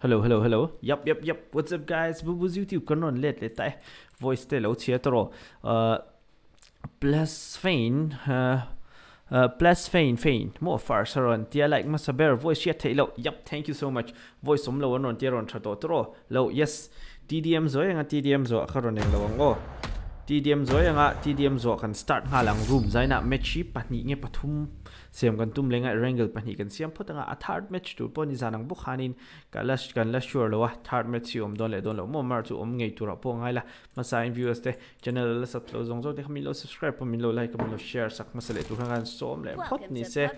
Hello, hello, hello. Yup, yup, yup. What's up, guys? Bubu's YouTube kanon let let tay. Voice te lo chia tro. Uh, plus fein. Uh, uh, plus fein fein. More far saron. Tia like masa bear voice yet te lo. Yup, thank you so much. Voice som lo on tia ron trato tro. Lo, yes. TDM zo eh, yang TDM zo karon yang lawang oh. TDM zo eh, yang TDM zo kan start halang room zaina match pa ni nge pathum siam kan tum lenga wrangle pani kan. Siam photanga a third match tu poni zanang bu khanin kalash kan la sure lo third match si om don le don lo mo mar tu om ngei tu ra po ngai la. Ma sign viewers te channel la sat lo zong zo te khami lo subscribe po min lo like po lo share sak ma sele tu kan som le phot ni se.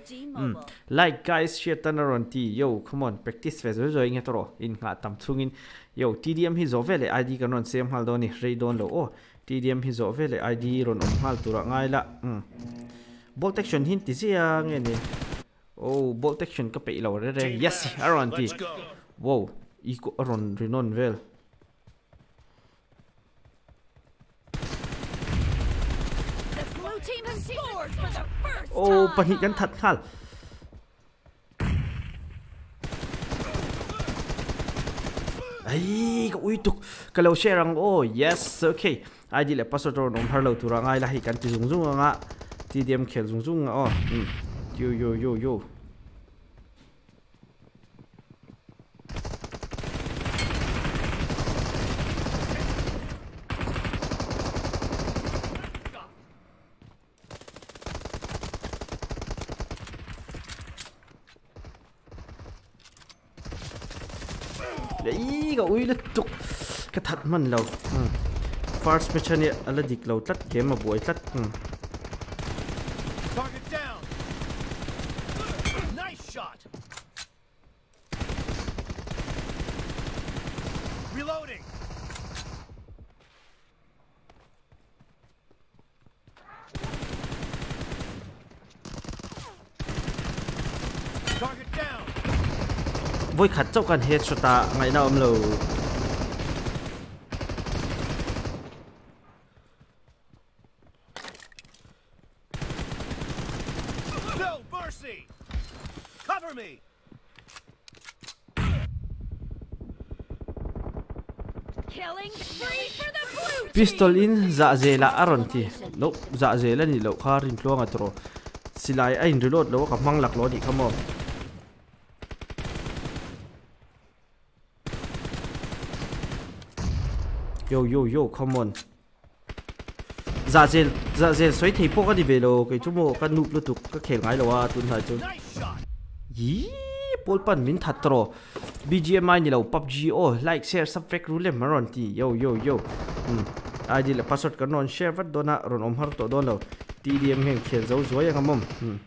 Like guys share tanaron ti yo come on practice fe zo zo inga toro? In nga tam thungin yo tdm hi zo vele id kan ron sem hal doni rei don lo o. Tdm hi zo vele id ron om hal tu ra ngai la bolt action hin ti sia nge ni oh bolt action ka pe lo re re yes aron ti wow iko aron rinon vel. Oh pani kan that thal ai ko ui tuk kalau share ang oh yes okay ai di le password ron om harlo turang ai la hi kan ti zung zung nga TDM rung rung à oh ừ. yo yo yo yo đấy cậu ui là tục cái thật mình lâu ừ. first mission này là đi lâu tắt game mà buổi tắt ừ. Voi khát chau kan headshot ta. Ngai na om lo pistol in za zela aron ti no za zela ni lo kha rin tluang atro silai a in reload lo ka mang lak lo ni khamo yo yo yo, come on. Dạ dền dạ dền xoáy thì bốc cái đi về đâu cái chỗ mộ cái nụ lu tục cái khéo ngái đâu à tuần hai chứ. Yí pol pan min thật tro. BGMI ni lo PUBG oh like, share, subscribe, rule maron thì yo yo yo. Ừ, ai ai là password cái non, share vật na rồi ông har to đó đâu TDM hẹn khéo dấu dối yang amom hmm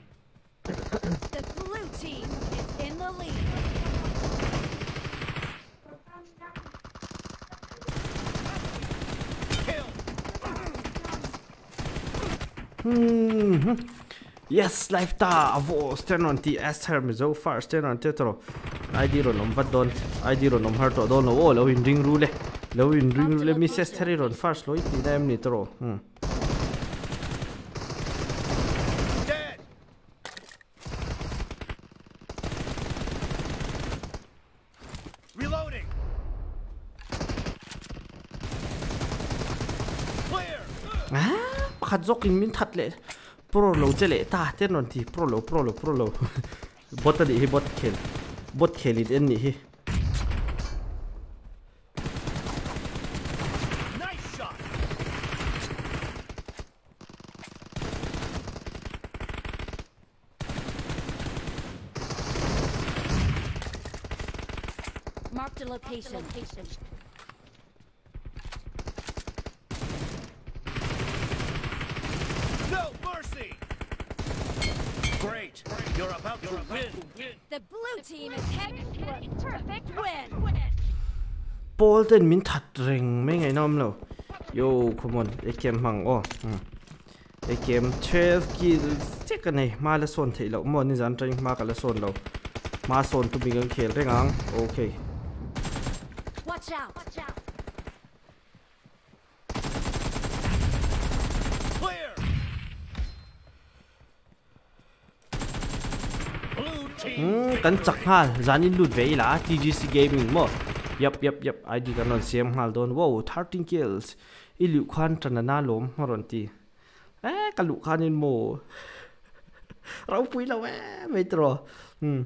-hmm. يس لايف تافو ستيرن اون تي اس هيرم زو فار ستيرن اون تيترو اي ديرو لهم فدون اي ديرو لهم هرتو دون أو لو يندين روله لو يندين روله مي سيس تريرون فارش لو يتي دايم نيترو Ah, hat so in Mint hat 프로로 젤레 다 테넌티 프로로 프로로 프로로 보트 히 보트 켈 보트 켈이 됐니 히 tên min thật ring mấy ngày năm lâu. Yo, come on, cái game mang oh. Cái game 12 kills. Chắc cái này mà là son thấy lâu, mà nên dàn tranh mà cái là son lâu. Mà son tụi mình khel cái ngang. Okay. Watch out. Watch out. kan chak hal zanin lut ve la TGC gaming mo yep yep yep ID kan non siam hal don wow 13 kills ilu khan tanana lom horon ti eh kalu khanin mo rau pui la we metro hmm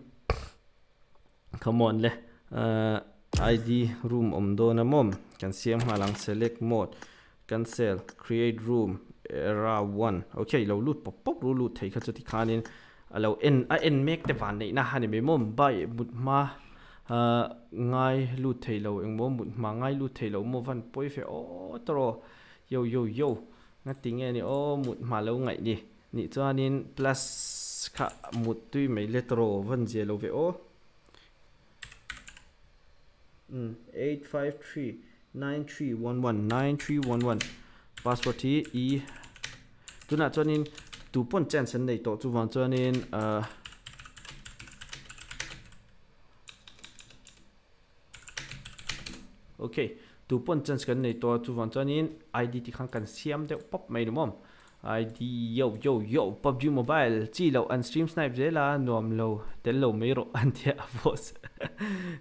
come on le uh, ID room om do na mom kan siam halang select mode cancel create room era 1 okay lo lut pop pop ru lut thei kha chu ti khanin alo en a en mek te van nei na hani me mom bai but ma ngay lu thei lo eng mom but ma ngay lu thei lo mo van poi fe o tro yo yo yo. Nga ting e ni o mut ma lo ngai ni. Ni chuanin plus kha mut tui mai le tro van je lo ve o. 853 9311 9311 password e tu na cho nên tu pon chen sen nei to chu wang cho nên uh, ok tu pon chen sen nei to chu wang cho nên id thì khang kan siam de pop mai mom ID yo yo yo PUBG Mobile chi lo an stream snipe je la nom lo tel lo me ro an thia avos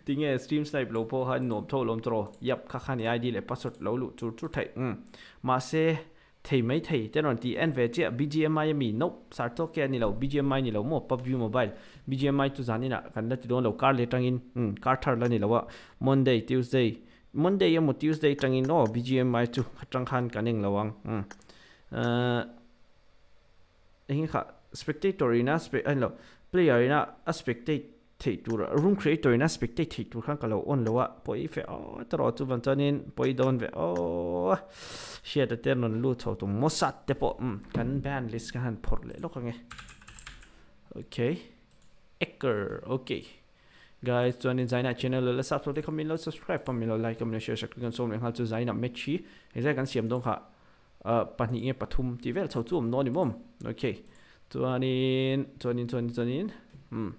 tinge stream snipe lo po han nom tho lom tro yap kha khan ID le password lo lu chu chu thai um ma se thei mấy thei tên non ti en về che BGMI mi no sar to kia ni lo BGMI ni lo mo PUBG Mobile BGMI tu zani na kan da ti don lo car le tang in um car thar la ni lo Monday, Tuesday Monday ya mo Tuesday tang in no BGMI tu khatang khan kaneng lawang um uh, hình khá spectator ina spe anh lo player ina a spectate thei tur room creator ina spectate thei tur khang kalo on lowa poi fe o tro chu van chanin poi don ve o share the ten on lu chho tu mosat te po kan ban list kan phor le lo kange okay ecker okay guys tuan in zaina channel. Là sa to ko min lo subscribe. Pa min like, like min share shak kan som hal chu zaina me chi. He za kan siam dong kha pa ni nge pathum ti vel chho chum no ni mom okay tuan in. Tuan in tuan in tuan in. Hmm.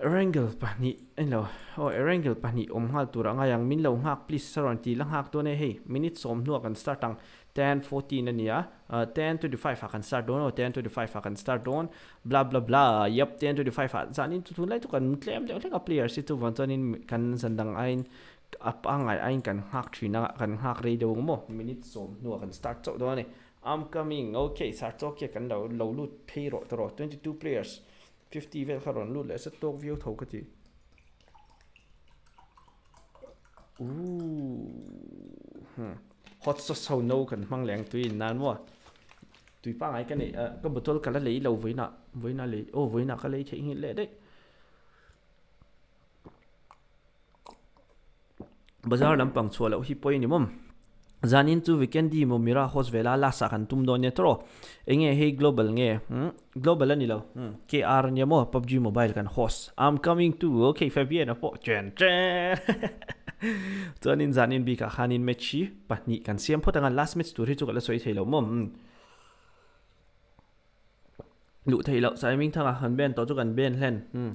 Erangel pani hello oh Erangel pani om hal tura nga yang min lo ngak please saron chỉ, lang hak to này, hey. Minute som nuak cần start tăng. 10 14 na niya ah. uh, 10 to 5 akan start don oh, 10 to the 5 akan start don bla bla bla yep 10 to the 5 sa nin tutulay to kan claim le ka player situ tu van tonin kan sandang ain apang ai ain kan hak chi na kan hak re de mo minute som no kan start to don I'm coming okay start to ke kan lo lo lut pay ro to 22 players 50 vel karon lut le talk view thau ka ti. Ooh. Hmm hot sauce so no cần mang leng tui nan mo tui pa này ờ, à, ni ka botol kala lấy lâu với na với na lấy, ô với na cái lấy chạy hiện lệ đấy. Bazar bằng chua lo hi poi ni mom zanin tu weekend di mo mira hos vela la sa kan tum do ne tro. Enge he global nge hmm? global ani lo hmm. kr ni mo pubg mobile kan host i'm coming to okay fabian po chen chen zanin zanin bi ka khanin mechi pahni kan siam phot anga last match tu ri chu kala soi thelo mom mm. lu thei lo sai ming thanga han ben, to chu kan ben hlen hmm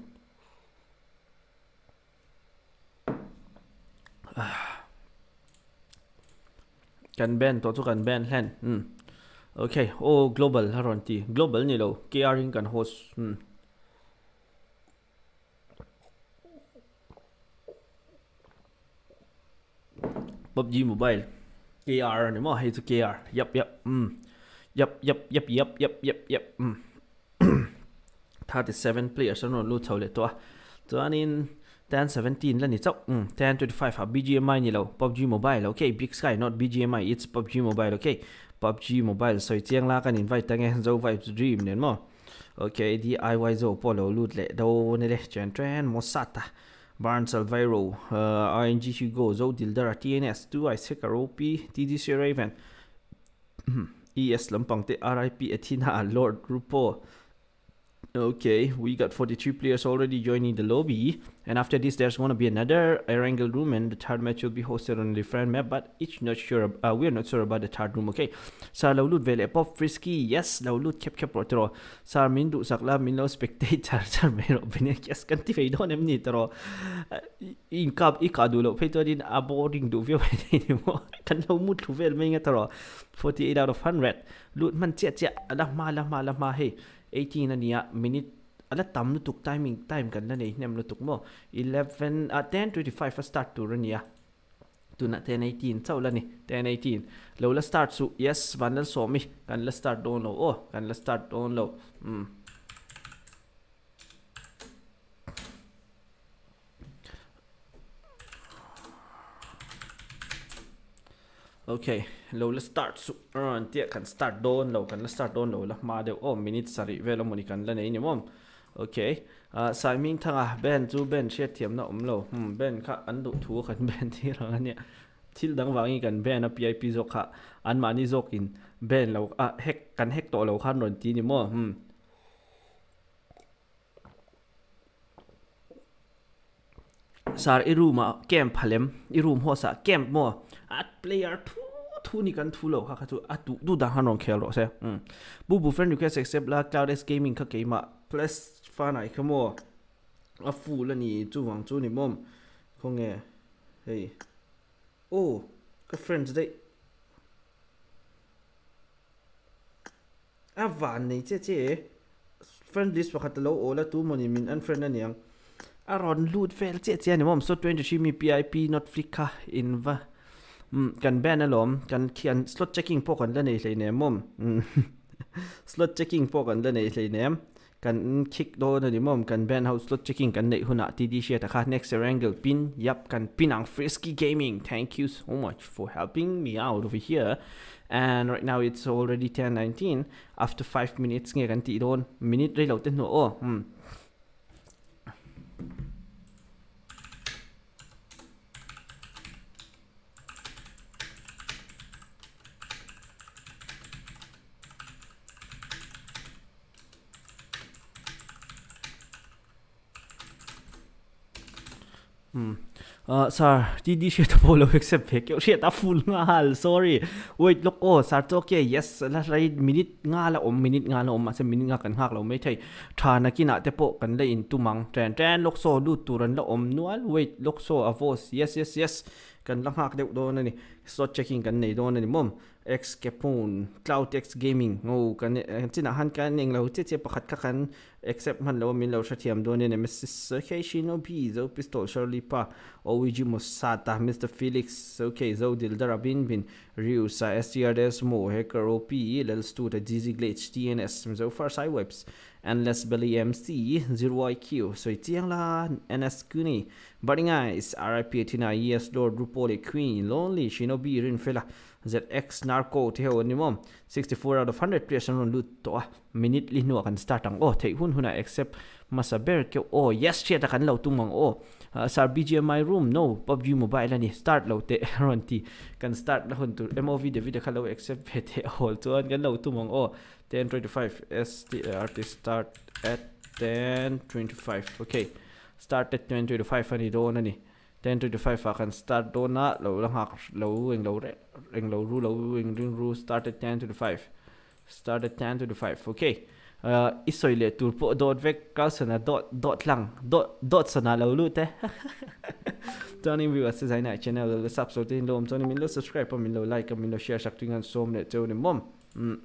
kan ben, to chu kan ben hlen hmm okay o global, haron ti. Global ni lo kr in kan host hmm PUBG Mobile. KR ni mà, hay to KR yep yep mm. Yep yep yep yep yep yep yep mm. 37 players nó lu thau lệ to to anin 10 17 là ni chok um 10 25 ha BGMI ni lâu, PUBG Mobile okay Big Sky not BGMI it's PUBG Mobile okay. PUBG Mobile soi chiang la kan invite tange zo vibes dream nen mo okay DIY zo polo lut lệ do ne le chen tren mosata Barnes Alvaro, uh, ING Hugo, Zo Dildara, TNS, 2i, Sekar TDC Raven, ES Lampang, RIP Athena, Lord Rupo. Okay, we got 42 players already joining the lobby. And after this, there's going to be another Erangel room, and the third match will be hosted on a different map. But each not sure. Uh, we're not sure about the third room. Okay. Sa laulut vele pop frisky. Yes, laulut kep kep rotro. Sa min du sakla min spectator. Sa mero bine yes kanti fe don em ni tro. In kap ikadu lo fe to din aboarding du view ni mo. Kan lo mut tu vel me tro. 48 out of 100. Lut man chia chia. Lah ma lah ma lah ma hey. 18 na niya minute ala tam lu tuk timing time kan la nei nem lu tuk mo 11 a 10 25 start tu rania tu na 10 18 chau la ni 10 18 lo la start su yes van la so mi kan la start don lo oh kan la start don lo mm okay lo la start su ran tia kan start don lo kan la start don lo la ma de oh minute sari velo moni kan la nei ni mom okay uh, sai ming thanga ben chu ben shet thiam na om lo hmm ben kha an du thu kan ben thi rang ania thil dang wangi kan ben a pip zo kha an mani zok in ben lo a hek kan hek to lo khan ron ti ni mo สารอีรูมาเกมพัลเลมอีรูมหัวสะเกมมัวอัดเ player ทูทูนี่กันทูโลค่ะคืออัดดูดูดังฮันรองเคลโรใช่บูบูเฟรนด์ request accept ละ cloud เกมมิงเค่ะเกมมาเพลสฟ้าไหนขโมยอะฟูแล้วนี่จู่หวังจู่นี่มุมคงไงเฮ้ยโอ้ก็เฟรนด์ได้อะวันนี้เจ๊เจ๊เ friend list ปกติเราโอ้แล้วตัวมันยิ่มิอันเฟรนด์นั่นยัง fel che che ni mom so 20 mi pip not flicka in va kan ban alom kan khian slot checking po kan la nei hlei ne mom slot checking po kan la nei hlei ne kan kick do na ni mom kan ban house slot checking kan nei huna td she ta kha next angle pin yap kan pinang frisky gaming thank you so much for helping me out over here and right now it's already 10:19 after 5 minutes nge kan ti don minute re lo te no oh hmm Hmm. Uh, sir, di di siya ta polo except pe kyo siya ta full nga hal. Sorry. Wait, look oh, sir to okay. Yes, la rai minute nga la om minute nga la om asa minute nga kan hak la mai thai. Tha na kina te po kan la in tumang tren tren lok so lu turan la om nual. Wait, lok so avos. Yes, yes, yes. Kan lang hak deu do na ni. Slot checking kan nei do na ni mom. X Capone, Cloud X Gaming. Oh, kan tin han kan ning lo che che pakhat ka kan except man lo min lo sha thiam do ne Mrs. Okay, Shinobi, zo pistol Shirley pa. OG Musata, Mr. Felix, okay, zo Dildara bin bin. Ryu sa STRDS mo, Hacker OP, lel stu GZ Glitch, TNS, zo far side webs. Endless Belly MC, Zero IQ, so itiang la NS Kuni. Eyes, RIP Tina, Yes Lord, Rupole Queen, Lonely, Shinobi, Rin Fela. ZX Narco theo ni mom 64 out of 100 players run loot to minute li no kan start ang oh thei hun huna accept masa ber ke oh yes che ta kan lo tumang. Oh uh, sar BGMI room no PUBG mobile ani start lo te ron ti kan start la hun tu MOV de video khalo accept pete all to an kan lo tumang. Oh 1025 STR to start at 1025 okay start at 1025 ani do na ni 10 to 5 fa kan start do na lo lang hak lo eng lo re eng lo ru lo eng ring ru start at 10 to the 5 start at 10 to the 5 okay. Uh, isoi le tur po dot vek kal sana dot dot lang dot dot sana lo lu te. Tony view as design channel lo subscribe tin lo Tony min lo subscribe pa min lo like min lo share sak tingan som le cheu ni mom. Mm.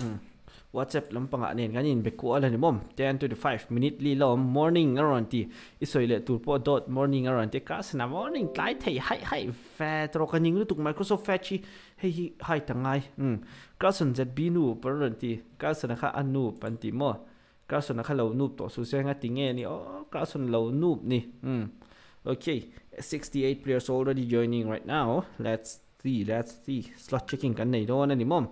Mm. WhatsApp lampang anin kanin beku ala ni mom 10 to the 5 minute li lom morning around ti isoi le tur po dot morning around ti kas na morning klai thei hai hai fa tro kaning lu tuk Microsoft fetchy hei hai tangai um kasun zb nu paran ti kasun kha anu pan ti mo kasun kha lo nu to su se nga tinge ni oh kasun lo nu ni um okay 68 players already joining right now let's see let's see slot checking kan nei do na ni mom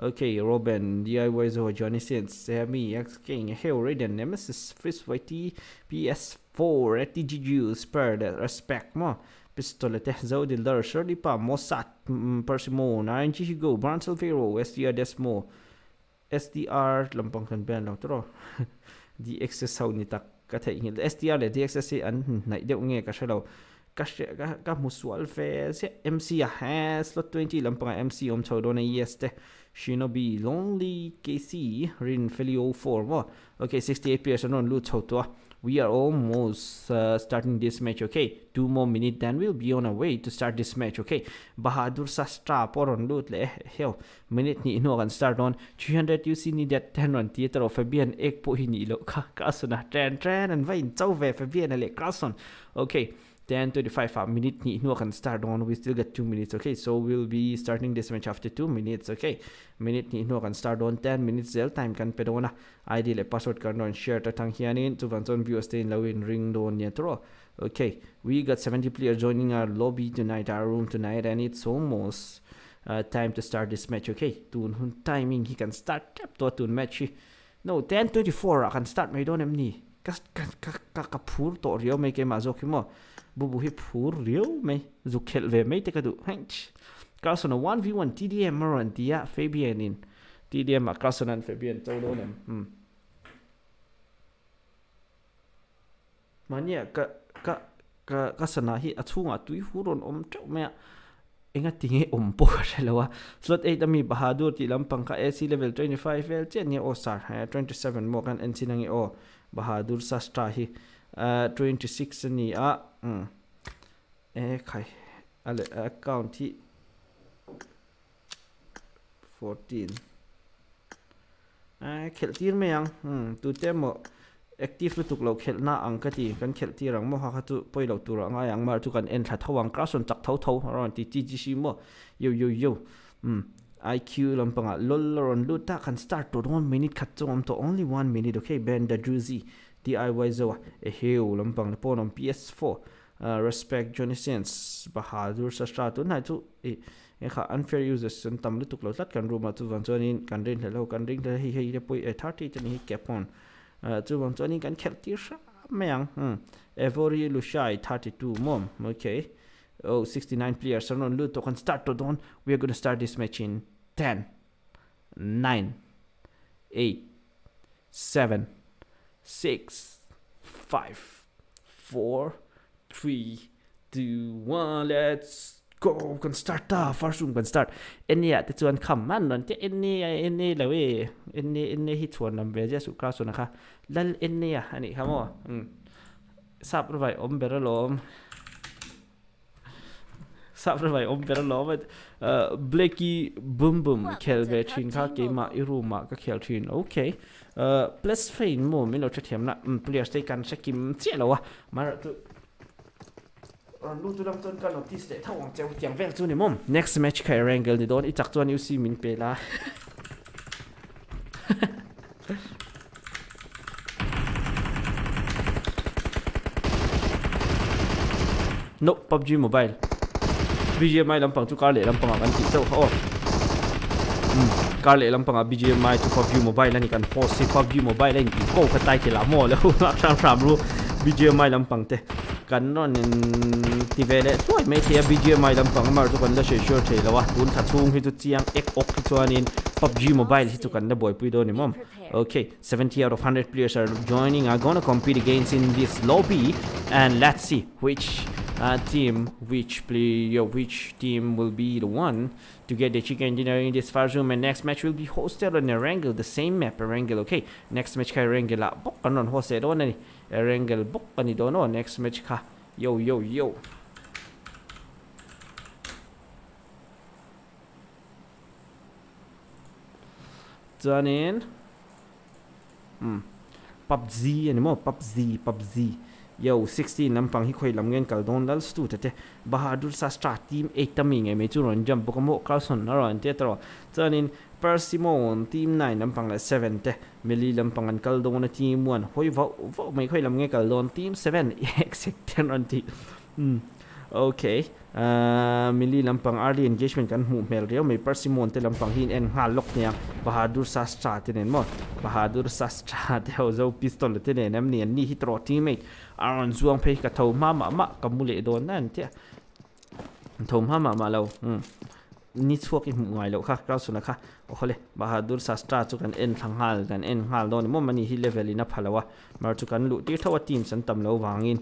Okay, Robin, DIY Zoho, Johnny Sammy, X King, Hell Raiden, Nemesis, Frizz YT, PS4, TGG, Spur, Respect mo, Pistolete, Zodildar, Shirley Pa, Mossad, Persimon, RNG Hugo, Bransel Pharaoh, SDR Desmo, SDR, lampang kan ben lang tro. DXS how ni tak katay ngil. SDR DXS an na ideu nge ka musu għal-fez, MC jahes, l-20 l-empra MC jom tawdona jeste Shinobi Lonely KC rin fil-04, wow, okay, 68 person on loot tawtua. We are almost uh, starting this match, okay? Two more minutes, then we'll be on our way to start this match, okay? Bahadur sa strap or le, hell, minute ni ino kan start on 300 UC ni that 10 on theater of Fabian ek po hini ilo ka kaso na tren tren and vain tau ve Fabian ele kason, okay? 10 25 uh, minute ni no can start on we still get 2 minutes okay? So we'll be starting this match after 2 minutes okay? Minute ni no can start on 10 minutes zel time kan pedona id le password kan on share ta hianin to van zone view stay in lawin ring don ya tro okay we got 70 players joining our lobby tonight our room tonight and it's almost uh, time to start this match okay? Tun timing he can start tap to tun match no 10 24 can start mai don em ni. Kas ka ka ka phur to rio mai ke ma zo khimo bu bu hi phur riu mai zu khel ve mai te ka du hanch ka so no 1v1 TDM maran tia Fabian in TDM a ka so nan Fabian to lo nem hm mania ka ka ka ka sana hi a chunga tui huron om chau me enga tinge om po relawa slot 8 ami bahadur ti lampang ka AC level 25 vel chen ni osar 27 mo kan NC o bahadur sastra hi. Uh, 26 ani a um e khai ale account hi 14 a khel tir me yang um tu te mo active lu tuk lo khel na ang ka ti kan khel ti rang mo ha kha tu poi lo tu ra nga yang mar tu kan en tha thawang ka son chak thau thau ron ti ti ji shi mo yo yo yo um IQ lampanga lol ron lu ta kan start to 1 minute khat chom to only 1 minute okay ben da druzy DIY zo e heu lampang pon on PS4 uh, respect Johnny Sins bahadur sa stratu na tu e e kha unfair users sun tam lu tuk lo lat kan ruma tu van chonin kan rin hello kan ring da hi hi de poi e 30 chen hi capon tu van chonin kan khel tir sha mayang hm every lu shai 32 mom okay oh, 69 players. So no, Luto can start to don. We are going to start this match in 10, 9, 8, 7, 6, 5, 4, 3, 2, 1. Let's go. Can start the First one can start. And yeah, that's one come man. And any, any, la way. Any, any hit one. I'm very just to cross on a car. Lal, any, honey, come on. Hmm. Sap, right, om, better. Sap ro vai om bera lom. Uh, Blakey boom boom khel ve chin kha ke ma iru ma ka khel chin. Okay. Uh, plus fein mo min lo che thiam na um player stay kan se kim che lo wa mar tu lu tu lam ton kan notice de thawang cheu tiang vel chu ni mom next match kai rangle ni don i chak chuan uc min pe la no PUBG mobile BGMI lampang tu kali lampang ah, akan kita oh. Hmm kali lampang ah BGMI tu for view mobile lah ni kan. For see for view mobile lah ni. Kau kata kita lama lah. Ram ram lu BGMI lampang teh. Kan non in ti vele tuai me te BGMI lampang mar chu kan da she sure the lawa tun tha chung hi chu chiang ek ok hi chuan in PUBG mobile hi chu kan da boy pui do ni mom okay 70 out of 100 players are joining are going to compete against in this lobby. And let's see which uh, team which player which team will be the one to get the chicken dinner in this far room. And next match will be hosted on Erangel the same map Erangel okay? Next match Erangel la bok kanon hosted on ni Erangel bok ani dono next match ka yo yo yo. Chuanin hmm. Ừ. PUBG ani mo PUBG PUBG yo 16 lampang hi khoi lam ngen kal don dal stu tete bahadur sa stra team 8 taming nge me chu ron jump ko mo carlson ron te tro chanin ปอร์ซิมอนทีมนายลำพังละเซเว่นเตะมิลีลำพังกันกัลโดนทีมวันหอยว่าว่าไม่ค่อยลำเงี้ยกัลโดนทีมเซเว่นเอ็กซ์เทนรันทีอืมโอเคเอ่อมิลีลำพังอาร์ดีเอนเกจเมนต์กันหูเมลเรียวไม่อร์ซิมอนเตะลำพังฮินเอ็นฮาล็อกเนี่ยบาฮาดูร์ซาสตราเตเนนมดบาฮาดูร์ซาสตราเดี๋ยเจ้าพิสตอลเตเนนน้ำเนียนนี่ฮิตรอทีมเมทอารอนซวงไปกระเทอมามามะกับมูเลโดนนั่นเตี้ยทมห้ามามาเราอืมนี่ช่วกินหมู่ไงเรค่ะเรสุนะคะ bahadur sastra chu kan en thangal kan en ngal don mo mani hi level ina phalawa mar chu kan lu ti thawa team san tam lo wangin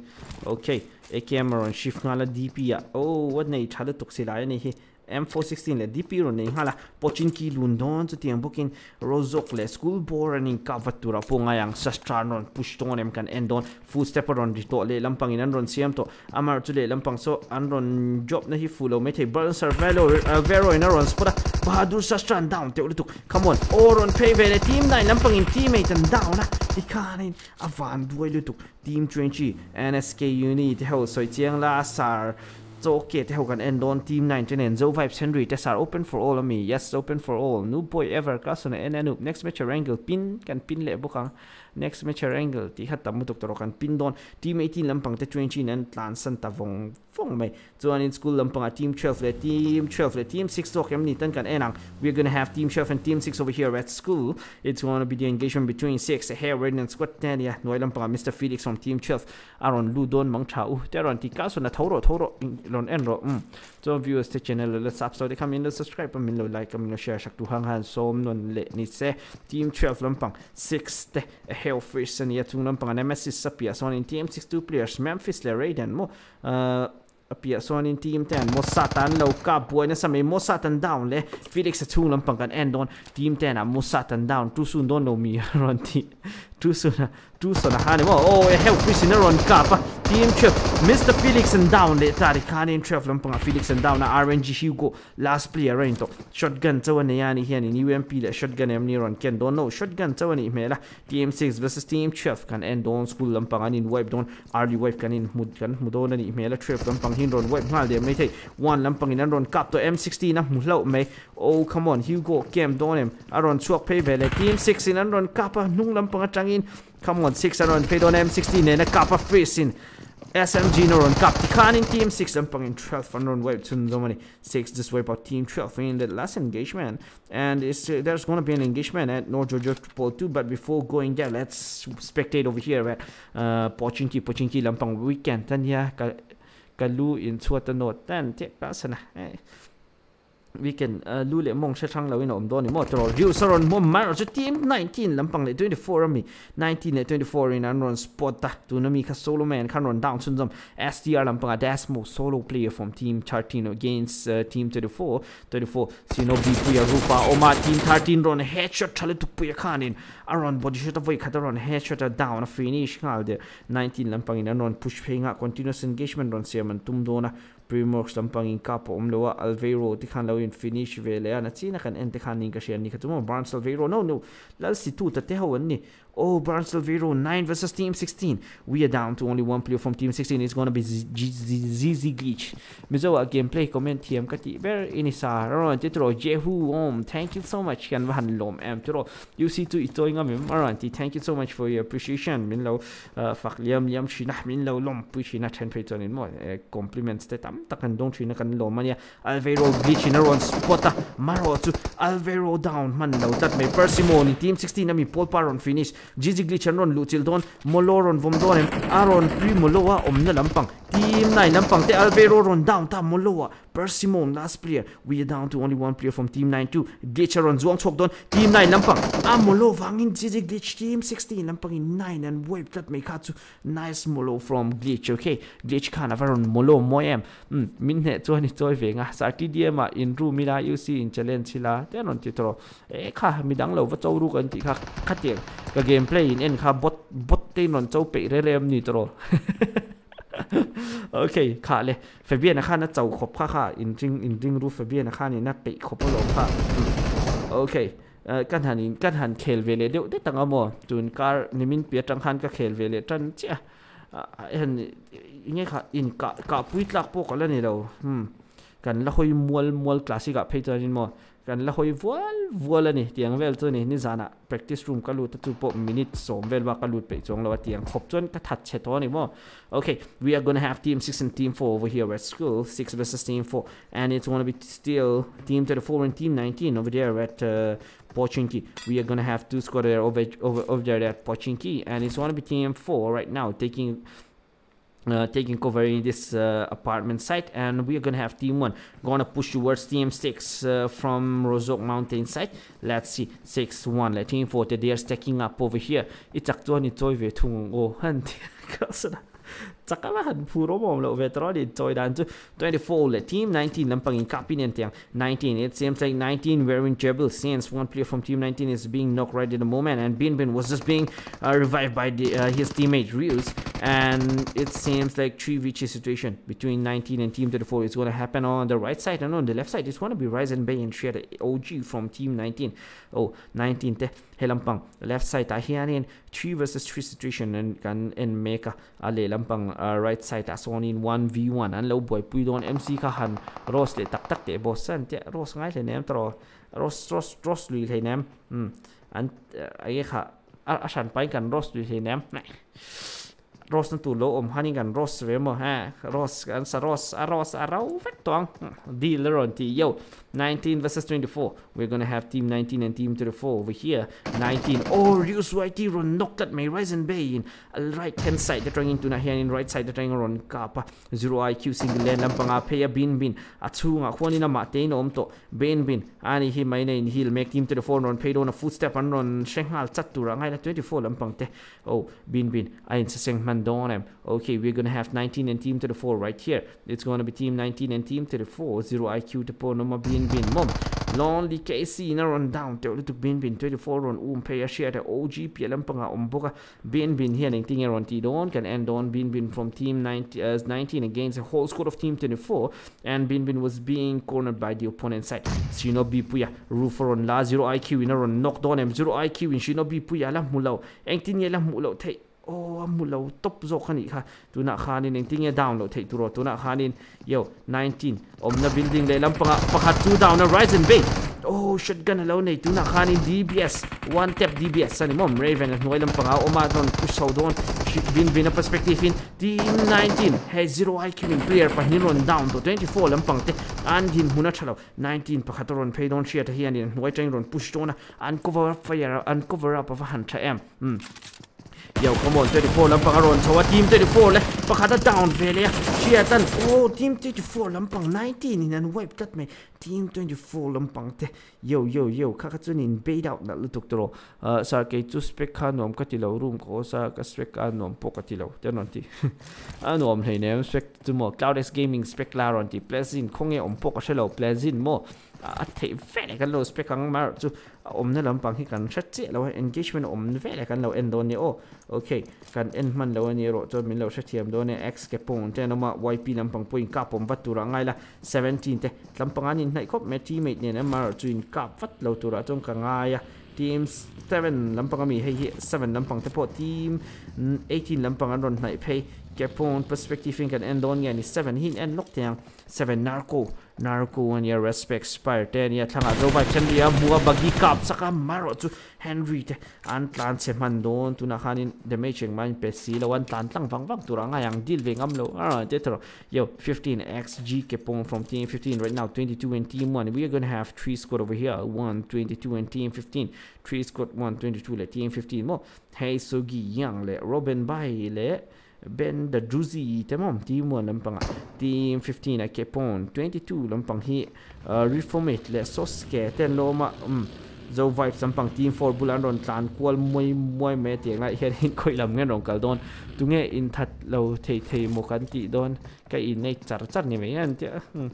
okay a camera on shift ngala dp ya oh what nei thala tuk silai ni hi M416 le DP ron hala pochin ki lundon chu tiang booking, rozok, le school board and kavatura po nga yang sastran ron push ton em kan endon full step ron di to le lampang in ron siam to amar tu le lampang, so, an, ron, job na hi fulo mete burn survelo uh, vero in ron spora bahadur sastran down te utuk come on, oron pay ve team nine, lampang in teammate, and down na ikanin avan duai lutuk team 20 NSK unit, hell soi chiang la, sar so okay te hokan end on team 9 ten zo vibe henry. Te sar open for all of me. Yes open for all. New boy ever. Kasuna en enu next match angle pin kan pin le bukang next match angle ti hat tam tok kan pin don. Team 18 lampang te 20 nan plan san ta vong vong mai chuan in school lampang a team 12 le team 12 le team 6 tok em ni tan kan enang. We're going to have team 12 and team 6 over here at school. It's going to be the engagement between 6 here red and squad 10 ya noi lampang mr felix from team 12 aron ludon mang thau te ron ti kasuna thoro thoro lon en ro um so viewers te channel le subscribe come in subscribe. Min lo like. Min lo share. Shak tu hang han som non le ni se. Team 12 lampang 6 te Hellfish and yet tung lampang nemesis sa pia so in team 62 players. Memphis le Raiden mo. Uh, apia so in team 10 mo satan lo ka boy. Na sa may mo satan down le. Felix sa tung lampang kan end on team 10 a ah, mo satan down. Too soon don know mi ron too soon too oh Hellfish in ron ka pa team trip. Mr. Felix and down le tari kanin trip lampang Felix and down na RNG Hugo last player rain to shotgun tawa na yani hiyan ni UMP le shotgun em ni ron ken. Don't know shotgun tawa ni mela team 6 versus team 12 kan end on school lampang anin wipe don early wipe kanin mud kan mudo na ni mela trip lampang hin ron wipe ngal de mai thei one lampang in ron cap to M16 na mulau mai oh come on Hugo kem don em aron chuak pay vele team 6 in ron kapa nung lampang atangin come on 6 aron pay don M16 and a na of freezing SMG Noron Cup. Declining Team 6 and in 12 on run wave to so many 6 just wipe out Team 12 in the last engagement. And it's, uh, there's to be an engagement at North Georgia Triple 2. But before going there, let's spectate over here at uh, Pochinki Pochinki Lampang Weekend. Then yeah, Kalu in Suata Note. Then take person. we can uh, lu le mong chang lo in om don ni mo tro riu saron mo mar so team 19 lampang le 24 mi 19 le 24 in an run spot ta tu na mi ka solo man kan run down sun zom SDR lampang a dasmo solo player from team 13 against uh, team 34 34 sino bi puya rupa. Oma team 13 run headshot thale tu puya khanin aron body shot voi khata run headshot down finish ngal de 19 lampang in an run push phenga continuous engagement run siaman tum dona primor stampang in capo om loa alvero ti kan lo in finish vele ana tina kan ente kan ninga share ni katumo barnes alvero no no. Lal situ ta te hawan ni. Oh, Barnes Alvaro 9 versus Team 16. We are down to only one player from Team 16. It's to be ZZ Glitch. Mizo a gameplay comment TM kati. Ver inisa. Aron titro. Jehu om. Thank you so much. Kan vahan lom em titro. You see to ito nga mim. Aron. Thank you so much for your appreciation. Min lo uh, fak liam liam china. Min lo lom pu china ten pe tonin mo. Eh, compliments te tam takan dong china kan lo mania. Alvaro Glitch in aron spota. Ah. Maro to Alvaro down. Man lo that may Persimony. Team 16 na mi Paul Paron finish. jiji glitch an ron lu don moloron vom don aron pri molowa om lampang team nine phòng te Alvero ron down ta moloa Persimon, last player. We are down to only one player from team 9 too Glitch ron zuang chok don. Team 9 lampang a molo wangin Gigi Glitch team 16 lampang in 9 and wave that make out to nice molo from Glitch, okay? Glitch kana varon molo moyem mm min ne to ni toy venga sa ti dia ma ah, in ru mila you see in challenge, sila. Tenon ti tro e eh, kha midang lo wa chau ru kan ti kha khatiang ka gameplay in en kha bot bot te non chau pe re rem ni tro โอเคขาเลยเฟเบียนะข้านะเจ้าขบข้าข้าอินจริงอินจริงรู้เฟเบียนะข้านี่นะเปขบลงข้าโอเคเอ่อกันหันกันหันเคลเวเลเดี๋ยวได้ตั้งอมอจูนการนิมินเปียจังหันก็เคลเวเลจันเจ้าเห็นยังไงค่ะอินกะกะปุยลักพวกกันแล้วนี่เราอืม kan la hoi mual mual classic a phe charin mo kan la hoi vual vual ani tiang vel chu ni ni jana practice room ka lut tu po minute som vel ba ka lut pe chong lo tiang khop chon ka that che to ni mo okay we are going to have team 6 and team 4 over here at school 6 versus team 4 and it's going to be still team 34 and team 19 over there at uh, Pochinki. We are gonna have two squad there over over over there at Pochinki, and it's gonna be team four right now taking uh, taking cover in this uh, apartment site and we are gonna have team one. Gonna push towards team six uh, from Rozok mountain site. Let's see six one. Let team four they are stacking up over here. It's actually toy ve tung oh Tsakabahan puro mo di toy dan to 24 le team 19 lampang in kapin and 19 it seems like 19 wearing Jebel since one player from team 19 is being knocked right in the moment and Bin Bin was just being uh, revived by the, uh, his teammate Rius and it seems like 3 v situation between 19 and team 34 is going to happen on the right side and on the left side. It's going to be Ryzen Bay and share the OG from team 19 oh 19 te helampang left side ta hianin 3 versus 3 situation and kan en meka ale lampang right side ta sonin 1v1 an lo boy pui don MC kha han ros le tak tak te boss san te ros ngai le nem tro ros ros ros lui le nem hm an ai kha a shan pai kan ros lui le nem Ross tu lo om hani kan ros ve mo ha ros kan sa ros a ros a rau vet tong deal ron ti yo 19 versus 24. We're going to have team 19 and team 34 over here. 19. Oh, YT run knocked at my Ryzen Bay in right hand side. They're trying into na here in right side. They're trying run kapa. Zero IQ single lane lang pang apaya bin bin. At su nga kuha ni na mate no omto. Bin bin. Ani hi may na in heal. Make team 34 run pay on a footstep and run shenghal chatura. Ngay na 24 lang pang te. Oh, bin bin. Ayin sa seng Mandonem. Okay, we're going to have 19 and team 34 right here. It's going to be team 19 and team 34. Zero IQ to po no ma bin mom. Lonely KC na run down. Te lu bin bin. 24 run. Um pay share the OG PLM panga um boka bin bin here. Ning ting run ti don can end on bin bin from team 19 as 19 against a whole squad of team 24 and bin bin was being cornered by the opponent side. Shinobi puya roofer on la 0 IQ in a run. Knocked on him 0 IQ in Shinobi puya la mulau eng tin ye la mulau te oh mu lo top zo khani kha tu na khanin eng ting down lo thei tu ro tu na khanin yo 19 om na building le lam panga pakhat two down rise and bay oh shotgun lo nei tu na khanin dbs one tap dbs sani mom raven at noy lam panga o ma don push so don bin bin perspective in team 19 hey zero iq in player pa hin ron down to 24 lam pang te an din huna chalo 19 pakhat ron pay don share ta hian in noy tang ron push to na uncover fire uncover up of hunter m hmm Yo, come on, 34 lampang aron. So, team 34 le. Pakata down vele ya. Chia tan. Oh, team 34 lampang 19 in and wipe that me. Team 24 lampang te. Yo, yo, yo. Kakatsun in bait out na lutok tro. Uh, sa kay tu spec ka nom katilaw room ko sa ka spec ka nom po katilaw. Tenon ti. ano om hay nem spec tu mo. Cloudx Gaming spec laron ti. Plezin kung e om po ka silaw. Plezin mo. At thei vele kan lo spec ang mar chu om à, na lam pang hi kan chat che lo engagement om vele kan lo end on ni o okay kan end man lo ni ro cho min lo sha thiam do x ke pon te no ma yp lam pang point ka pom vat tura ngai la 17 te lam pang anin nai khop me teammate ne na mar chu in ka vat lo tura chong ka ngai ya à. team 7 lampang mi hei 7 lampang te po team 18 lampang an ron nai pei ke pon perspective kan end on này ni 7 hin en lok tiang 7 narco narco and your respect spire ten ya thanga do ba chen ya bua bagi kap saka, maro chu henry, te, an tlan se man don, tu na khanin de me man pe si lo, an tlan tlang wang wang tura nga yang deal ve ngam lo. Ah te tro yo 15 xg ke pong from team 15 right now 22 and team 1 we are going to have three squad over here 1 22 and team 15 three squad 1 22 le, team 15 mo. Hey sogi yang le, robin bai le ben da druzy temom team 1 lampang team 15 a kepon 22 lampang hi uh, reformate le soske ten loma um mm, zo vibe sampang team 4 bulan ron tlan kwal moi moi me te ngai her hin koi lam ngen rong kal don. Tu nge in that lo thei thei mo kan ti don. Ka in nei char char ni me yan ti mm.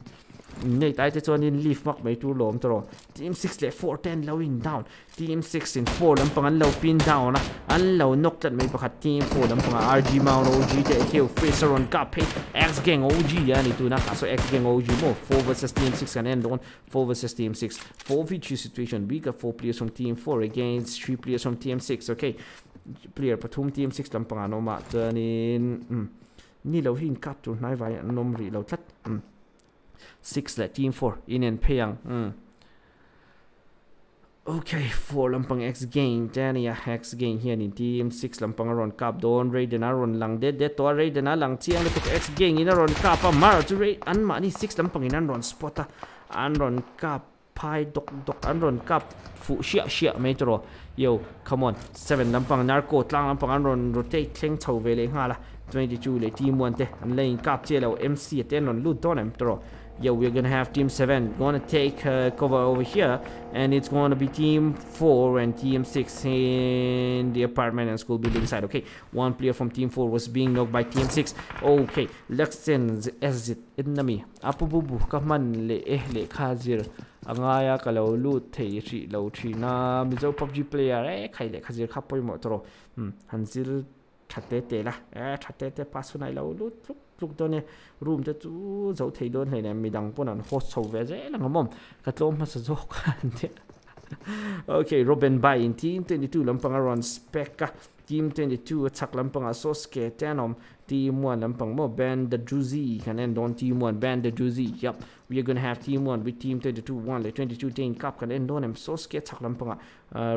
Nei tai te chon in leaf mak mai tu lom tro team 6 le 4 10 low in down. Team 6 in 4 lam pang an low pin down. An low nok tat mai pakhat team 4 lam pang rg mount og te kill face on cup hey x gang og ya ni tu na so x gang og mo 4 versus team 6 and end on. 4 versus team 6 4 v2 situation. We got 4 players from team 4 against 3 players from team 6 okay player pathum team 6 lam pang no ma turnin ni lo hin kap tu nai vai nom ri lo tlat 6 let team 4 in and payang mm. okay 4 lampang x gain tania x gain here in team 6 lampang aron kap don raiden aron lang de de to raiden lang chiang le x gain in aron kap a mar to raid an ma ni 6 lampang in aron spota aron kap pai dok dok aron kap fu shia shia metro yo come on. 7 lampang narco tlang lampang aron rotate kleng chau vele nga la 22 le team 1 te an lane kap che lo mc te non lu don em tro yeah, we're gonna have team seven gonna take uh, cover over here, and it's gonna be team four and team six in the apartment and school building side. Okay, one player from team four was being knocked by team six. Okay, let's send exit in nami. Apu bubu kaman le eh le khazir. Angaya kalau thei chi lo chi na mizo PUBG player eh khai le khazir khapoi mo toro. Hmm, hanzil thate te la. Eh thate te pasu nai lo loot look lúc đó nè room cho chú dấu thấy luôn này nè mình đăng bốn anh hot sầu về dễ là ngon cái lom mà sẽ dốc thế okay Robin Bay in team 22 lampang around spec team 22 attack lampang so ske team 1 lampang mo band the juicy can end on team 1 band the juicy yep we are going to have team 1 with team 22 1 like 22 team cup. Can end on em so ske attack lampang uh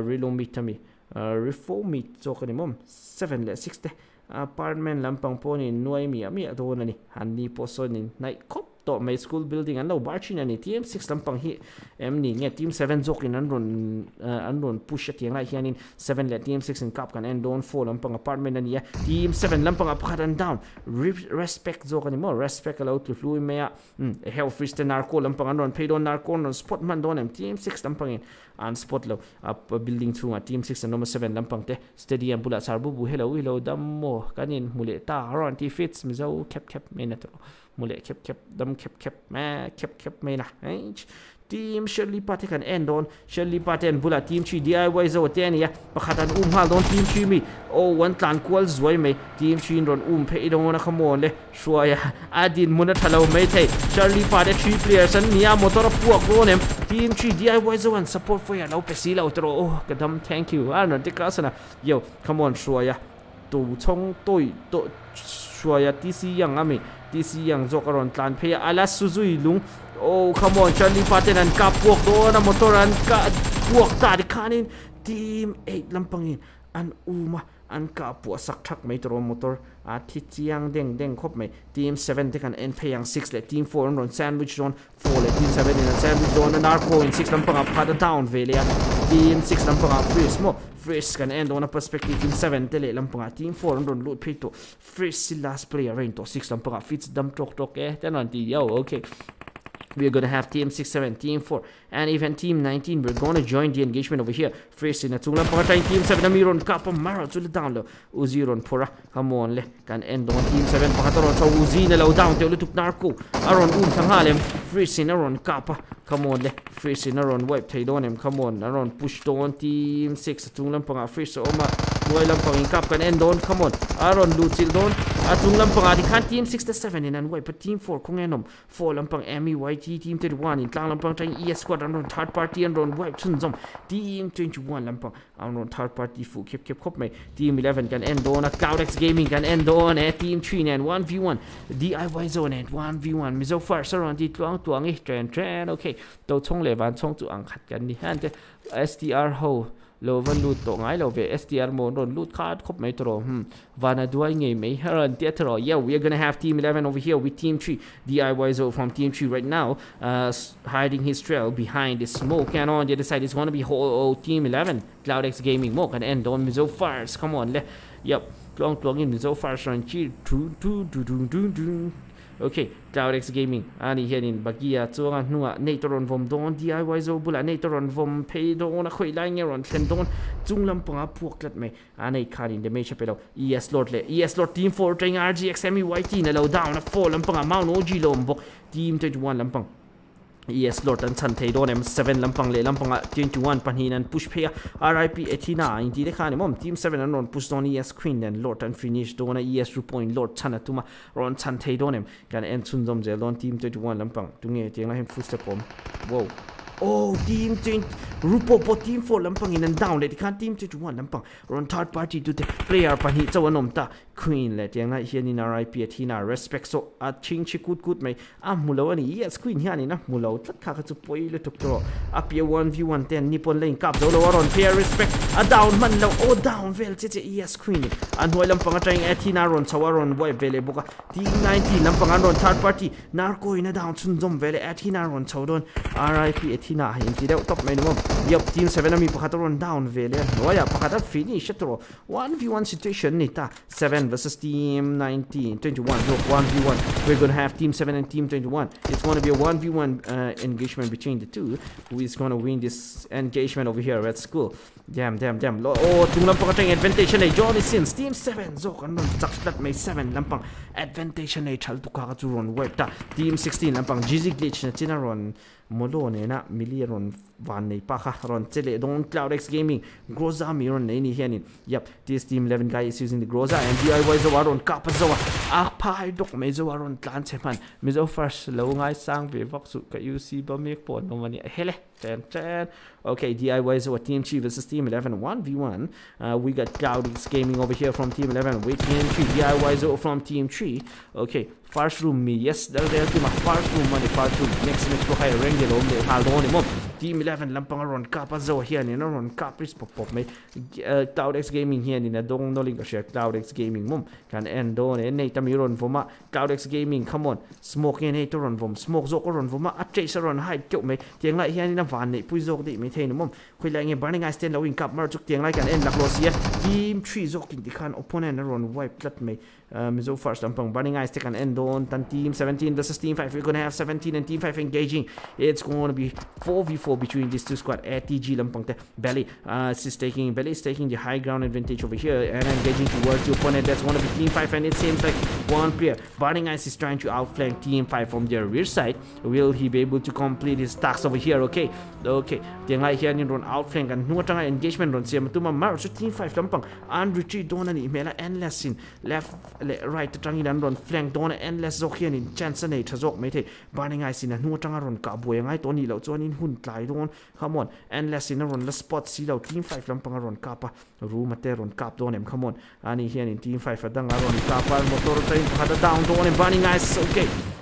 relo meet me uh reform me so kan mom 7 le 6 apartment lampang po ni nuai mi ami ato na ni. Hanni po so ni. Nai kop to may school building an lo barchi na ni. Team 6 lampang hi em ni. Nge team 7 zok in an ron an ron push at yang lai hianin 7 le team 6 in cup kan and don. 4 lampang apartment na ni team 7 lampang apakhat and down. Respect zok ani respect alo tu flu me ya. Hell free narco lampang an ron pay don narco non spot man don em. Team 6 lampang in. An spot lo. Up building through a team 6 and number 7 lampang te. Stadium pula sarbu bu hello hello dam mo. Kanin mule ta. Ron ti fits. Mi zo kep kep me na to mule kep kep dam kep kep ma kep kep me na. Team Shirley Pate kan end on Shirley Pate and bula, team chi DIY zo ten ya. Pakhatan um hal don, team chi mi. O, wan tlan kwal zoi me team chi ron um pe don na khamon le. Shwaya adin muna thalo me thei. Shirley Pate three players an nia motor pu ko nem. Team chi DIY zo and support for ya lo pe si lo tro. Oh kadam, thank you. Ano tikasana yo, come on shwa ya. tu chong toi to suaya tc yang ame tc yang zokaron tan phe ala suzui lung oh come on chani paten an kapok do na motoran ka puok sa kanin team 8 lampangin an uma an ka pu sak thak mai tro motor. A thi chiang deng deng khop mai team 7 te kan n pe yang 6 le. Team 4 run sandwich zone. 4 le. Team 7 in a sandwich zone. An arco in 6 lampa ka pa down ve le team 6 lampa ka free mo. Fresh kan end on a perspective. Team 7 te le lampa team 4 run lut pe to. Fresh si last player rain to. 6 lampa ka fits dam tok tok e eh? ten on ti oh, okay. We are have team 6 7 team 4 and even Team 19 we're gonna join the engagement over here. Facing Natsuna Partain Team 7 Amiron Kapa download. down low. Uziron Come on le. Can end on Team 7 Pakataron so Uzina low down. To Lutuk Narco Aron Um Tanghalem Facing Aron Kapa come on le. Facing Aron. Web Taidonem come on. Aron push down Team 6 Tulam Panga Fresh. Oma Roy Lampang in Cup. Can end on, come on. Aaron Lutil don. Ah, Atung Lampang adi kan team 67 in and wipe. but team 4 kung enom. 4 Lampang MEYT team 31 in Tlang Lampang trying ES squad. And on third party and on wipe chun zom team 21 lam pang on third party fu kip kip kop mai team 11 kan end on a Cloudex gaming kan end on eh team 3 and 1v1 DIY zone and 1v1 mizo first around di tuang tuang eh trend trend okay to chong le van chong tu ang khat kan ni han te SDR ho lo van lut to ngai lo ve SDR mo ron lut card khop mai tro hm vana yeah we are going to have team 11 over here with team 3 DIY zo from team 3 right now. Uh hiding his trail behind the smoke. And on the other side is going to be whole team 11 Cloudex gaming mo kan end on mizo fires. Come on le yep long long in mizo fires ran chi tu tu tu tu tu Oké, Cloudex Gaming, Ani Herin, Bagia, Zora, Nua, Natoron vom Don, DIY Zobula, Natoron vom Pedona, Kwe Langeron, Tendon, Zunglam Pura Purklat me, Ane Karin, de Mecha Pelo, ES Lordle, ES Lord Team Fortring, RGXMYT YT, Nelo Down, a Fall, Lampang, Mount OG Lombo, Team 21 Lampang. E.S. Lord and Sante Donem, seven lampang le lampang at twenty one Panhin and push pay RIP etina in the can mom team seven and non push don E.S. queen and Lord and finish dona yes point Lord Chanatuma Ron Sante Donem can end sundom je lon team twenty one lampang tunge tiang him full step on. Wow. Oh, team change. Rupo po team 4 lampang in and down. Let the team change one lampang. Ron third party to the player pan hi chawanom ta. Queen let yang ngai hian in RIP athina respect so a ching chi kut kut mai. A mulo ani yes queen hian ina mulo tlat kha ka chu poi le tuk tro. A pia 1v1 ten nippon lane kap zo lo ron pair respect. A down man lo oh down vel che che yes queen. An hoi lampang a trying athina ron chawaron boy vele boka. Team 19 lampang ron third party. Narco in a down chun zom vele athina ron chawdon. RIP athina thina hin ti deuh top mai ni mom yop team 7 mi pakhat ron down vele noya pakhat finish tro 1v1 situation ni ta 7 7 versus team 19, 21. So 1v1. We're to have team 7 and team 21. It's to be a 1v1 uh, engagement between the two. Who is to win this engagement over here at school? Jam, jam, jam. Oh, itong lampang at advantage na Johnny Sins. Team 7. So, kanon. Saklat may 7 lampang. Advantage na Chal tuka ka turon. Wipe ta. Team 16 lampang. GG glitch na tinaron. Molo na na. Mili ron. Van na ipaka ron. Tele. Don X Gaming. Groza mi ron na inihianin. Yep. This team 11 guy is using the Groza. And DIY zawa ron. Kapa zawa. Akpa ah, dok may zawa ron. Tlan seman. Mizo first. Low ngay sang. Vivak su ka UC ba mikpo. No mani. Hele. Ten, ten. Okay. DIY zawa. Team Chi versus Team 11 1v1 uh, we got cloudx gaming over here from team 11 with team 3 diy zo from team 3 okay first room me yes there there to my first room money first room next match ko hay ring lo me hal do ni mo team 11 lampang ron kapa zo here ni no ron kapris pop pop me cloud x gaming here ni na dong no link share cloud x gaming mum kan end do ne nei tam ron voma cloud x gaming come on smoke ne to ron vom smoke zo ko ron voma a chase ron hai chok me tiang lai here ni na van nei pui zo di me the ni mum khoi lai nge burning i stand lowing cup mer chuk tiang lai kan end lak lo sia team 3 zo kin di khan opponent ron wipe plat me um, so first lampang burning eyes take an end on tan team. 17 versus team 5 we're gonna have 17 and team 5 engaging. It's going to be 4v4 between these two squad. ATG lampang te belly uh, is taking belly is taking the high ground advantage over here and engaging towards the opponent. That's going to be team 5 and it seems like one player burning eyes is trying to outflank team 5 from their rear side. Will he be able to complete his tasks over here? Okay okay. Tiang lai here ni ron outflank and nuwa tanga engagement ron siam tuma mar so team 5 lampang. And retreat dona ni mela endless in left le right tangi dan ron flank don endless zok hian in chance nei tha thazok mai the burning eye sin nu tanga ron ka boi ngai to ni lo chuan in hun tlai don come on. Endless in ron la spot si lo team 5 lam panga ron ka pa ru mate ron kap don em, come on. Ani hian in team 5 adanga ron ka pa motor train hada down don em. Burning eyes okay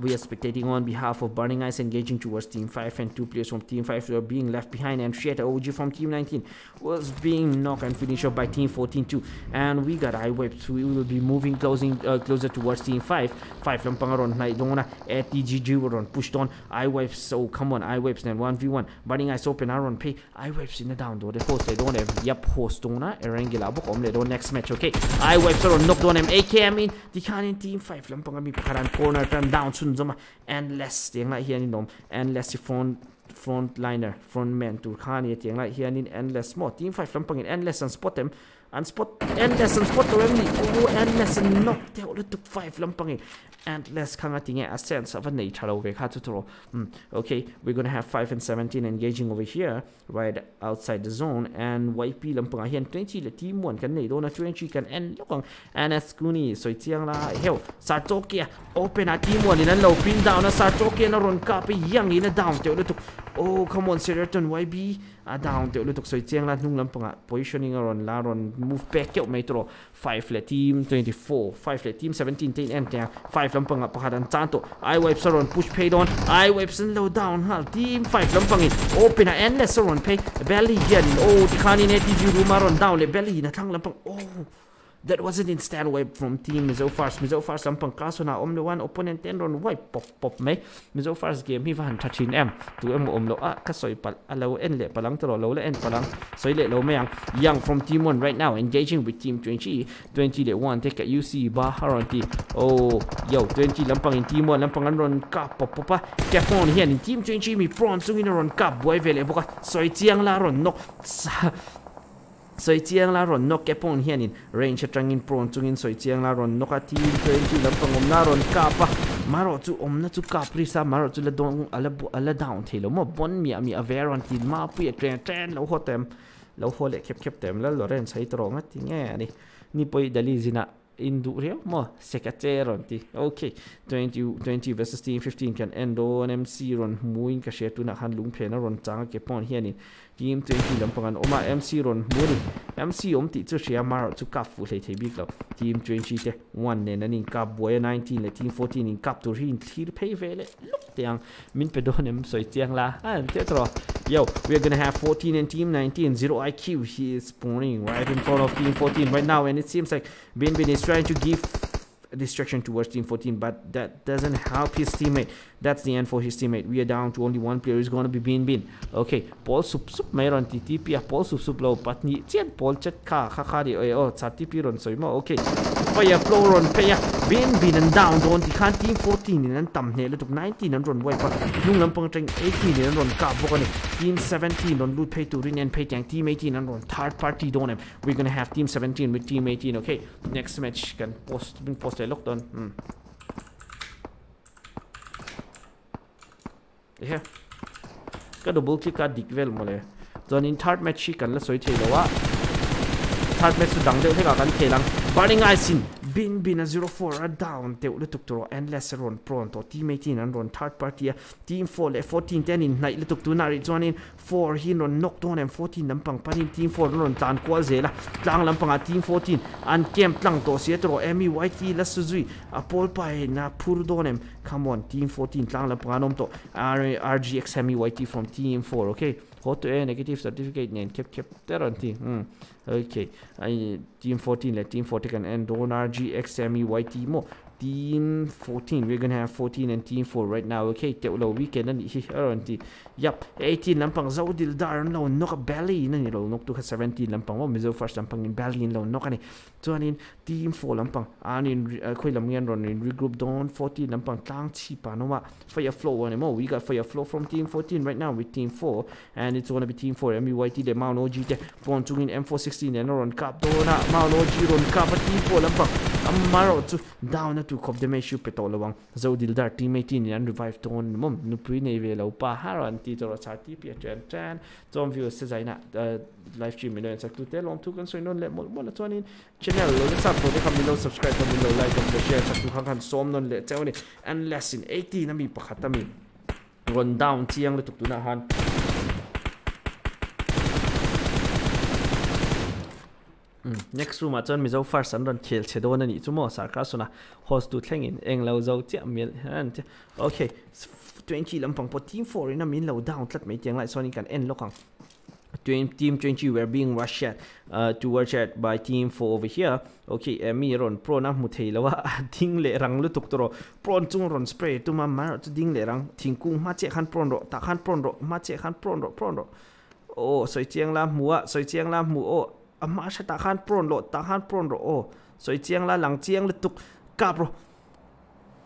we are spectating on behalf of Burning Eyes engaging towards Team 5 and two players from Team 5 were being left behind. And Sheta OG from Team 19 was being knocked and finished off by Team 14 too. And we got iWebs we will be moving closing uh, closer towards Team 5 5 lang pangaron na idong at TGG ron pushed on iWebs so come on iWebs then 1v1 Burning Eyes open aron pay iWebs in the down door. The host they don't have yep host dong na erengila bok om do next match okay. iWebs ron knocked on him. AKM in the can in Team 5 lang pangami pakaran corner turn down to the zoma and less thing like here in and less the front front liner front man to khan yet thing er like here in endless more team five from endless and spot them And spot Endless som spotter Remedy. Og Endless nok. Det holder five lampangen. Endless kan være ting a sense of a nature over her to Mm. Okay, we're gonna have 5 and 17 engaging over here. Right outside the zone. And YP lampang here. And 20 le team 1 kan nade. Ona 20 kan end lokang. And as kuni. So it's yang la. Heo. Satoke. Open a team 1. Inan low pin down. Satoke na run copy. young. in a down. They holder. Oh, come on, Seraton YB. A down te ol tuk soi chiang la nung lampang positioning aron la ron move back kyo metro 5 le team 24 5 le team 17 10 and 5 lampang pakhadan chanto i wipe saron push pay on i wipe sun low down hal team. 5 lampang in. Open a endless saron pay. Belly gen. Oh tikhani ne tiju rumaron down le belly na thang lampang oh that wasn't instant wipe from team Mizo Fars. Mizo Fars lampang kaso na omlo one opponent ten ron wipe pop pop may Mizo Fars game hi van touchin em. Tu em omlo ah, a kasoy pal ah, alo en le palang tro lo le en palang. Soy le lo mayang young from team 1 right now engaging with team 20 20 le 1 take a UC ba haranti oh yo 20 lampang in team 1 lampang an ron ka pop pop ah. pa kefon hian in team 20 mi prawn sungin ron ka boy vele boka. Soy chiang la ron no soi chiang la ron nok kepon hianin range atangin pron chungin soi chiang la ron noka ti twenty lampang om na ron kapa maro chu om na chu kapri sa maro chu la dong ala bu ala down thelo mo bon mi ami averon ti ma pu e tren tren lo hotem lo hole kep kep tem la loren sai tronga ti nge ni ni poi dali zina Indurio mo sekateron ti okay 20 20 versus team 15 kan endo MC ron muin ka share tu na han lung phe na ron changa ke pon hianin team 20 lampangan oma MC ron muri MC om ti chu share mar chu kap fu hlei thei bik lo. Team 20 te one ne nanin kap boy 19 le team 14 in kap tur hin thir pei vele luk tiang min pe donem soi tiang la an te tro. Yo we're gonna have 14 and team 19 zero IQ he is spawning right in front of team 14 right now and it seems like Bin Bin is trying to give distraction towards team 14 but that doesn't help his teammate that's the end for his teammate. We are down to only one player is going to be bin bin okay Paul sup sup ti ti Paul sup sup lo pat ni chen Paul chat di oi oh chat ti pi ron soi mo okay. Fire flow ron pe ya bin bin and down don ti khan team 14 ni nan tam ne le tuk 19 nan ron wai pat nung lam pang teng 18 ni nan ron ka bo ni team 17 ron lut pay to rin and pay tang team 18 nan ron third party don em. We're going to have team 17 with team 18 okay? Next match can post bin post le lock don hmm. yeah. Ka double kick ka dikvel mole. Zon in third match kan la soi thelo wa. Third match su dangdeu theka kan thelang. Burning Ice in bin a 04 a down, te le tuk to endless ron pron to team 18 and ron third party, team 4 le 14 ten in night le tuk tu, nari chuan in 4 hin ron knock down, and 14 lampang panin team 4 ron tan kwal zela tlang, lampang, a team 14 an kem, tlang, to sia to emi yt la suzui a pol pai e na pur donem come on, team 14 tlang, lampang anom to rgx emi yt from team 4 okay? Go to A negative certificate ni cap cap teron ti. Hmm. Okay. Ah, Ay team 14 le team 14 kan and donor GXMEYT mo. team 14 we're gonna have 14 and team 4 right now okay? لو ويكي نن هيرنتي يب 18 lampang, لمبان زودي الدار لو نوق بالي نن لو نوق توك 17 lampang لمبان مو مزو فرش لمبان بالي لو نوق ني تونين team 4 لمبان اني كوي لم ين رون in regroup down 14 لمبان تلان تشي what? fire flow one more. We got fire flow from team 14 right now with team 4 and it's gonna be team 4 MUYT the Mount OG the Pontungin M416 and run cap dona Mount OG run cap team 4 lampang, amaro to down to khop de me shu pe lawang zo dil dar team 18 yan revive ton mom nu pui nei ve lo pa haran ti to cha ti pi tran tran zom view se zaina live stream no sak tu te tu kan so non le mo mo to ni channel lo le sap de kam lo subscribe kam lo like kam share sak tu kan som non le chawni and lesson 18 na mi mi run down chiang le tuk tu na han next room achon mi zo first an ron khel che don ani chumo sarkar suna host tu thlengin eng lo zo che mil han okay 20 lampang po team 4 in a min lo down tlat mai tiang lai soni kan en lokang team 20 were being rushed at, uh, towards it by team 4 over here okay uh, mi ron pro na mu thei lawa ding le rang lu tuk toro pron chung ron spray tu ma ma ding le rang thing kung ma che khan pron ro ta khan pron ro ma che khan pron ro pron ro oh soi chiang la mu a soi chiang la mu o อามาชะตาขันปรนโลตาขันปรนโลโอสวยเจียงละหลังเจียงละตุกกาบโร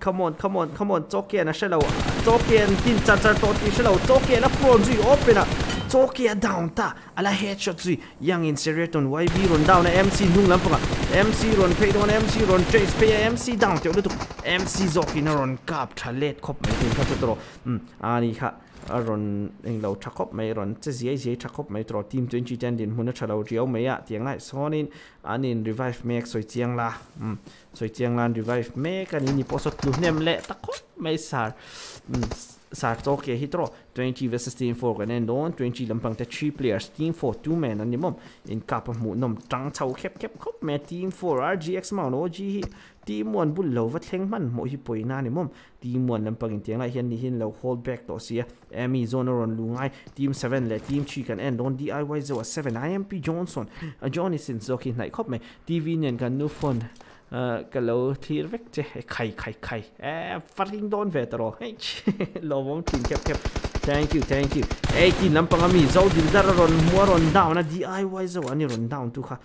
ขมอนขมอนขมอนโจเกียนะใช่เราโจเกียนกินจัดจัดตัวที่ใช่เราโจเกียนะปรนจุยโอเป็นอะโจเกียดาวน์ตาอะไรเฮดช็อตจุยยังอินเซเรตันไวบีรอนดาวน์นะเอ็มซีนุ่งลำปะเอ็มซีรอนเพย์โดนเอ็มซีรอนเจสเพย์เอ็มซีดาวน์เดี๋ละตุกเอ็มซีโจกินรอนกาบทะเลขบไม่ถึงครับตัวอืมอันนี้ค่ะ ron eng lo thakop mai ron che zia zia thakop mai, tro team 2010 din huna thalo riau mai ya tiang lai sonin, anin revive mek soi chiang la. Um soi chiang lan revive mek ani ni posot lu nem le takop mai sar. Hmm. Sar to ke hitro 20 versus team 4 kan en don 20 lampang te 3 players, team 4 2 men ani mom. In kap mu nom tang chau khep khep khop me team 4 rgx ma no ji ti muan bul lo va thleng man mo hi poina ni mom ti muan lam pangin tiang lai hian ni hin lo hold back to sia ami zone ron lungai team 7 le team chi kan end on diy zo 7 imp johnson a johnny sin zo ki nai khop me tv nen kan nu phone ก็เราทีเร็กเจไข่ไข่ไข่เอ๊ฟัดยิงโดนเวตรอเฮ้ยเราวงทีมแคบแคบ thank you thank you เอ้ยทีมลำปังมีเจ้าดิลดารอนมัวรอนดาวนะ DIY เจ้าอันนี้รอนดาวทุกค่ะ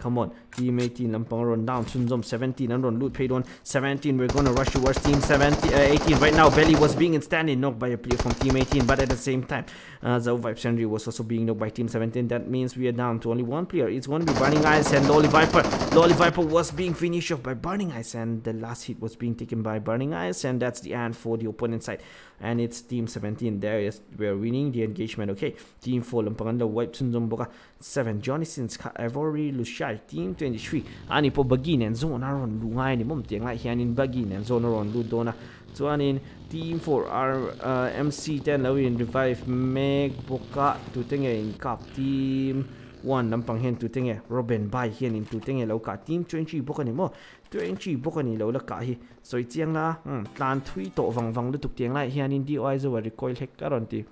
Come on, team 18 Lampang run down. Sunzom 17 and run loot paid on 17. We're gonna rush towards team 17, uh, 18 right now. Belly was being instantly knocked by a player from team 18, but at the same time, uh, Zhao Vibe was also being knocked by team 17. That means we are down to only one player. It's gonna be Burning Eyes and Lolly Viper. Lolly Viper was being finished off by Burning Eyes, and the last hit was being taken by Burning Eyes, and that's the end for the opponent side. And it's team 17. There is we're winning the engagement. Okay, team 4 Lampangan the wipe Sunzom Boka 7 Johnny Sins Ivory Lushai team 23 ani po bagin and zone aron lungai ni mom tiang lai. Hianin bagin and zone aron lu. Dona chuanin team 4 r uh, mc10 lawin revive. Meg boka. Tu tenge in cup. Team 1 lampang hen. Tu tenge robin bai hian in tu tenge lo ka team 20 boka ni mo tu anh chỉ bốc anh lâu là cả hi. Soi chiang la hmm, um tan thui to wang wang lu tiếng lại lai hianin đi oi zo recoil hết cả rồi thì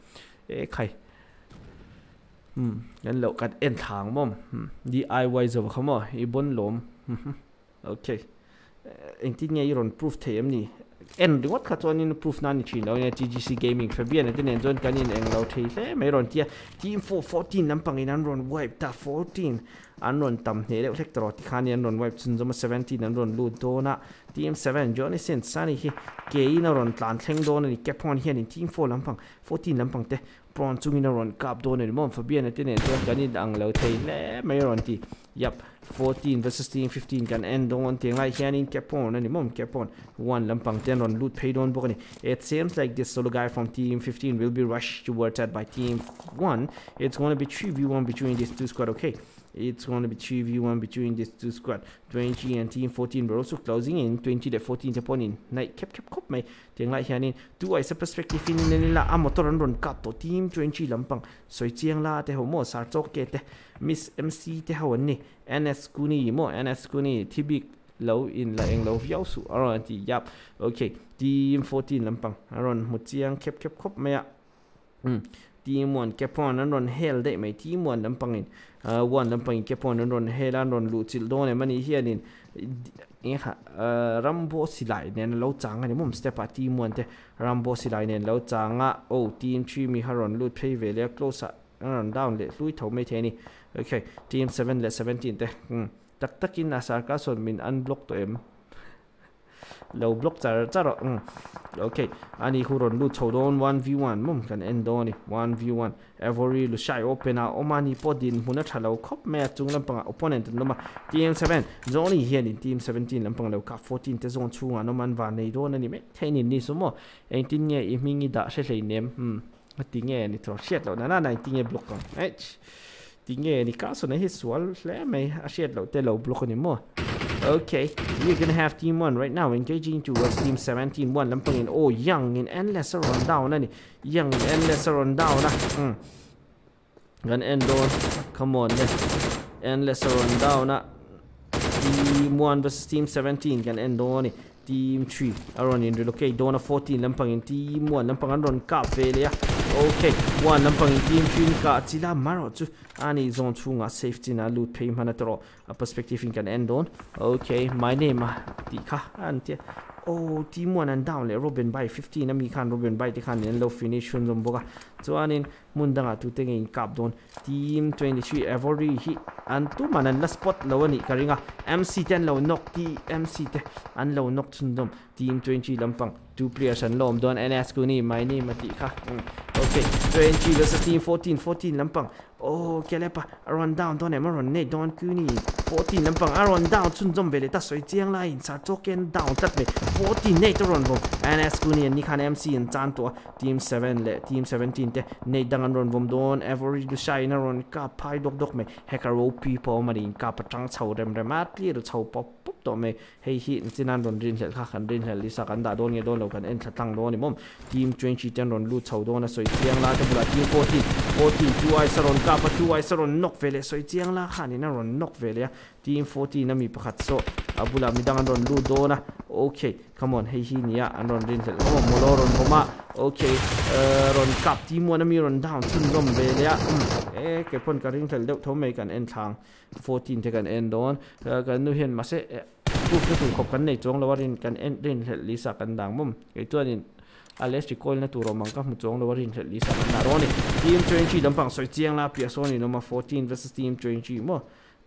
eh, e khai um hmm, yan lâu cắt en thang mom. Hmm, DIY zo mà i bốn lom. Mhm. ok. Anh tin nghe iron proof thế them ni. En ringot kha chuan in proof nan thin lo ne TGC gaming. Fabian te nen zon kanin eng lo thei hle mai ron tia. Team 4 14 lampang in an ron wipe ta 14 an ron tam ne le hlek tro ti khan an ron wipe chun zoma 17 an ron lut do na. Team 7 johnny sen sani hi ke in ron tlan thleng do na ni. Kepon hian in team 4 lampang 14 lampang te. Prawn chungin ron kap do ni. Mom fabian te nen zon kanin ang lo thei le mai ron ti. Yap 14 versus team 15 kan end on ting lai hian in kepon ani mom kepon one lampang ten on loot paid on bokani it seems like this solo guy from team 15 will be rushed towards that by team 1 it's going to be 3v1 between these two squad okay it's going to be 3v1 between these two squad. 20 and team 14 we're also closing in. 20 to 14 te in nai cap cap kop mai tiếng lại hianin. Tu ai sa perspective in nên là am motor ron kap to team 20 lampang soi chiang la te homo sar chok ke te miss mc te ho ni ns kuni mo ns kuni. Tibik low in la eng low viau su aron ti yap. Okay team 14 lampang aron mo chiang kep kep kop mai ạ. Ừ. team 1 kepon an ron hel de mai team 1 lampang in uh, 1 lampang in kepon an ron hel an ron lu chil don e mani hianin e ha rambo silai nen lo chang ani mum step a team 1 te rambo silai nen lo changa oh team 3 mi haron lu phei ve le close an down le lui tho mai the ni okay team 7 le 17 te tak takin asar ka son min unblock to em لو بلوك ترى ترى اوكي اني هورون لو تشودون 1 في 1 ممكن اندوني 1 في 1 every لو شاي اوبن او ماني بودين هنا تشالو كوب ما تون لمبا اوبوننت لما تيم 7 زوني هي ني تيم 17 لمبا لو كا 14 تزون 2 انو مان فان ني دون اني مي تيني ني سمو ان تيني يميني دا شي نيم هم تيني ني ترو شيت لو نانا ناي تيني بلوك اتش تيني ني كاسو ني هي سوال لا مي اشيت لو تلو بلوك ني مو Okay, we're gonna have team one right now engaging towards team 17 one lempeng in oh young in endless around down any young in endless around down ah. kan, uh. mm. gun end on come on then. endless around down uh. team one versus team 17 can end on it team three around in relocate donor 14 lempeng in team one lempeng run cup failure okay 1 lampang in team 3 ka chila maro, chu. Ani, zone chunga safety, na, loot, pay, mana tro a perspective, in can end on. Okay my name ah, ti kha antia oh team one, and down, le, robin by 15 ami, khan, robin by ti khan en low finish hun zom boga chuanin mundanga ah, tu, te ngin kap, don. Team 23 every hi, an, tu manan la spot lo ani karinga ah. mc10 lo knock ti mc te an lo knock chun dom team 20 lampang. Two players an lom don ns ku ni my name ati kha okay 20 versus team 14 14 lampang oh kelepa run down don em run ne don ku ni 14 lampang run down chun zom vele ta soi chiang la in sa token down tat me 14 ne to run bom ns ku ni ni khan mc in chan to team 7 le team 17 te ne dang an run bom don every du shai na run ka pai dok dok me hacker op po ma din ka pa chang chau rem rem at clear chau pop pop to me hei hi chinan run rin hel kha khan rin hel li sa kan da don nge don lo kan en thlang don ni mom team 20 ten run lu chau don na soi chiang la te bula team 14 14 tu ai saron ka pa tu ai saron nok vele soi chiang la khan ni na run nok vele team 14 na mi pakhat so abula mi dang ron lu do na okay come on hei hi nia an ron rin hel mo molo ron homa okay ron kap team 1 na mi ron down chun dom vele ya e ke pon ka ring hel deuh tho mai kan en thang 14 te kan en don kan nu hen ma se พูดถึงขบกันในจงแล้วว่ารินกันเอ็นรินลิซ่ากันดังมุมไอ้ Come on, hei hi niya an ron rin sel. Come on, molo ron homa. Okay, ron kap ti mo na mi ron down tin rom be niya. Eh, ke pon ka rin sel deu thom mai kan en thang. 14 te kan en don. Kan nu hian ma se ku ku tu khop kan nei chong lawarin kan en rin sel lisa kan dang mum. Ke tuanin อเลสติโกลนะตัวเรามังก็มุจงเลวรินเฮลิสันนารอนี่ทีมเทรนชีดัมปังสวยเจียงละเปียโซนี่นมา14 versus ทีมเทรนชีมั่ว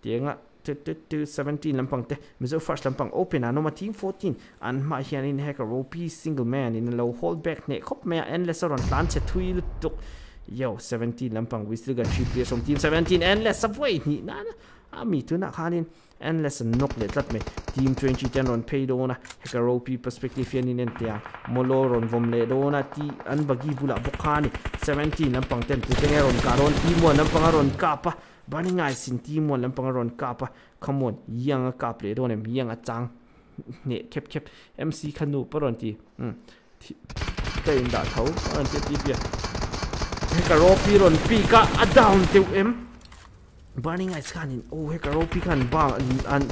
เจียงละ 17 lampang te mizo first lampang open ano ma team 14 an ma hian in hacker op single man in low hold back ne khop me endless on plan che thui tuk. Yo 17 lampang we still got three players from team 17 endless subway ni na a mi tu na khanin endless nok le tlat me. Team 20 ten ron pay do na. Hacker op perspective yan in tia molo ron vom le do na. Ti an bagi bula bukhani 17 lampang ten tu te ron karon team 1 lampang ron kapa bani ngai sin ti mon lam pangaron kapa khamon yang ka ple don em yang a chang ne khep khep mc khanu paron ti um te in da thau an te ti pia ka ro pi ron pi ka a down te em bani ngai khan in o he ka ro pi khan ba an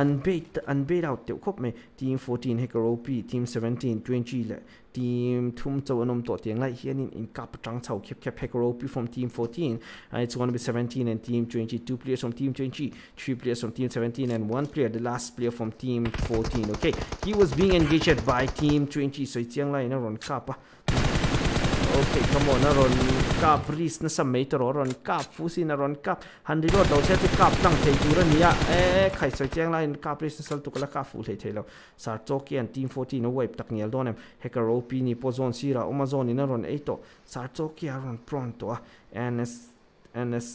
unbeat unbeat out tiểu khop me. Team 14 hacker op team 17 20 le team thum chaw anom to tiang lai hian in in kap tang chau khep khep hacker op from team 14 and it's going to be 17 and team 20 two players from team 20 three players from team 17 and one player the last player from team 14 okay? He was being engaged by team 20 so tiang lai na ron kapa ah. Ok come on ron kap ris na sa may toro ron kap fusi na ron kap handi lo daw siya ti kap tang thei tu ran niya eh khai sa chiang line kap ris na sal tu kala kap fu thei thei lo sar choki an team 14 no web tak nial donem hacker op ni pozon sira amazon ni na ron eito sar choki ron pronto ns ns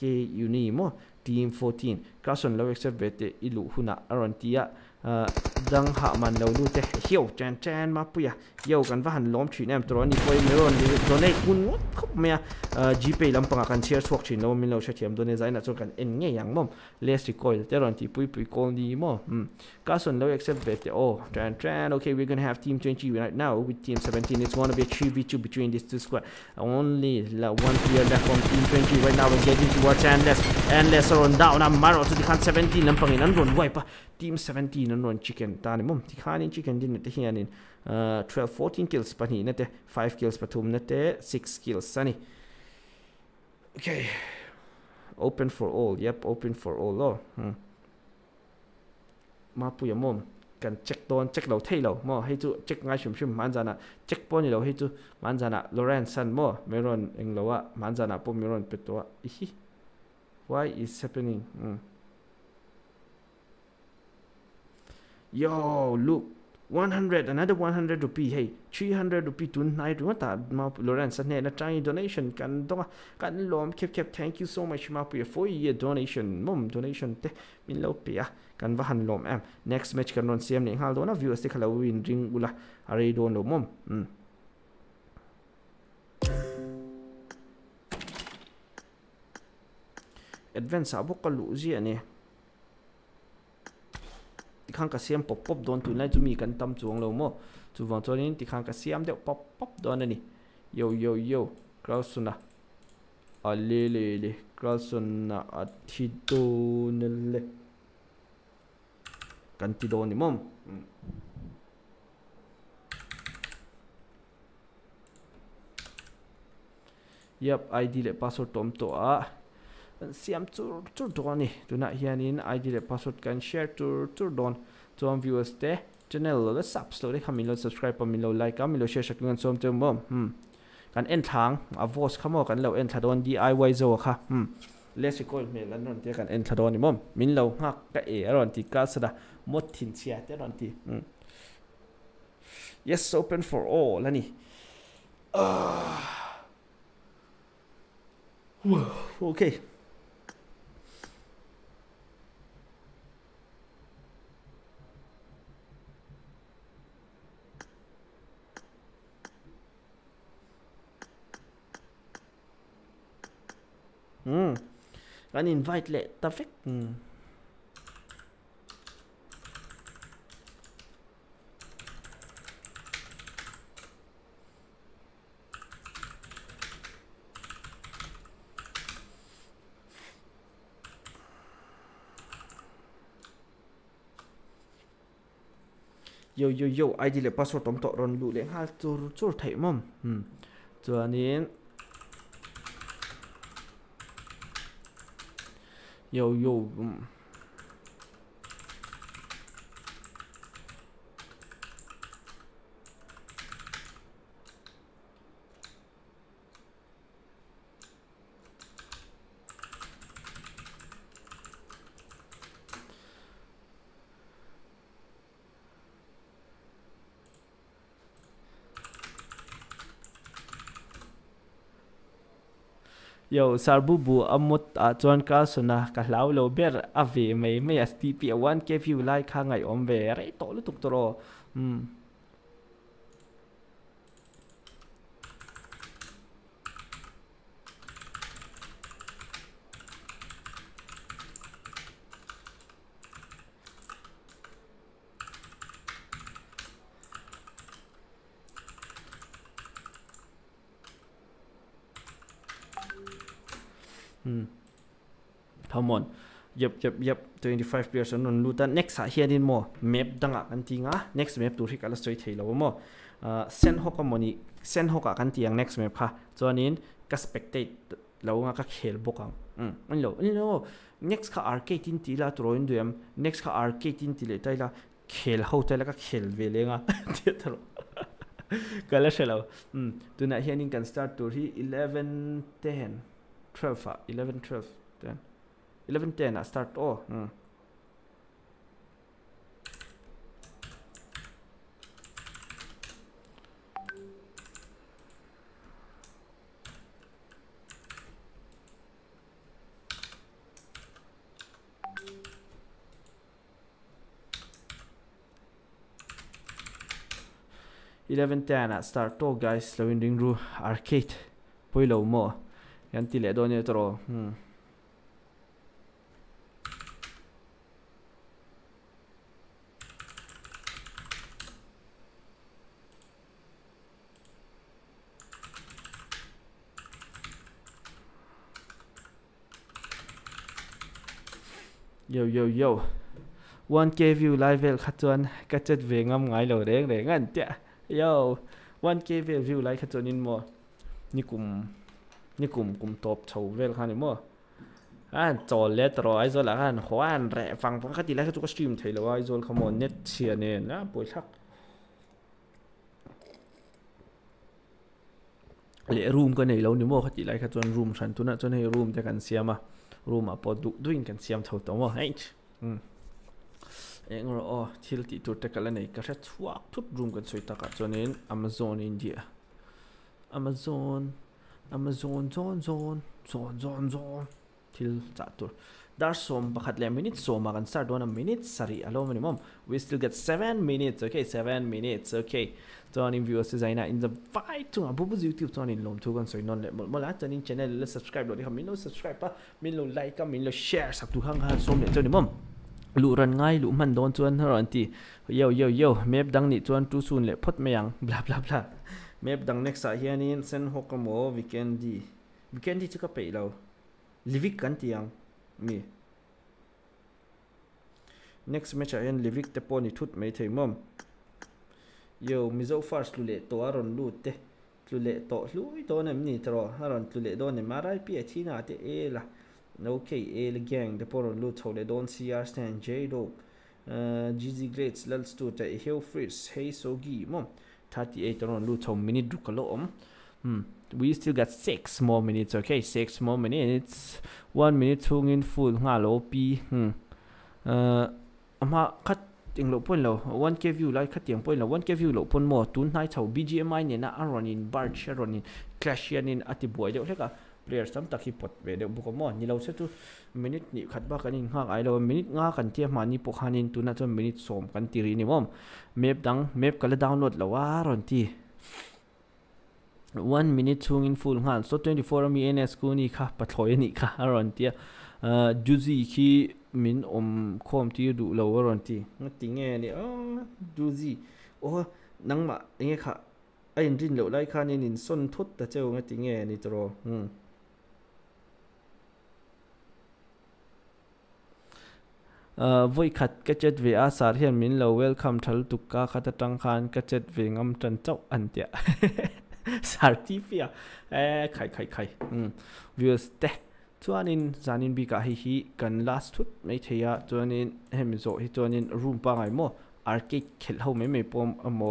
ke uni mo team 14 kason lo except vete ilu huna aron tia Ờ, dang hạ man lo nu te hiểu chan chan mà puya yêu gần và han lõm chuyện em tôi nói coi koi meron ni donate quân ngot không mẹ. Ờ, Gp làm bằng cái share swak thin lo min lo sha thiam donate zaina cho cần anh nghe yang mom less recoil coil te ron pui pui call đi mo hm ka son lo accept vet oh chan chan okay we're gonna have team 20 right now with team 17 it's gonna be a 3v2 between these two squad. Only la one player left from team 20 right now. We're getting towards endless. Endless on down. I'm maro to the kan 17 lam pangin run ron wipe team 17 an ron chicken. Tani mom ti khanin chicken din te hianin uh, 12 14 kills pani na te 5 kills pathum na te 6 kills sani. Okay. Open for all yep open for all lo. Hmm. ma pu ya mom kan check don check lo thei lo. Mo hei chu check ngai shum shum man jana check po lo hei chu man jana loren san mo. Meron eng lo wa man jana po meron petwa ihi. Why is happening? Hmm. Yo, look 100 another 100 rupee, hey 300 rupee tun nai ru ta ma Lawrence ne na chang donation kan do kan lom kep kep thank you so much ma pu for your donation mom donation te min lo pe a kan va han lom em. Next match kan non cm ni hal do na viewers te khala win ring ula are don lo mom mm. Ừ. advance abok kalu ji ข้างกระเสียมปบปบโดนตุนไล่จะมีกันตำจวงเราโม่จู่วังจวนี้ที่ข้างกระเสียมเดี๋ยวปบปบโดนนี่โยโยโยกราสุนะอัลเลเลเลกราสุนะอัทิโดนเลกันติโดนนี่มั่งยับไอดีเลพาสเวิร์ดตอมตัวอะเสียมจูจูดอนนี่ตัวนั้นเฮียนินไอดีเลพาสเวิร์ดกันแชร์จูจูดอน chom viewers, te channel lo la subscribe lo le khamin lo subscribe pa min lo like ka min lo share shakin chom te mom hm kan en thang a voice khamo kan lo en thadon diy zo kha hm let's go e me lan non te kan en thadon ni mom. Min lo ngak ka e ron ti ka sada mot thin chia te ron ti hm yes, open for all lani ah. Okay. Ừ. Invite lệ ta phích. Ừ. Yo yo yo ID le password tom to ron lu le hal chur chur thei mom hm ừ. chuanin 要用嗯 yo sarbubu amut, a, chuan ka, suna, ka hlau lo ber, a ve mai mai stp tp 1 ke view, like, ha ngai, om ve re to, lu tuk toro um hmm. Come on. yep yep yep 25 players on luta next ha hian in mo map danga kan tinga next map tu ri kala straight thei lo mo sen hoka moni sen hoka kan tiang next map kha chuanin ka spectate lo nga ka khel boka um an lo an lo next kha arcade tin ti la troin duam next kha arcade tin ti le tai la khel ho tai la ka khel ve le nga ti tharo kala shelo um tu na hian in kan start tur hi 11 10 12 11 12 10 1110 I start oh hmm. Eleven ten at start Oh, guys, slowing ring arcade, pwilo mo. Yanti le doon tro. Hmm. Yo yo yo 1k view live vel khát chuan ka chat ve ngam ngai lo reng reng an tia yo 1k view live khát chuan in mo ni kum ni kum kum top chau vel khan mo an chol le tro ai zol an hwan re fang fang khati la chu ka stream thei lo ai zol khamon net chia ne na poi thak le room ka nei lo ni mo khati lai kha chuan room than tu na chuan hei room te kan siama room a pot du duin kan siam tho to mo hei um eng ro o thil ti tur te kala nei ka hre chuak thut room kan soi taka chuanin amazon india. Amazon amazon zon zon zon zon zon thil cha tur dar som bakhat minutes so magan star dona minutes sari alo minimum we still get 7 minutes okay 7 minutes okay ton in viewers is aina in the fight to abu buz youtube ton in lom to gan so non le mo la ton in channel le subscribe lo ha min lo subscribe pa min lo like ka min lo share sak tu hang ha som le ton mom ลุรันง่ายลุมันโดนชวนเท่านั้นทีเย่เย่เย่เมฟดังนี่ชวนจูซูนเลยพดไม่ยังบลาบลาบลาเมฟดังเน็กซ์เฮียนี่เซนหกโมวิกเอนดีวิกเอนดีจะก็ไปเราลิวิกกันที่ยัง mi next match ayan hian livik te pawh ni thut mai thei mom yo mizo first lu le to aron lu te. Lu le to lui to nem ni tro. Aron lu le don ne marai pi thi te e la. Okay e le gang de poron lu to le don cr stand j do uh, gg grades lal stu te hill freeze hey so gi mom 38 aron lu to minute du om. Hmm. We still got six more minutes okay? Six more minutes. One minute hung in full. Nga lo pi. Hmm. Uh ama khat tiếng lộ point lo. 1k view lai khát tiếng point lo. 1k view lộ point mo. Tun nai chau. BGMI ne na aron in bar sharon in clash yan in ati boy deuh hleka. Players tam taki pot ve deuh buko mo. Ni lo se tu minute ni khat ba kan in. Ai lo minute nga kan tia ma ni po khanin tu na chu minute som kan tiri ni mom. Map dang map kala download lo. Aron ti one minute chung in full ngal so 24 mi ns ku ni kha pathoi ni kha aron tia juzi khi min om khom ti du lo aron ti ngati nge ni a juzi o nang ma nge kha ai rin lo lai kha ni nin son thut ta cheu ngati nge ni tro hm voi khat ka chet ve a sar hian min lo welcome thal tu ka khata tang khan ka chet ve ngam tan chau an tia sar ti fia e khai khai khai hm viewers te chuanin zanin bi ka hi hi kan last thut mai theya chuanin hem zo hi chuanin room pa ngai mo arcade khel ho mai mai pom amo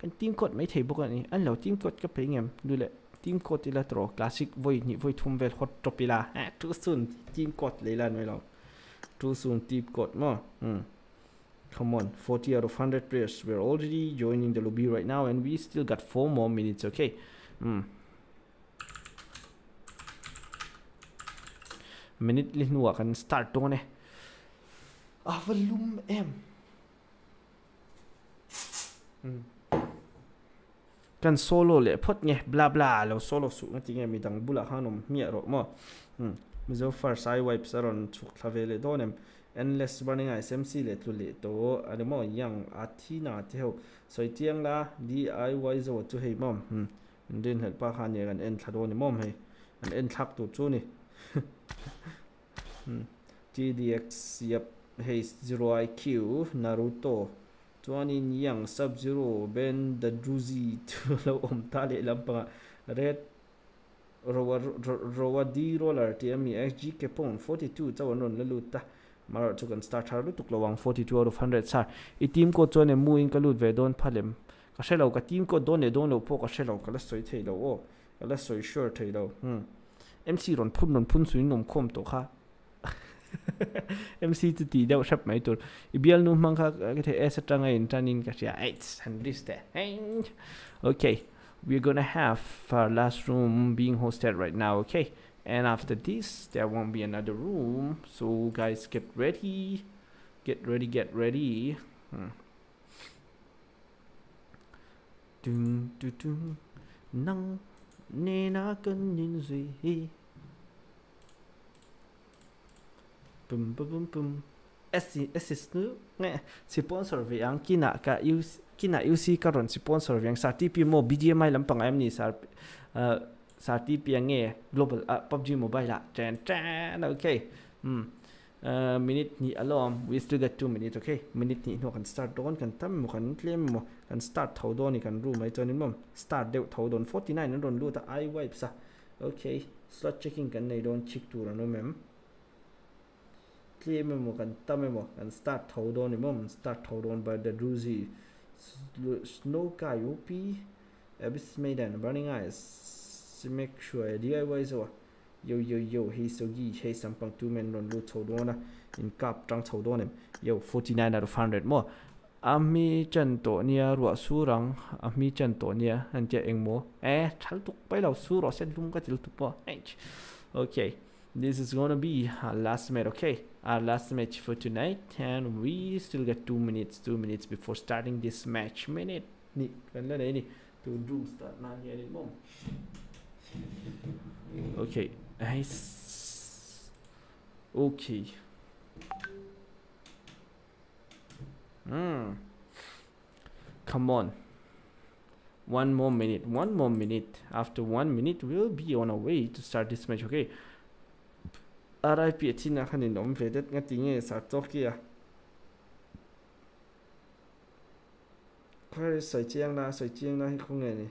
kan team code mai thei bok ani an lo team code ka pe ngem du le team code ila tro classic voi ni voi thum vel hot topila ha tu sun team code le lan mai lo tu sun team code mo hmm come on 40 out of 100 players. We're already joining the lobby right now and we still got four more minutes okay? Hmm. Minute li nuwa kan start to ne a volume em kan solo le phot nge bla bla lo solo su na tinge mi dang bula hanom mi ro mo. Mi zo far sai wipe saron chuk thavele donem endless running smc le tu le to ani mo yang athina te ho soi tiang la diy zo tu hei mom hm din hel pa khan ye kan en thado ni mom hei an en thak tu chu ni TDX yep Haze Zero IQ Naruto chuanin yang sub zero ben the druzy to lo om ta le lampanga red rowa rowa d roller tmi xg kepon 42 chawan ron la ta mar chu kan start har lu tuk lawang 42 out of 100 sar i team ko chuan e mu in ka lut ve don phalem ka shelo ka team ko don e don lo po ka shelo ka la soi thei lo o ka la soi sure thei lo hm mc ron phun ron phun suin nom khom to kha MC tu ti deuh shrap mai tur i bial nu mang kha ka the es atanga in tanin ka sia eight and this there okay we're gonna have our last room being hosted right now okay and after this there won't be another room. So guys get ready. Get ready get ready. Hmm. Dun, dun, dun. Nang nê na cân nhìn gì sponsor ve ang kina ka kina UC karon sponsor ve ang sa TP mo BGMI lampang am ni sa uh, sa TP ang nge global uh, PUBG mobile la chan chan okay hmm uh, minute ni alom we still got 2 minutes okay minute ni no kan start don kan tam mo kan claim mo kan start thau don ni kan room ai chonin mom start deu thau don 49 nan don lu ta i wipe sa okay slot checking kan nei don chick tu no mem claim mo kan tam mo kan start thau don ni mom start thau don by the ruzi snow ka up abyss maiden burning eyes make sure diy so yo yo yo hey so gi hey sampang two men ron lu chho do in kap tang chho do nem yo 49 out of 100 mo ami chan to nia ru su rang ami chan to nia an che eng mo eh thal tuk pai lo su ro sen lum ka chil tu po okay this is gonna be our last match okay our last match for tonight, and we still got two minutes two minutes before starting this match minute ni kan la ni to do start na here ni mom okay nice okay. Mm. come on. One more minute, one more minute. After one minute, we'll be on our way to start this match, okay? RIP Tina khanin om vedet nga tinge sa Tokyo. khoai sa chiang na sa chiang na không nghe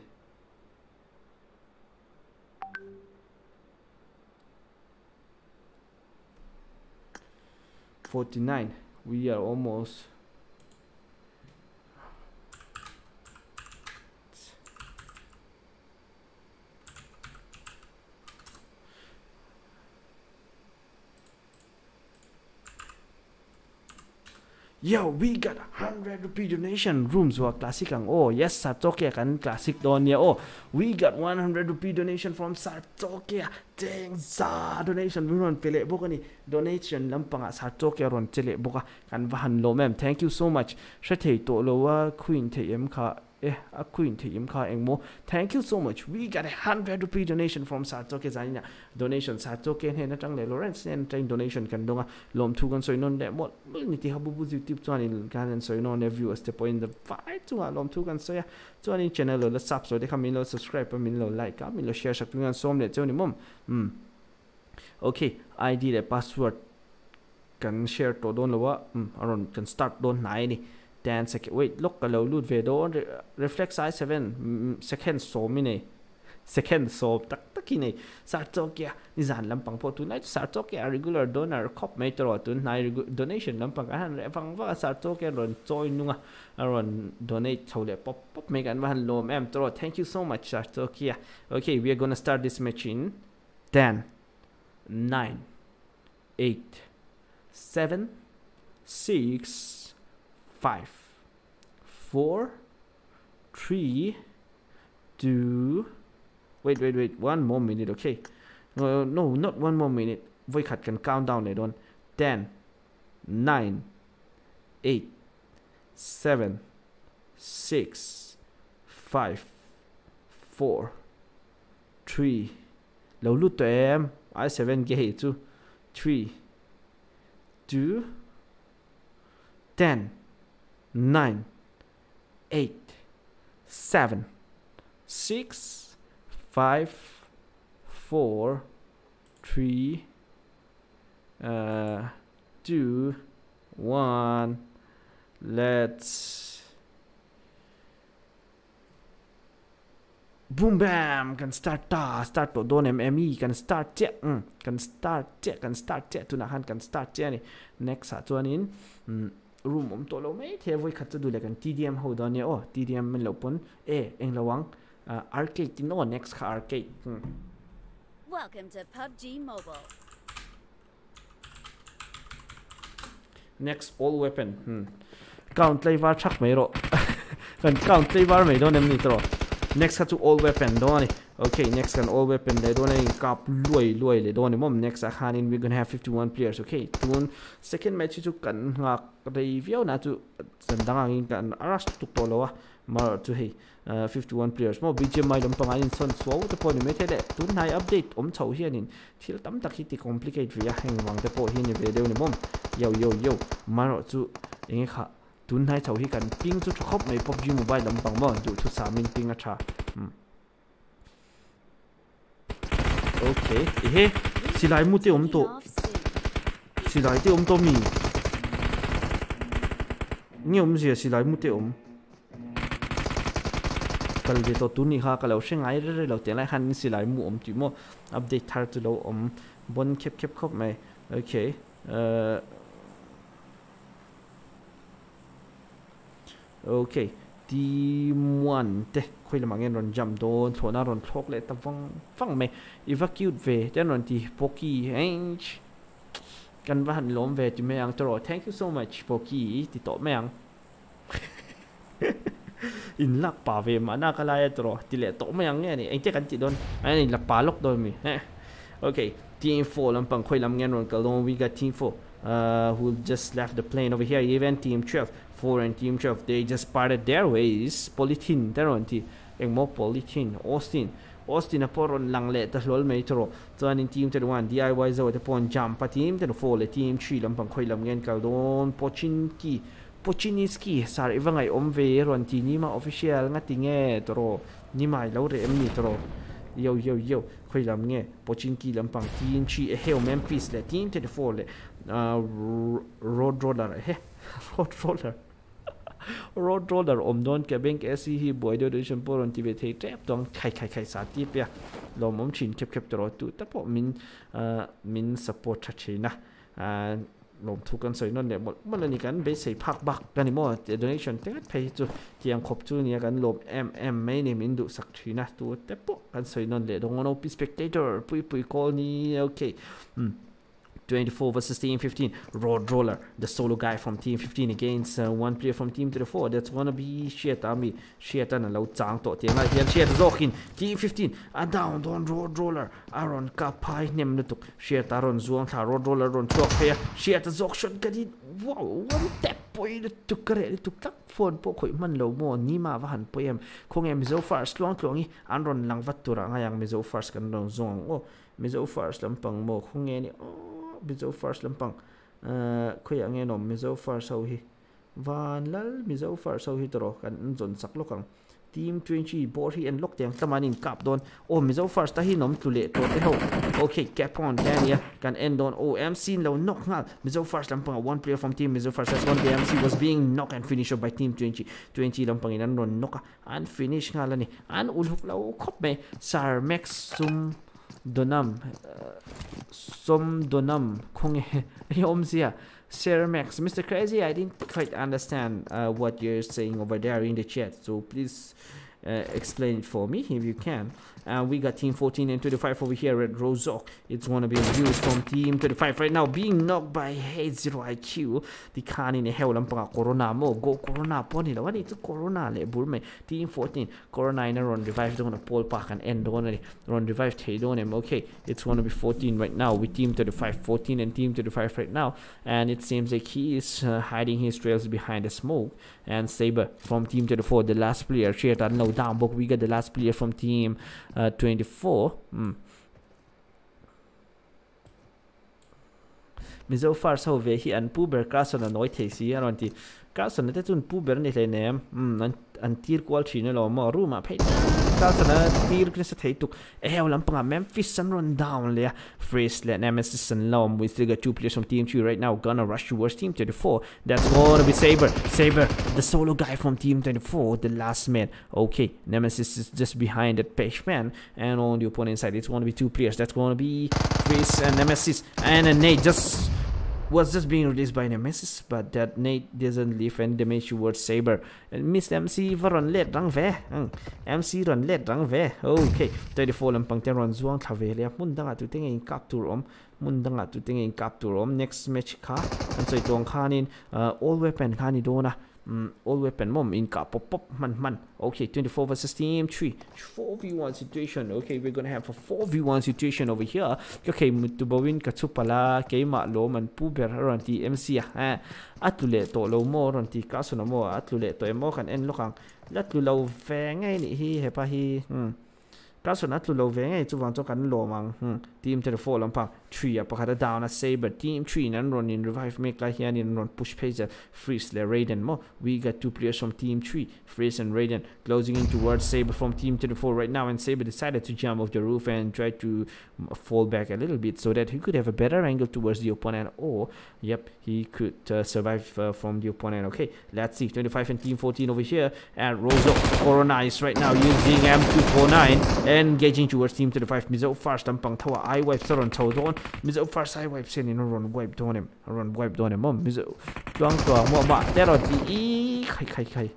49 we are almost Yo, we got 100 rupee donation rooms wa classic ang oh yes Satoke kan classic don ya oh we got 100 rupee donation from Satoke teng sa donation we ron pele boka ni donation lampanga Satoke ron tele boka kan bahan lo mem thank you so much shathe to lo wa queen te em kha eh a queen thì im kha engmo. Thank you so much. We got a 100 rupee donation from Satoke zania donation Satoke he na tang le Lawrence and train donation kan donga. Lom thu kan soi non le mo ni ti habu bu youtube chuan in kan soi non view as the point the fight chu lom thu kan soi chuan in channel lo sub so de kham min lo subscribe pa min lo like ka min lo share sak tu ngan som le cheu ni mom. Hmm. Okay id le password kan share to don lo wa. Um aron kan start don nai ni. 10 second wait, look ka lo lut ve do reflex i 7 mm, second so mi ne second so tak tak ki ne sar to kya ni zan lam pang po tu nai sar to kya regular donor, cop me to tu nai donation lam pang han re pang wa sar to kya ron choi nunga à. à, ron donate chole pop pop me gan man lo mem to thank you so much sar to kya okay we are going to start this match in 10 9 8 7 6 five, four, three, two. Wait, wait, wait. One more minute, okay? No, no, not one more minute. Voikat can count down it on ten, nine, eight, seven, six, five, four, three. Lâu lút tụi em. I seven ghê chứ. Three, two, ten nine, eight, seven, six, five, four, three, uh, two one. Let's boom bam. Can start ta start to don em emi kan start che um kan start che can start che tu na han. Kan start che ni. Next sa chuan in. Um room om to lo mai the voi khat du le kan tdm ho don ye o tdm men lo pon e eng lawang uh, arcade tin no next ka arcade hmm. Welcome to PUBG Mobile. next all weapon hmm. count play var chak mai ro kan count play var mai don em ni tro next ka chu all weapon do ni Okay, next can all weapon they don't any cap loy loy they don't mom next can in we gonna have 51 players okay tun second match to kan nga review na to sandang ang kan aras to tolowa mar to hey 51 players mo bj mai lom pangain son swaw the point me tele tun nai update om chau hianin thil tam takhi complicate via hang wang the po hin video ni mom yo yo yo mar to eng kha tun nai chau hi kan ping chu khop mai pubg mobile lom pang mo du thu samin ping acha OK, a tha hmm. okay. Ehe. Silai mu te om to. Kicking om to mi. Ni mu te om. Kal ve to tu ha ka lo sheng re re lo te lai han silai mu om ti mo. Update thar tu lo om. Bon khep khep khop mai. Okay. Uh, okay. Team 1 te khoi la mangen ron jam don thona ron thlok le ta wang wang me evacuate ve ten ron ti poki henge kan va han lom ve ti me ang tro thank you so much poki ti to me ang in lak pa ve ma na kala ya tro ti le to me ang nge ni ai te kan ti don ai ni la pa lok don mi he okay team 4 lam pang khoi lam ngen ron kalon we got team 4 uh, who just left the plane over here even team 12 4 and team 12 they just parted their ways. Polythene teron ti eng mo polythene austin. Austin a poron lang le ta hlol mai tro chuan in team 1 diy zo te pon jump pa team 4 le team 3 lam pang khoi lam ngen kal don pochin ki pochiniski sar iwangai om ve ron ti ni ma official nga ti nge tro ni mai lo re em ni tro yo yo yo khoi lam nge pochin ki lam pang team 3 e heo memphis le team 4 le uh, road roller he road roller road roller om don ke bank esi hi boy do dishon poron ti ve te trap don kai kai kai sa ti pya lo mom chin kep kep tro tu ta po min min support cha china ลมทุกันสวยนั่นเนี่ยหมดมันนี่กันไปใส่ผักบักกันนี่หมดเดเนชันแต่ก็ไปจุเตียงครบจุเนี่ยกันลมเอ็มเอ็มไม่เนี่ยมินดูสักทีนะตัวแต่พอกันสวยนั่นเลยดรงโนปิสเปกเตอร์ปุยปุยโกนี่โอเคอืม 24 versus Team 15. Road Roller, the solo guy from Team 15 against uh, one player from Team 34. That's gonna be shit. I mean, shit. And low tang to team like here. Shit. Zokin, Team 15. A down on Road Roller. Aaron Kapai Nemnutuk. Shit. Aaron Zuang. Road Roller on top here. Shit. Zok shot gadid. Wow. One tap. Boy, the took a clap phone po pokoi man lo mo ni ma Nima Vahan poem. Kong em so far slong longy. Andron Langvatura. I am so far scan zong. Oh, Mizo first lampang mo kung any. Oh. Mizo first lampang. Eh, Khoi ang enom mizo first sau hi. Van lal mizo first ho hi tro kan zon sak lokang team 20 bor hi en lok tiang tamanin kap don. O mizo first ta hi nom tule to te ho. Okay cap on dania, kan end on o oh, mc lo knock ngal. Mizo first lampang, one player from team mizo first as one the mc was being knocked and finished by team 20 20 lampang inan ron knock and finish ngalani an ulhuk lo khop me. Sar max sum donam som donam sia Sir Max, Mr. Crazy, I didn't quite understand uh, what you're saying over there in the chat, so please uh, explain it for me if you can. Uh, we got Team 14 and 25 over here at Rozok. It's going to be views from Team 25 right now, being knocked by H0IQ. The Khan in hell and Corona mo go Corona pony. What is Corona? Le Burme Team 14 Corona in a run revive on a pole park and end on. Run revive on him. Okay, it's going to be 14 right now with Team 35, 14 and Team 35 right now. And it seems like he is uh, hiding his trails behind the smoke. And Saber from Team 34, the last player, share no down, but we got the last player from Team uh, 24. Mm. mi zo far so ve hi an puber kaso na noi te si an ti kaso na te puber ni le ne hmm, an an tir kwal chi ne lo ma ruma pe 2010 sejtu eħew l-ampra Memphis run down li Fris li nemes s-san we still got two players from team 2 right now. Gonna rush towards team 34 that's gonna be Saber. Saber the solo guy from team 24 the last man. Okay Nemesis is just behind that page man. And on the opponent side it's gonna be two players. That's gonna be Fris and Nemesis and uh, Nate. Just was just being released by Nemesis, but that Nate doesn't leave any damage towards Saber. And Miss MC va run let rang ve. Hmm. MC run let rang ve. Okay, 34 lampang te run zuang tha ve le mun danga tu teng in capture om mun danga tu teng in capture om next match kha. An soi tong khanin uh, all weapon khani dona um, all weapon mom in car pop pop man man. Okay 24 versus team 3 4v1 situation okay we're gonna have a 4v1 situation over here. Okay mutubawin katsupala keima lo man puber ranti mc ha ah, eh. Atule to lo mo ranti ti kasuna mo Atule to emo kan en lokang latlu lo ve ngai eh, ni hi hepa hi hmm. Kasuna atlu lo ve ngai eh, chuwang cho kan lo mang hmm. Team to the fall on pa. Tree up had a down a saber. Team 3, and run in revive make like yan and run push pacer uh, freeze le Raiden. Mo we got two players from team 3, freeze and Raiden. Closing in towards saber from team to the fall right now and saber decided to jump off the roof and try to fall back a little bit so that he could have a better angle towards the opponent or yep he could uh, survive uh, from the opponent. Okay let's see. 25 and team 14 over here and Rozo Corona is right now using M249 and engaging towards team 25. Mizo first and Pangtawa I wipe saron chau don mizo first I wipe sen in run wipe don him run wipe don him mom mizo tuang to mo ma tero ti i khai khai khai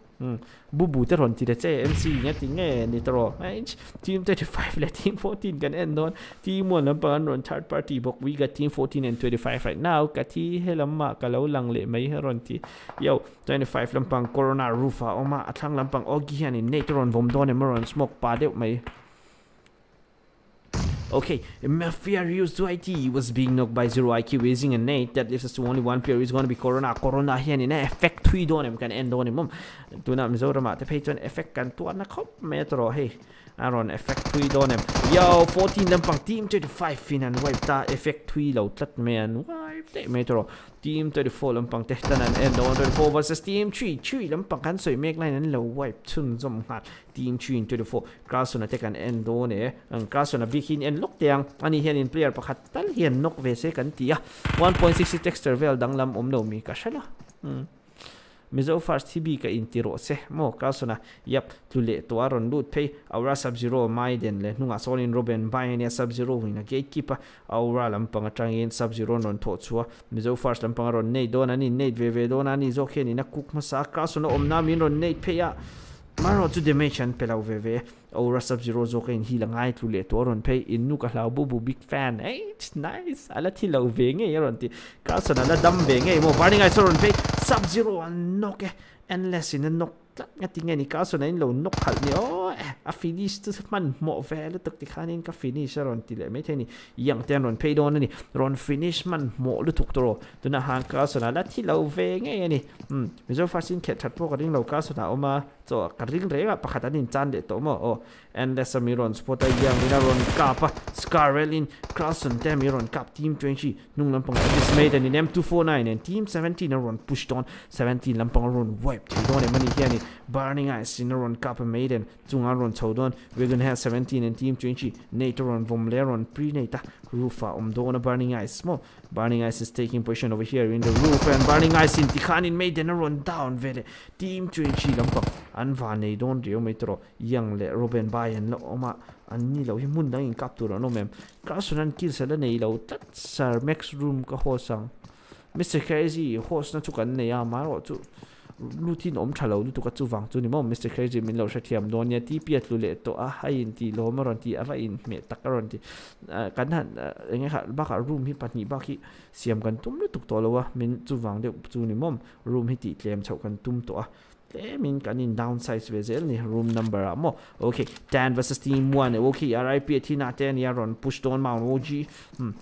bu bu tero ti de che MC nya ti nge ni tro team 35 และทีม 14 กันแน่นอนทีมมวนลำปางรอน third party บอกวีกับทีม 14 and 25 right now กับที่เฮลัมมะกับเราลังเลไหมเฮรอนที่เยว25ลำปางโคโรนารูฟาออกมาทั้งลำปางออกี้ฮันนี่เนตรอนวมโดนเมรอนสโมกปาเดียวไหม Okay, Mafia used 2 IT he was being knocked by 0 IQ raising a 8. That leaves us to only one player. It's gonna be Corona. Corona hiyan ina effect 3 doon. can end doon imom. Um, Tuna mzora ma. Tapay tuan effect do tuan a kop metro. Hey. Aaron effect 3 don him. Yo, 14 lampang team 35 fin and wipe that effect 3 low tat man. Wipe that metro. Team 34 lampang tehtan and end on 34 versus team 3. 3 lampang kan so make line and low wipe chun zum hat. Team 3 in 24. Grasso na take an end on eh. Ang Grasso na big in look ani hian in player pakhat tal hian nok ve se kan tia 1.60 texture vel danglam om no mi ka shala hmm. Mizo first tb ka in tiro se mo ka sona yap tule to aron lut pay aura sub zero mai den le nunga sonin roben bai ne sub zero wina gatekeeper aura lampang atangin sub zero non to chua mizo first lampang ron nei don ani nei ve ve don ani zo khen na kuk ma sa ka sona om na min ron nei pay ya maro to dimension pelau ve ve. Aura sub zero zo kain hi la ngai tu le to ron in nu ka bu bu big fan. Hey it's nice. Ala thi lo ve nge ron ti. Ka sana la dam ve nge. Mo ai so ron pay sub zero an e. Endless in nok. tlat nga tinga ni ka so na in lo nok hal ni oh a finish tu man mo ve le tuk ti khanin ka finish ron ti le me the ni yang ten ron pay don ni ron finish man mo lu tuk to tu na han ka so na la thi lo ve nge ni hm mi zo fasin khet that po ka ding lo ka so na oma so ka ring re ga pakhat anin chan de to mo o endless miron spota yang ina ron kapa scarelin crosson tem miron kap team 20 nung lampang this made an in m249 and team 17 ron pushed on 17 lampang ron wiped don e mani hiani Burning Ice, Cineron, Copper Maiden, Tungaron, Todon, have 17 and Team 20, Natoron, Vomleron, Prenata, Rufa, Omdona, Burning Ice, Small. Burning Ice is taking position over here in the roof and Burning Ice in Tikhanin Maiden run down vele. Team 20 lampa. Anvane don rio metro young le Robin Bayan lo oma anni lo in captura no mem. Krasunan kill sa da nei lo tat max room ka hosang. Mr. Crazy horse na tukan ne ya maro tu. Lutin om thalo du ka chu wang chu ni mo mr crazy min lo sha thiam don ya ti piat lu le to a hai in ti lo ma ron ti ava in me tak ron ti kan han nge kha ba ka room hi patni ba ki siam kan tum lu tuk to lo wa min chu wang de chu ni mom room hi ti tlem chau kan tum to a Thế mình cả nhìn downsize về dễ này room number à mo okay Dan versus team one okay RIP Tina ten ya run push on mount OG hmm.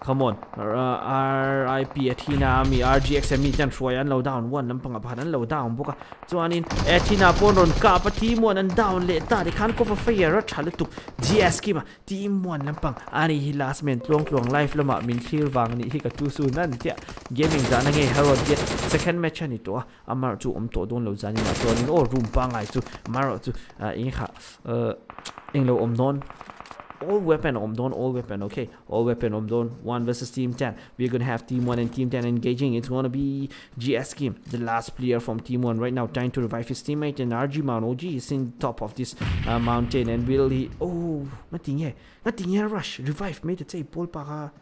Come on uh, RIP Athena mi RGX mi chan shwai an low down one lampang a an low down boka chuanin Athena pon ron ka pa team one an down le ta de khan ko fa fair ra thal tu GS ki ma team one lampang ani hi last man tlong tlong life lama min thir wang ni hi ka tu su nan tia gaming da na nge hero get second match ani to amar chu om to don lo zani ma to ni o room pa ngai chu maro chu in kha ing lo om non all weapon Omdon, all weapon, okay? All weapon Omdon, 1 versus Team 10. We're gonna have Team 1 and Team 10 engaging. It's gonna be GS game the last player from Team 1 right now, trying to revive his teammate. And RG Mount OG is in top of this uh, mountain. And will he. Oh, nothing here. Nothing here, rush. Revive, made it say, Paul Para.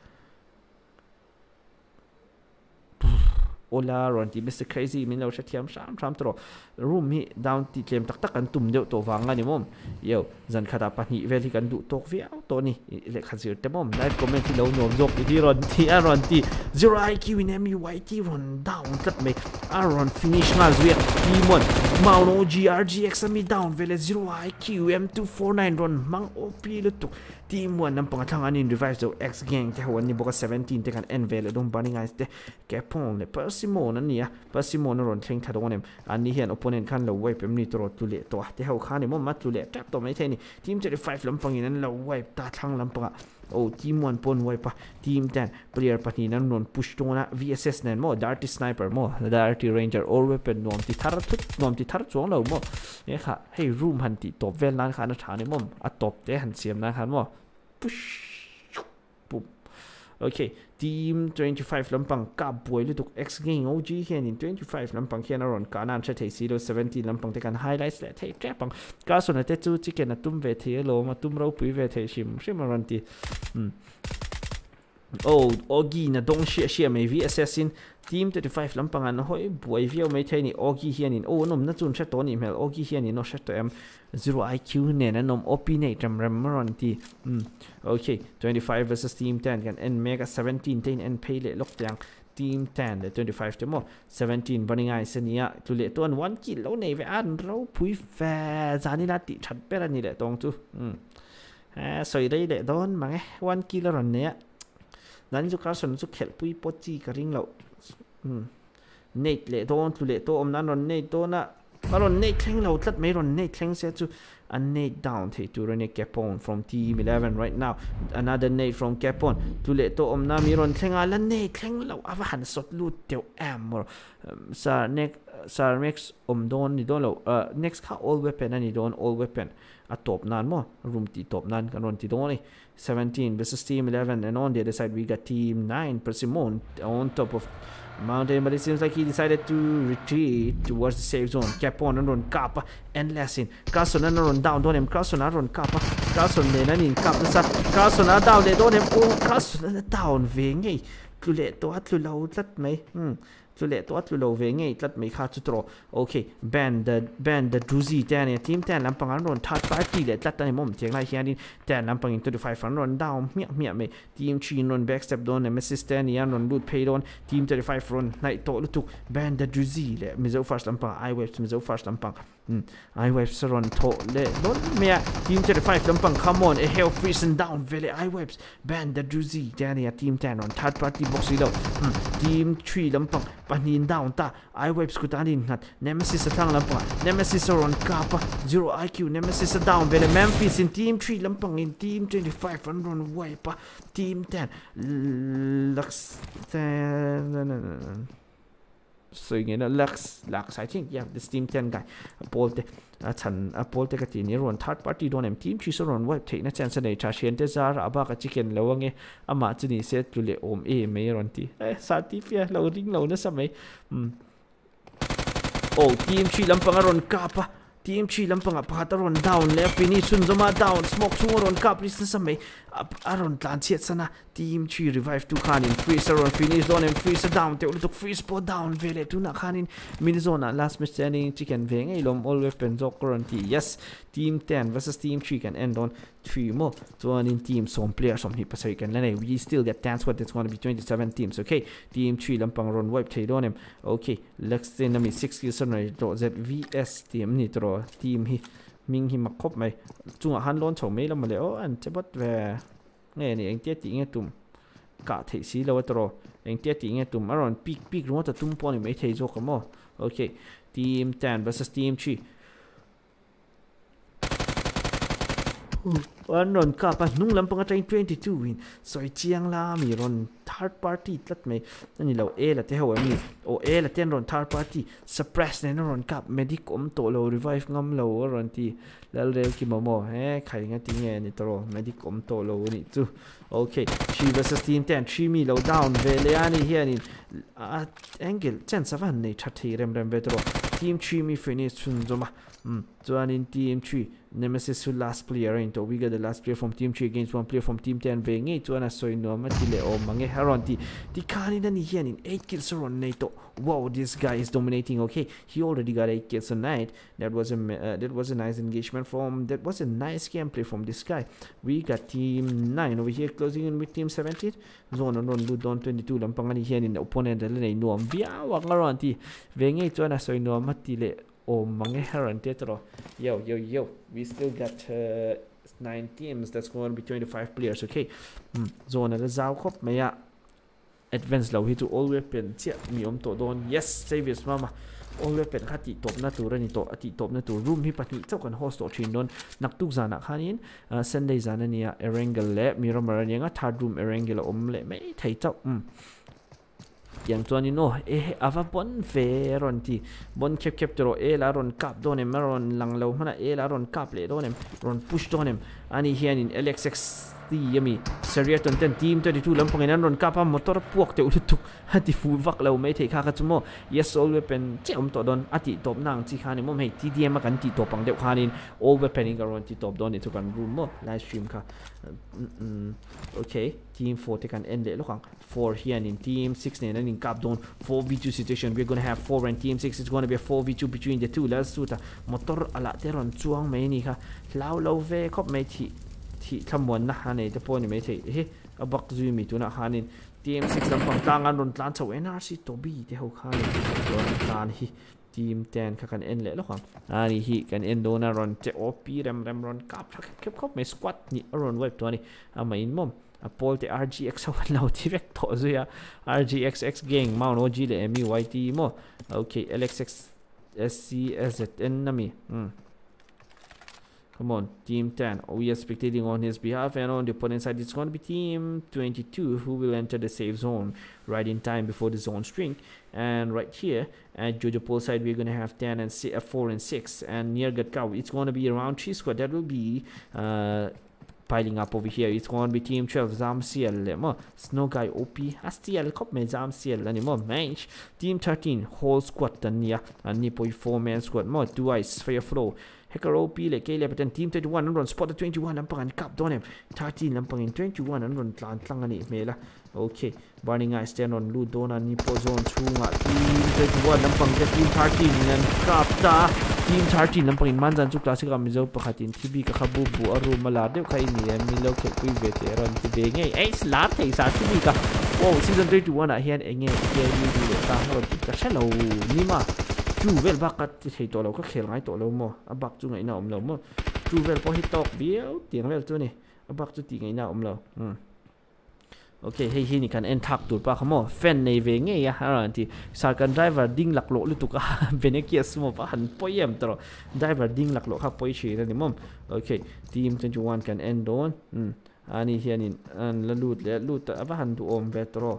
Ola ron ti mr crazy min lo thiam sham sham tro room hi down ti tlem tak tak kan tum deuh to wanga ni mom yo zan khata pa ni vel hi kan du tok viau to ni le khazir te mom live comment ti lo nom jok ti ron ti a ron ti zero iq in myt ron down tat me a ron finish ngal zwe ti mon mauno grgx mi down vele zero iq m249 ron mang op lu tu Team 1 ng pangatlangan ni Revive X Gang kahawan ni Boka 17 tekan NVL e dong baningan te kapon le. Persimo na niya ah. persimo na ron tling tadonem ani hian opponent kan lo wipe ni tro tule to te hau khani mo mat tule. Tap to mai theni team 35 lampangin an lo wipe ta thang lampanga oh team one pon wipe team 10 player pati nan ron push to na vss nen mo darty sniper mo darty ranger all weapon nom ti thar thut nom ti thar chong lo mo e kha hey room han ti top vel lan kha na thani mom a top te han siam na khan mo push boom okay, team 25 lampang ka boy lu tuk x game og hian in 25 lampang hian aron ka nan che thei 070 lampang te kan highlights le thei tre pang ka so na te chu, chicken na tum ve the lo, ma tum ro pui ve the shim shim aron ti. Hmm. Oh ogi na dong shi shi mai vi assassin team te five lampang an hoi buai vio mai thai ni ogi hian in oh nom na chun sha ton email ogi hian in no sha to em zero iq ne na nom op ne ram ram ron ti okay 25 versus team 10 kan n mega 17 ten n pay le lok tyang team 10 le 25 te mo 17 burning eye senia tu le ton 1 kill lo nei ve an ro pui fa zani la ti that pe ni le tong chu mm ha soi rei le don mang 1 kill ron ne นั้นจุกาสนจุกเข็ดปุยปจีกระริงเรา nei le don tu le to om nan ron nei to na ron nei thleng lo tlat mai ron nei thleng se chu a nade down the to rene capon from team 11 right now. Another nade from capon tu le to om na mi ron thlenga la nei thleng lo ava han sot lu teu am sa nek sa next om don ni don lo next ka all weapon ani don all weapon. A top nan mo room ti top nan kan ron ti don ni 17 versus team 11 and on the other side we got team 9 Persimmon on top of mountain, but it seems like he decided to retreat towards the safe zone. Capone, run, kappa, and Lassin. Carlson, run down, don't him. Carlson, run, kappa. Carlson, then I mean, kappa, sir. and down, they don't him. Oh, Carlson, down, ving, kuleto Tulet, to atlu me. Hmm. طلعت وطلعوا فيني طلعت مي خاطر ترو اوكي باند باند دوزي تاني تيم تان لام بان رون تات باتي لا تات تاني موم تيغ لا هياني تان لام بان تو فايف رون داون ميا ميا مي تيم تشين رون باك ستيب دون مسيس تاني ان رون لوت باي رون تيم 35 رون نايت تو لتو باند دوزي لا مزوفاش لام بان اي ويبس مزوفاش لام بان Mm. I webs are on to le don mea team 35 lampang come on. A hell freezing down vele I webs ban the druzi Danny a team 10 on. Third party box lo mm. team 3 lampang panin down ta. I webs ku tanin ngat nemesis a tang lampang nemesis are on kapa zero IQ nemesis a down vele Memphis in team 3 lampang in team 25 on run wipe team 10 lux so you know lux lux i think yeah this team 10 guy paul te a chan a paul te ka ti ni ron third party don em team chi so ron web te na chance nei cha shen te zar aba ka chicken lawange ama chini se tu le om e me ron ti eh sa ti fia lo ring lo na sa mai um oh team chi lam pang ron kapa team chi lam pang pa ta ron down le finish sun zoma down. Smoke chung ron kap ris na sa mai aron tlan chiat sana. Team chi revive tu khanin. Freeze aron finish don and freeze down. Te ulu freeze po down. Vele tu na khanin. Minizona last match standing chicken veng. Ei lom all weapon jok guarantee yes team 10 versus team 3 can end on three more turning teams on players on hipa so you can learn we still get that's what it's going to be 27 teams okay team 3 lampang run wipe trade on him okay let's say number 6 is on right that vs team ni draw team he ming him khop mai chung han lon chong mai lam le o an che bot ve nge ni eng tia ti nge tum ka thei si lo tro eng tia ti nge tum aron pik pik ro ta tum pon mai thei jo kamo okay team 10 versus team 3 an ron kapa nung lampang atay 22 win so chiang la mi ron third party tlat me ani lo e la te ho mi o e la ten ron third party suppress ne ron kap medic om to lo revive ngam lo ron ti lal rel ki momo he khai nga ti nge ni tro medic om to lo ni chu okay she versus team 10 3 mi lo down ve le ani here ni angle chen savan nei thathi rem rem ve tro team 3 mi finish chun zoma um chuanin team 3 nemesis su last player in to we got the last player from team 3 against one player from team 10 ve nge chuana soi no ma ti le o mange haron ti ti kani hian in 8 kills ron nei to wow this guy is dominating. Okay he already got 8 kills tonight that was a uh, that was a nice engagement from that was a nice gameplay from this guy. We got team 9 over here closing in with team 17 zone on on 22 lampang ani hian in opponent le nei nuam bia wa ngaron ti ve nge chuana soi no ma ti or Mangaran Tetro. Yo, yo, yo, we still got uh, nine teams. That's going to be 25 players, okay? Zo, naar de zaal maar ja. Advanced low, hit to all weapon. Tia, mi om to don. Yes, save us, mama. all weapon ฮัติตบนาตูเรนิโตอติตบนาตูรูมฮิปติเจ้ากันโฮสต์ตัวชินดนนักตุกจานักฮานินเซนเดย์จานันเนี่ยเอเรงเกลเล่มีรมรันยังอะทาร์ดูมเอเรงเกลอมเล่ไม่ไทยเจ้าอืม yang tuan ni no eh ava bon ve ron ti. Bon kep kep tro e la ron kap don em ron lang lo mana e la ron kap le don em ron push don em ani hian in lxx ti yami seria ton ten team 32 lampang in ron kapa motor puak te ulutuk hati fu vak lo mai thei kha ka chumo yes all weapon chem to don ati top nang chi khani mom hei tdm kan ti topang deu khanin all weapon in ron ti top don itu kan room mo live stream kha okay team 4 te kan end le lokang 4 here in team 6 ne in kap don 4v2 situation we're going to have 4 and team 6 is going to be a 4v2 between the two let's suta motor ala te ron chuang mai ni kha lao lâu về khóc mấy chị chị thăm muốn nha hà này cho mấy chị hê ở bắc duy mi tu nha hà này, team six làm phòng tăng ăn đồn tan sau nrc tobi bi thì hậu khai đồn tan hi, team ten khá cần en lệ lúc không à này hi cần en đồn na ron te op ram rem ron cap khắc khép khóc mấy squat, nhị ron web tu này. À mà in mom à, Apple te RGX sau phần lâu direct to rồi à. RGXX gang, mau nó chỉ là MUYT mo ok LXX SCSZN nami Come on, Team 10. We are spectating on his behalf, and on the opponent side, it's going to be Team 22 who will enter the safe zone right in time before the zone shrink. And right here at Jojo Pole side, we're going to have 10 and 6, uh, 4 and 6. And near Gatkau, it's going to be around 3 squad. That will be uh, piling up over here. It's going to be Team 12, Zam CL, Snow Guy OP, STL, Cop me Zam CL, and mo, Manch, Team 13, whole squad, yeah, and Nipo 4 man squad, mo, two eyes, Fire Flow. Hacker OP le ke le paten team 21 an ron spot 21 lampang an kap donem 13 lampang in 21 an ron tlan tlang ani mela okay burning eye stand on lu dona ni po zone chunga team 21 lampang ke team 13 an kap ta team 13 lampang in manjan chu classic am zo pakhatin tv ka khabu bu aru mala de khai ni em ni lo ke kui ve te ron ti be nge ai slar thei sa tv ka wow season 31 a hian enge ke ni ta ron ti ka shalo ni ma จูเวลบักกัดที่เหตัวเราก็เขียนไงตัวเราหมอบักจูไงหน้าอมเราหมจูเวลพอฮิตตอกเบี้ยวเตียงเวลตัวนี่อบักจูตีไงหน้าอมเราอืมโอเคเฮ้ยนี่กันเอ็นทักตัวปะขโมแฟนในเวงเงี้ยฮะนั่นที่สารกันไดรเวอร์ดิ้งหลักโลลุตุกะเบเนกิอัสมอปะหันปอยเอ็มตลอดไดรเวอร์ดิ้งหลักโลครับปอยชีนั่นี่มัมโอเคทีมเซนจูวันกันเอ็นโดนอืมอันนี้เฮียนี่อันละลูดและลูดแต่ว่าหันตัวอมเวทตรอ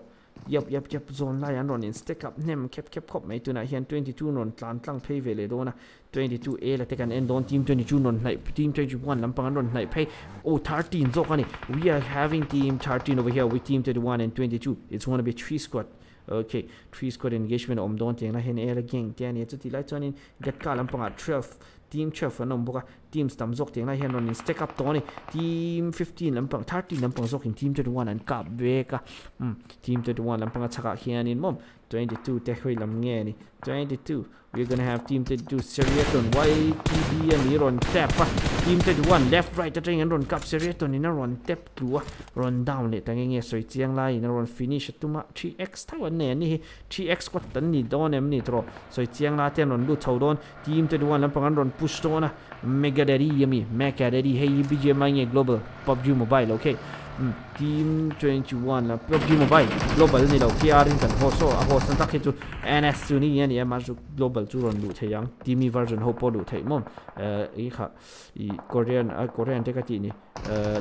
yep yep yep zone lai an ron in stack up nem kep kep khop mai tuna. Hian 22 non tlan tlang phei vele dona. 22 a la tekan en don team 22 non nai team 21 lampang an ron nai phei oh 13 zo kani we are having team 13 over here with team 21 and 22 it's going to be three squad. Okay three squad engagement. Om don teng na hen e la gang tian ye chuti lai chuanin gat ka lampang a 12 team 12 an om boka team stam zok teng lai hian ron in stack up to ni team 15 lampang 13 lampang zok in team 21 an kap veka mm team 21 lampang a chaka hian in mom 22 te khoi lam nge ni 22 we're gonna have team 22 seriaton ytb and ron tap team 21 left right ta teng ron kap seriaton in ron tap tua ron down le ta nge soi chiang lai in ron finish tuma 3x tawan ne ni 3x ko tan ni don em ni tro soi chiang la ten ron lu chau don team 21 lampang an ron push to na mega daddy yami mega daddy hey bj mai global pubg mobile okay team 21 la PUBG Mobile global ni lo KR in kan host sơ, a host ta khi chu NS chu ni ni ma chu global chu ron lu thế. yang team version ho po lu the mom e kha i Korean a Korean te ka ti ni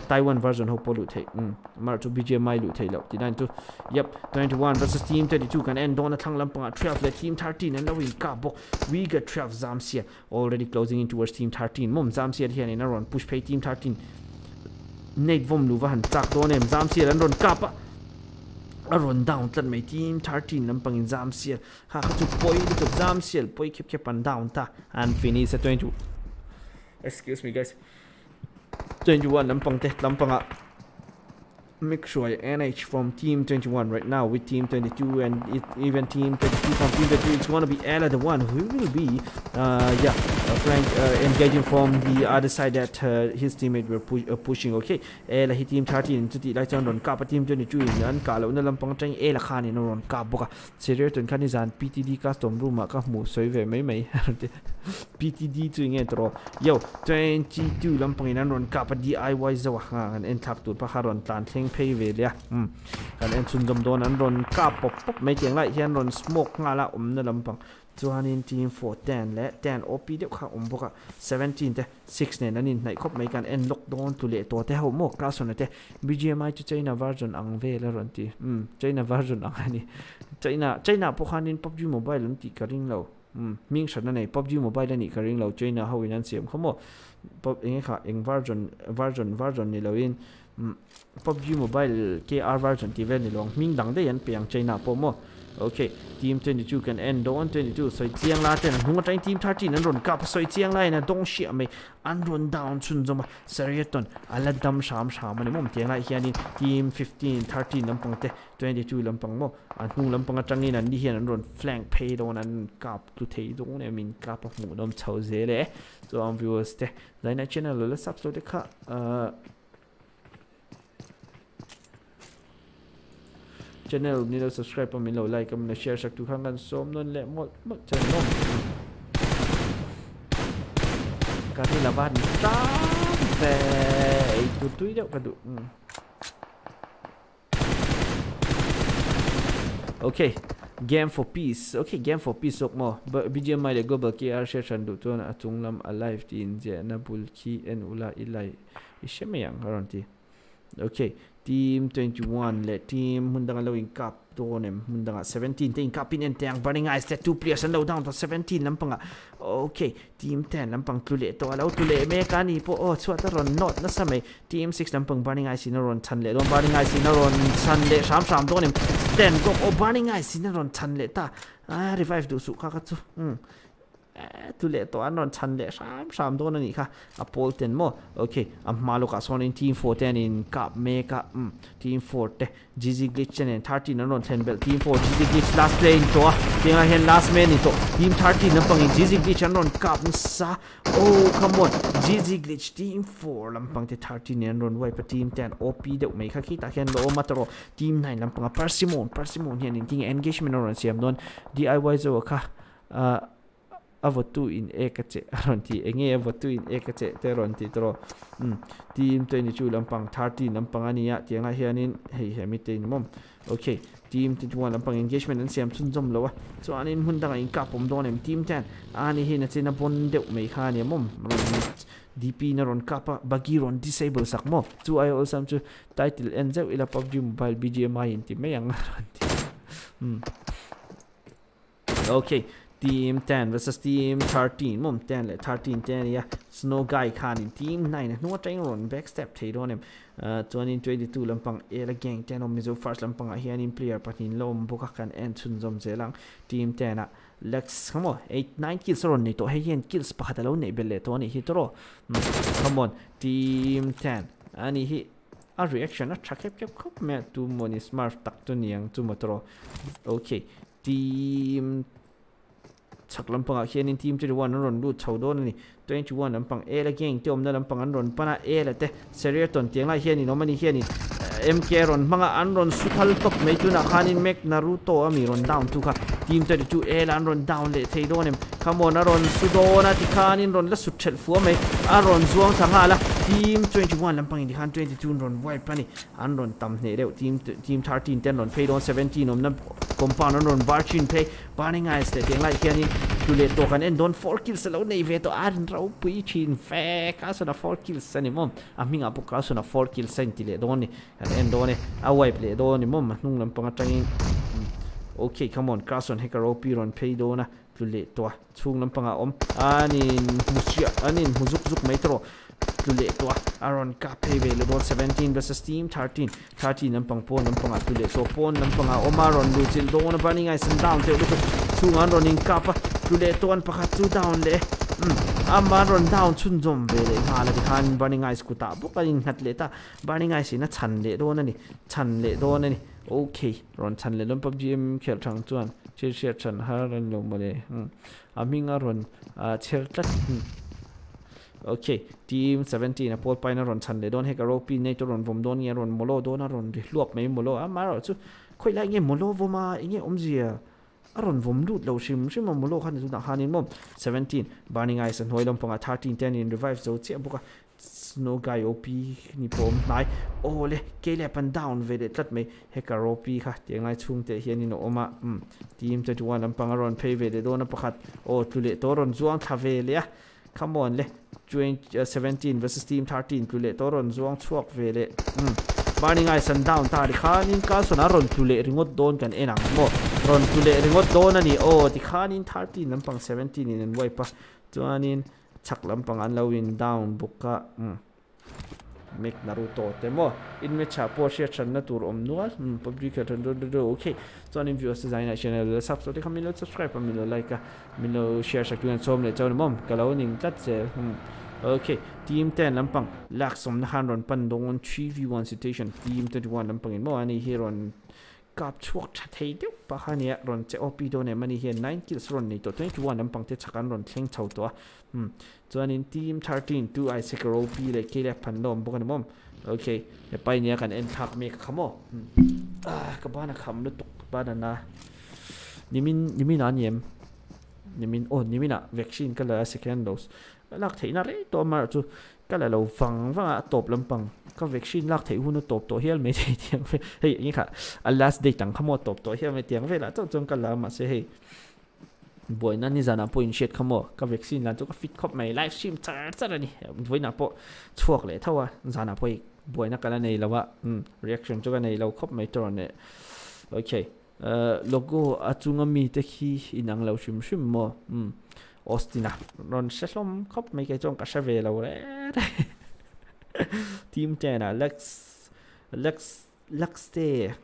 Taiwan version ho po lu the um mar chu BGMI lu the lo ti nan tu yep 21 versus team 32 kan end don thang lam pa 12 là team 13 and lawin ka bo we get 12 zamsia already closing in towards team 13 mom zamsia here in a run push pay team 13 nate vom lu han chak do nem jam sia an ron kap a à, ron down tlan mai team 13 lam pangin jam sia ha chu poi to jam sia poi khep khep an down ta. And finish at 22 excuse me, guys. 21 lam pang te lam panga Make sure NH from Team 21 right now with Team 22 and it, even Team 22 from Team 22. It's to be Ella, the one who will be, uh, yeah, uh, Frank uh, engaging from the other side that uh, his teammate were pu uh, pushing. Okay, Ella he Team 13 to the light on ron kapa Team 22 in yan kala una lampang chang Ella khani no ron kapa boka. Serious tun kani zan PTD custom room ka mu soi ve mai mai. PTD tu nge tro. Yo 22 lampang in ron kapa DIY zawa ha an en thak tu pa haron tan thing pay về lia อืมการเอ็นจุนจ don an ron ka pop pop mai tiang lai hian ron smoke nga la um na lampang chuanin team for 10 และ 10 OP เดี๋ยวข้าอมบกะเซเวนทีนเตะซิกส์เนี่ยนั่นนี่ในครบไม่กันเอ็นล็อกดอนตุเลตัวเตะหัวโมกลาสุดเตะ BGMI จะใช้นาวัร์จนอังเวลรอนทีอืมใช้นาวัร์จนอังนี่ใช้นาใช้นาพวกฮานิน PUBG Mobile ลันตีกระดิ่งเราอืมมิ่งฉันนั่นเอ้ PUBG Mobile นี่กระดิ่งเราใช้นาเฮาวินันเสียมเขาโม pop เองค่ะเองวัร์จนวัร์จนวัร์จนนี่เราอิน PUBG Mobile KR version ti ven ni long ming dang de yan piang China po mo okay team 22 kan end don 22 soi chiang la ten hunga train team 13 an ron kap soi chiang lai na dong shi me an ron down chun zoma seriaton ala dam sham sham ni mom tiang lai hian team 15 13 lam pang te 22 lam pang mo an hung lam pang atang in an ni hian an ron flank pay don an kap tu thei dong ne min kap mu dom chau ze le so am viewers te zaina channel lo subscribe de channel ni lo subscribe pun milo like pun share sa tuhan kan som non le mo mo channel mo kasi laban tampe ito tuyo yung kadu hmm. okay. Game for peace. Okay game for peace sok mo but bgm my global kr share chan do tuan atung alive di india na bulki en ula ilai ishe me yang haranti. Okay, team 21 le team mundanga lo in cup to ne mundanga 17 te in cup in tang burning eyes te two players and low down to 17 lampanga okay team 10 lampang tule to alo tule me ka ni po oh chwa ta ron not na same team 6 lampang burning eyes in ron chan le ron burning eyes in ron chan le sham sham to ne stand go oh burning eyes in ron chan le ta ah revive du su ka ka chu hmm tu le to an ron chan le sam sam do na ni kha a pol ten mo okay am malu ka son in team 4 ten in cup me ka um team 4 te gg glitch chen 30 na ron ten bel team 4 gg glitch last play in to tinga hen last man ni to team 30 na pang in gg glitch an ron cup sa oh come on gg glitch team 4 lam pang te 30 ni an ron wai pa team 10 op de me kha ki ta hen lo ma to team 9 lam pang persimon persimon hen in ting engagement ron siam don diy zo kha uh, avotu in ekache aron ti enge avotu in ekache te ron ti tro um team 22 lampang 30 lampang ania tianga hianin hei hemi te mom. Okay team 21 lampang engagement an siam chun jom lowa so anin hun danga in kapom don em. Team 10 ani hi na china bon deu mei kha ni mom. DP na ron kapa bagi ron disable sak mo. Chu ai also chu title en zeu ila PUBG mobile BGMI in ti meyang ron ti hmm okay team 10 versus team 13 mom 10 le 13 10 ya snow guy khan in team 9 no train run back step thei don em uh 2022 lampang era gang 10 om mizo first lampang hian in player patin lom boka kan en chun zom zelang team 10 a lex come on 8 9 kills ron ni to he hian kills pakhat lo nei bele to ni hi to come on team 10 ani hi a reaction a thakep kep khop me tu moni smart tak tu niang tu motro okay team ชักลำปังอเคียนินทีมจะดูวันนั้นรอนดูชาวโดนนี่ตัวเองจูวันลำปังเอละเก่งเจ้าอมนั่นลำปังอันรอนปนาเอละเตะเซเรียตอนเตียงไรเฮียนี่น้องมันนี่เฮียนี่เอ็มเครอนมังอันรอนสุดทัลตบไม่จุนอกฮานินเมกนารูโตะมีรอนดาวน์ทุกค่ะทีมจะดูเอละอันรอนดาวน์เลยเทโดนเอ็มขโมยนรอนสุดโดนอาติคานินรอนและสุดเฉลฟัวไม่อันรอนซวงทั้งห้าละ team 21 lampang in han 22 ron wipe pani an ron tam ne deu team team 13 10 ron pay don 17 om na compound an ron barchin pay burning eyes te teng lai kiani tu le to kan en don 4 kills lo nei ve to an rau pui chin fe ka so na 4 kills ani mom a minga pu ka so na 4 kills sen ti le don ni kan en don ni a wipe le don ni mom nung lampang atangin okay come on Carson Hekaropi ron pay dona tu le to chung lampang a om anin musia anin muzuk zuk metro Tulik tua Aron Kapeve Lebon 17 versus Team 13 13 nampang pon nampang at tulik tua pon nampang at Omaron Lucil doon na paning ay down Teo luto Sungan ron yung kapa Tulik tuan paka 2 down le Amaron down chun zom vele Ngala di kan Burning Eyes kuta Buka yung hat le ta Burning Eyes na chan le doon na ni Chan le doon na ni Okay Ron chan le doon PUBG M khyal chang chuan Chir chir chan har ran lo male Aminga ron Chir tlat okay team 17 a pol paina ron chan le don he garo pi nei to ron vom don nge ron molo don ron ri hluap mai molo a maro chu khoi lai nge molo voma inge omzia aron vom lut lo shim shim molo khan chu da hanin mom 17 burning eyes and hoilom panga 13 10 in revive zo che buka snow guy op ni pom nai ole kele up and down ve de tlat me hekar op kha tiang lai chung te hian in oma um team 21 am pangaron pay ve de dona pakhat o tule toron zuang tha ve le come on le 17 versus team 13 tule toron zuang chuak ve le um burning eyes and down ta ri khanin ka sona ron tule ringot don kan enang mo ron tule ringot don ani o ti khanin 13 lampang 17 in wai pa chuanin chak lampang an lo in down buka um make Naruto. Temo inme cha Porsche channa tur omnual public okay. So anim viewers design channel subscribe ka milo subscribe pa milo like uh, milo share sa kyun som le chawn mom kalaw ning tat se hmm. okay team 10 lampang. Laksom na hanron pandongon 3v1 citation. Team 21 lampang mo ani heron กับชวกชัดให้เดียวปะฮะเนี่ยรอนเจอปีโดเนี่ยมันเห็น9 kills รอนในตัวนที่วัวนั้นปังเตชักันรอนเทงเท่าตัวอืมจวนนี้ทีม13ตัวไอเซกโรปีเลยเคเลพันลมบุกันมอมโอเคเดี๋ยวไปเนี่ยกันเอ็นทักเมฆขโมอืมอ่ากบ้านขำลุตกบ้านนะนิมินนิมินอันเยมนี่มินโอ้นิมินอะวัคซีนก็เลยเซคันด์ dose ลักเทียนอะไรตัวมาจู่ ก็เลยเราฟังว่าตบลำปังก็วัคซีนลักเที่ยวนู่ตบตัวเฮียไม่เตียงเฟ้เฮ้ยนี่ค่ะอัลลาสเด็กต่างขโมยตบตัวเฮียไม่เตียงเฟ้ละจ้จงกันละมาเสียฮ่อยนั่นนี่จะนาปุ่นเช็ดขโมยก็วัคซีนแล้วเจ้ก็ฟิตครบไหมไลฟ์ชิมชาร์จอะไรนี่บ่อยนะปะช่วงเลยเท่าว่จะนาปุ่นบ่อยนักกันในเราว่าอืมเรีแอคชั่นจ้กันในเราครบไหมตัวเนี่ยโอเคเอ่อโลโก้อาจุงมีแต่ขี้อินังเราชิมชิมมั้อืม ostina ron shalom khop mai ke chong ka shave lo team 10 uh, Lex Lex Lex Day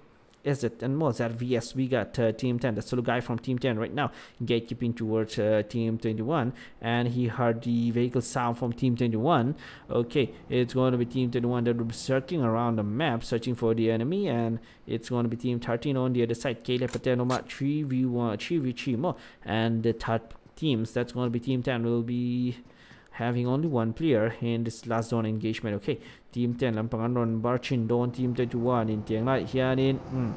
is it and more that VS we got uh, team 10 That's the guy from team 10 right now. Gatekeeping towards uh, team 21 and he heard the vehicle sound from team 21 okay it's going to be team 21 that will be searching around the map searching for the enemy. And it's going to be team 13 on the other side. Caleb Patenoma 3v1 3v3 more. And the third teams that's going to be team 10 will be having only one player in this last zone engagement okay? Team 10 lampangan ron barchin don team 21 in tiang lai hianin mm.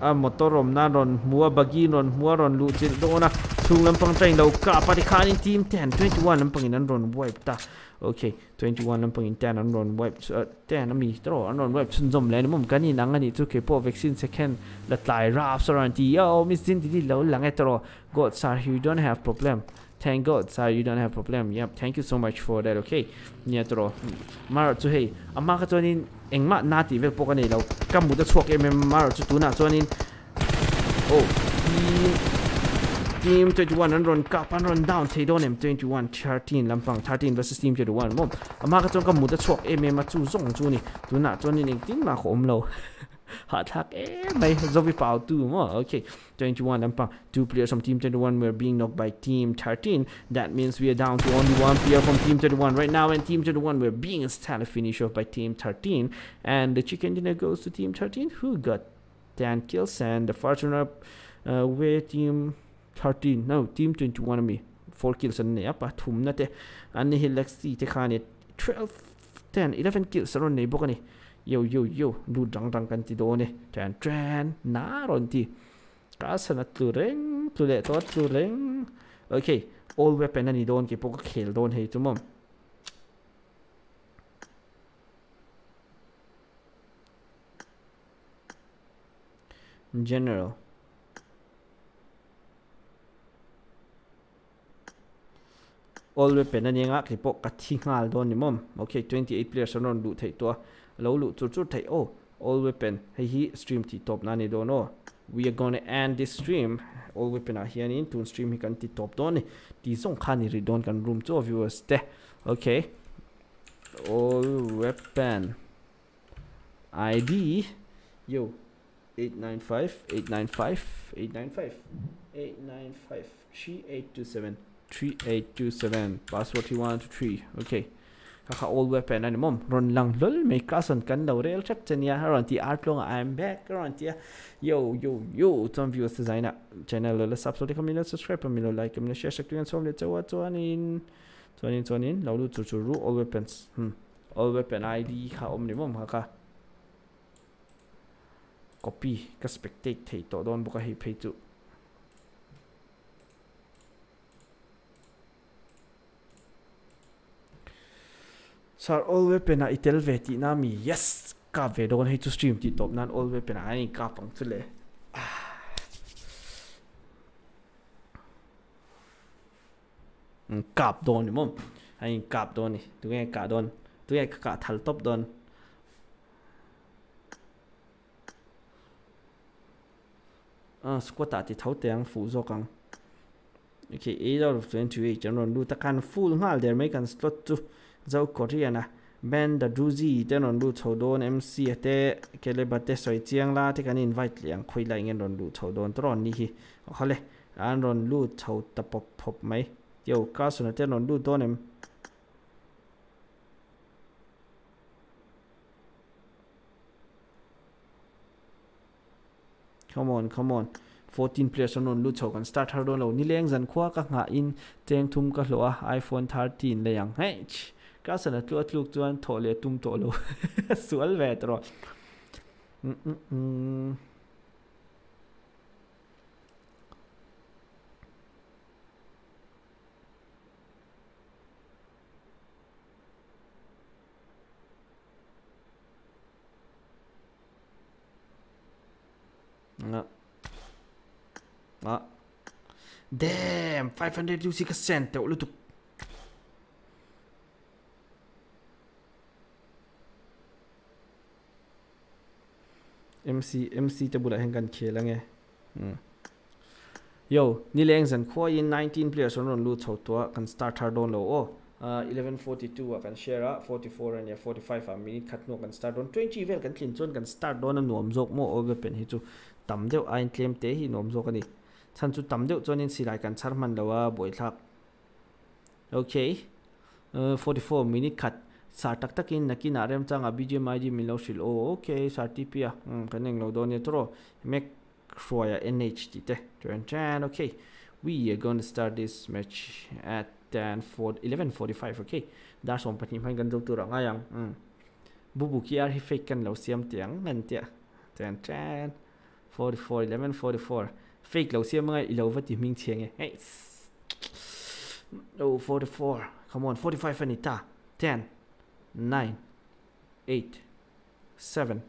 a motorom na ron mua bagi ron mua ron lu chin dona chung lampang train lo ka pati khanin team 10 21 lampang in ron wipe ta okay 21 lampang in 10 an ron wipe uh, 10 ami tro an ron wipe chun zom le mum kani nang ani chu ke po vaccine second la tlai rap soran ti yo miss din ti lo lang etro god sir you don't have problem thank god sir you don't have problem yep thank you so much for that okay nya tro mar chu hey ama ka chonin engma na ti vel pokani lo kam mu da chuak em mar chu tu na chonin oh team 21 and run cup and run down. Tay don em 21 13 lampang 13 versus team 21 mom ama ka chong kam mu da chuak em em chu zong chu ni tu na chonin ing ting ma khom lo. Hot hack eh may zombie pow two more okay 21 lampang. Two players from team 21 were being knocked by team 13 that means we are down to only one player from team 21 right now and team 21 we're being style finish off by team 13 and the chicken dinner goes to team 13 who got 10 kills and the fortune up uh, where team 13 no, team 21 me. 4 kills an ne apa thum na te. An ni hilexi te khane 12 10 11 kills ron nei bokani yo yo yo lu dang dang kan ti do ne tran tran, na ron ti. Ka sana tu reng tu le to tu reng. Okay all weapon ani don ki pok khel don hei tumom general. All weapon anh nga ki po ka thi ngal don ni mom okay 28 players on lu thei to lo lu chu chu thei oh all weapon hei hi stream ti top na ni do no we are going to end this stream all weapon a hian in tun stream hi kan ti top don ni ti song khan ni ri don kan room to viewers te okay all weapon id yo 895 895 895 895 3827 3827 password 123 okay. Kaka old weapon and mom. Run lang lol. May kasan kan daw real check ten ya ron ti art long i'm back. Ron ti yo yo yo. Tom viewers designer channel let's subscribe kami let's subscribe. Kami like kami share check tuan som let's what tuan in. Tuan in tuan in. Laulu tu tu ru all weapons. Hmm. All weapon id ka om ni mom kaka. Copy ka spectate to don buka hi pay tu sar all weapon a itel ve ti na mi, yes, ka ve don he to stream ti top nan all weapon a ai ka pang tule le. Ah. Kap don ni mom ai kap don ni. Tu nghe ka don tu nghe ka thal top don à ah, squat ti thấu tiếng phụ zo kang. Okay 8 out of 28 general lu ta kan full ngal der mấy an slot tu zau korea na band da duzi ten on lu chho don mc ate kele bate soi chiang la te kan invite liang khoi lai ngen ron lu chho don tron ni hi khale an ron lu chho ta pop pop mai yo ka su na ten on lu don em come on come on 14 players on lu chho kan start har don lo ni leng zan khwa ka nga in teng thum ka hlo iphone 13 le yang hey Kasanet la tua tu għan toli għattum tolu. Su al vetro mm, mm, mm. No. Ma. Damn, 500 lusi cassente, ho tu MC MC te bula hen kan khela nge hmm. yo ni leng zan kho in 19 players on ron lu chho to kan start har don lo o. Uh, 1142 a kan share a 44 and 45 a minute khat no kan start don. 20 vel kan thlin chon kan start don a nuam jok mo over pen hi chu tam deuh a in claim te hi nuam jok ani chan chu tam deuh chon in silai kan char man lawa boi thak okay uh, 44 minute khat sa tak takin nakin arem chang a bgmi ji milo shil. O okay, sa tpia ah. um hmm, kaneng lo don yetro mek shroya nh ti te. Tren tren, okay. We are going to start this match at 10 for 11:45 okay. Dar som patim mai gan tu ra ngayang um hmm. bubu ki ar hi fake kan lo siam tiang ngan tia. Tren tren. 44 11:44 fake lo siam ngai ilo vati ming chiang e. Hey oh 44 come on 45 anita 10 nine, eight, seven,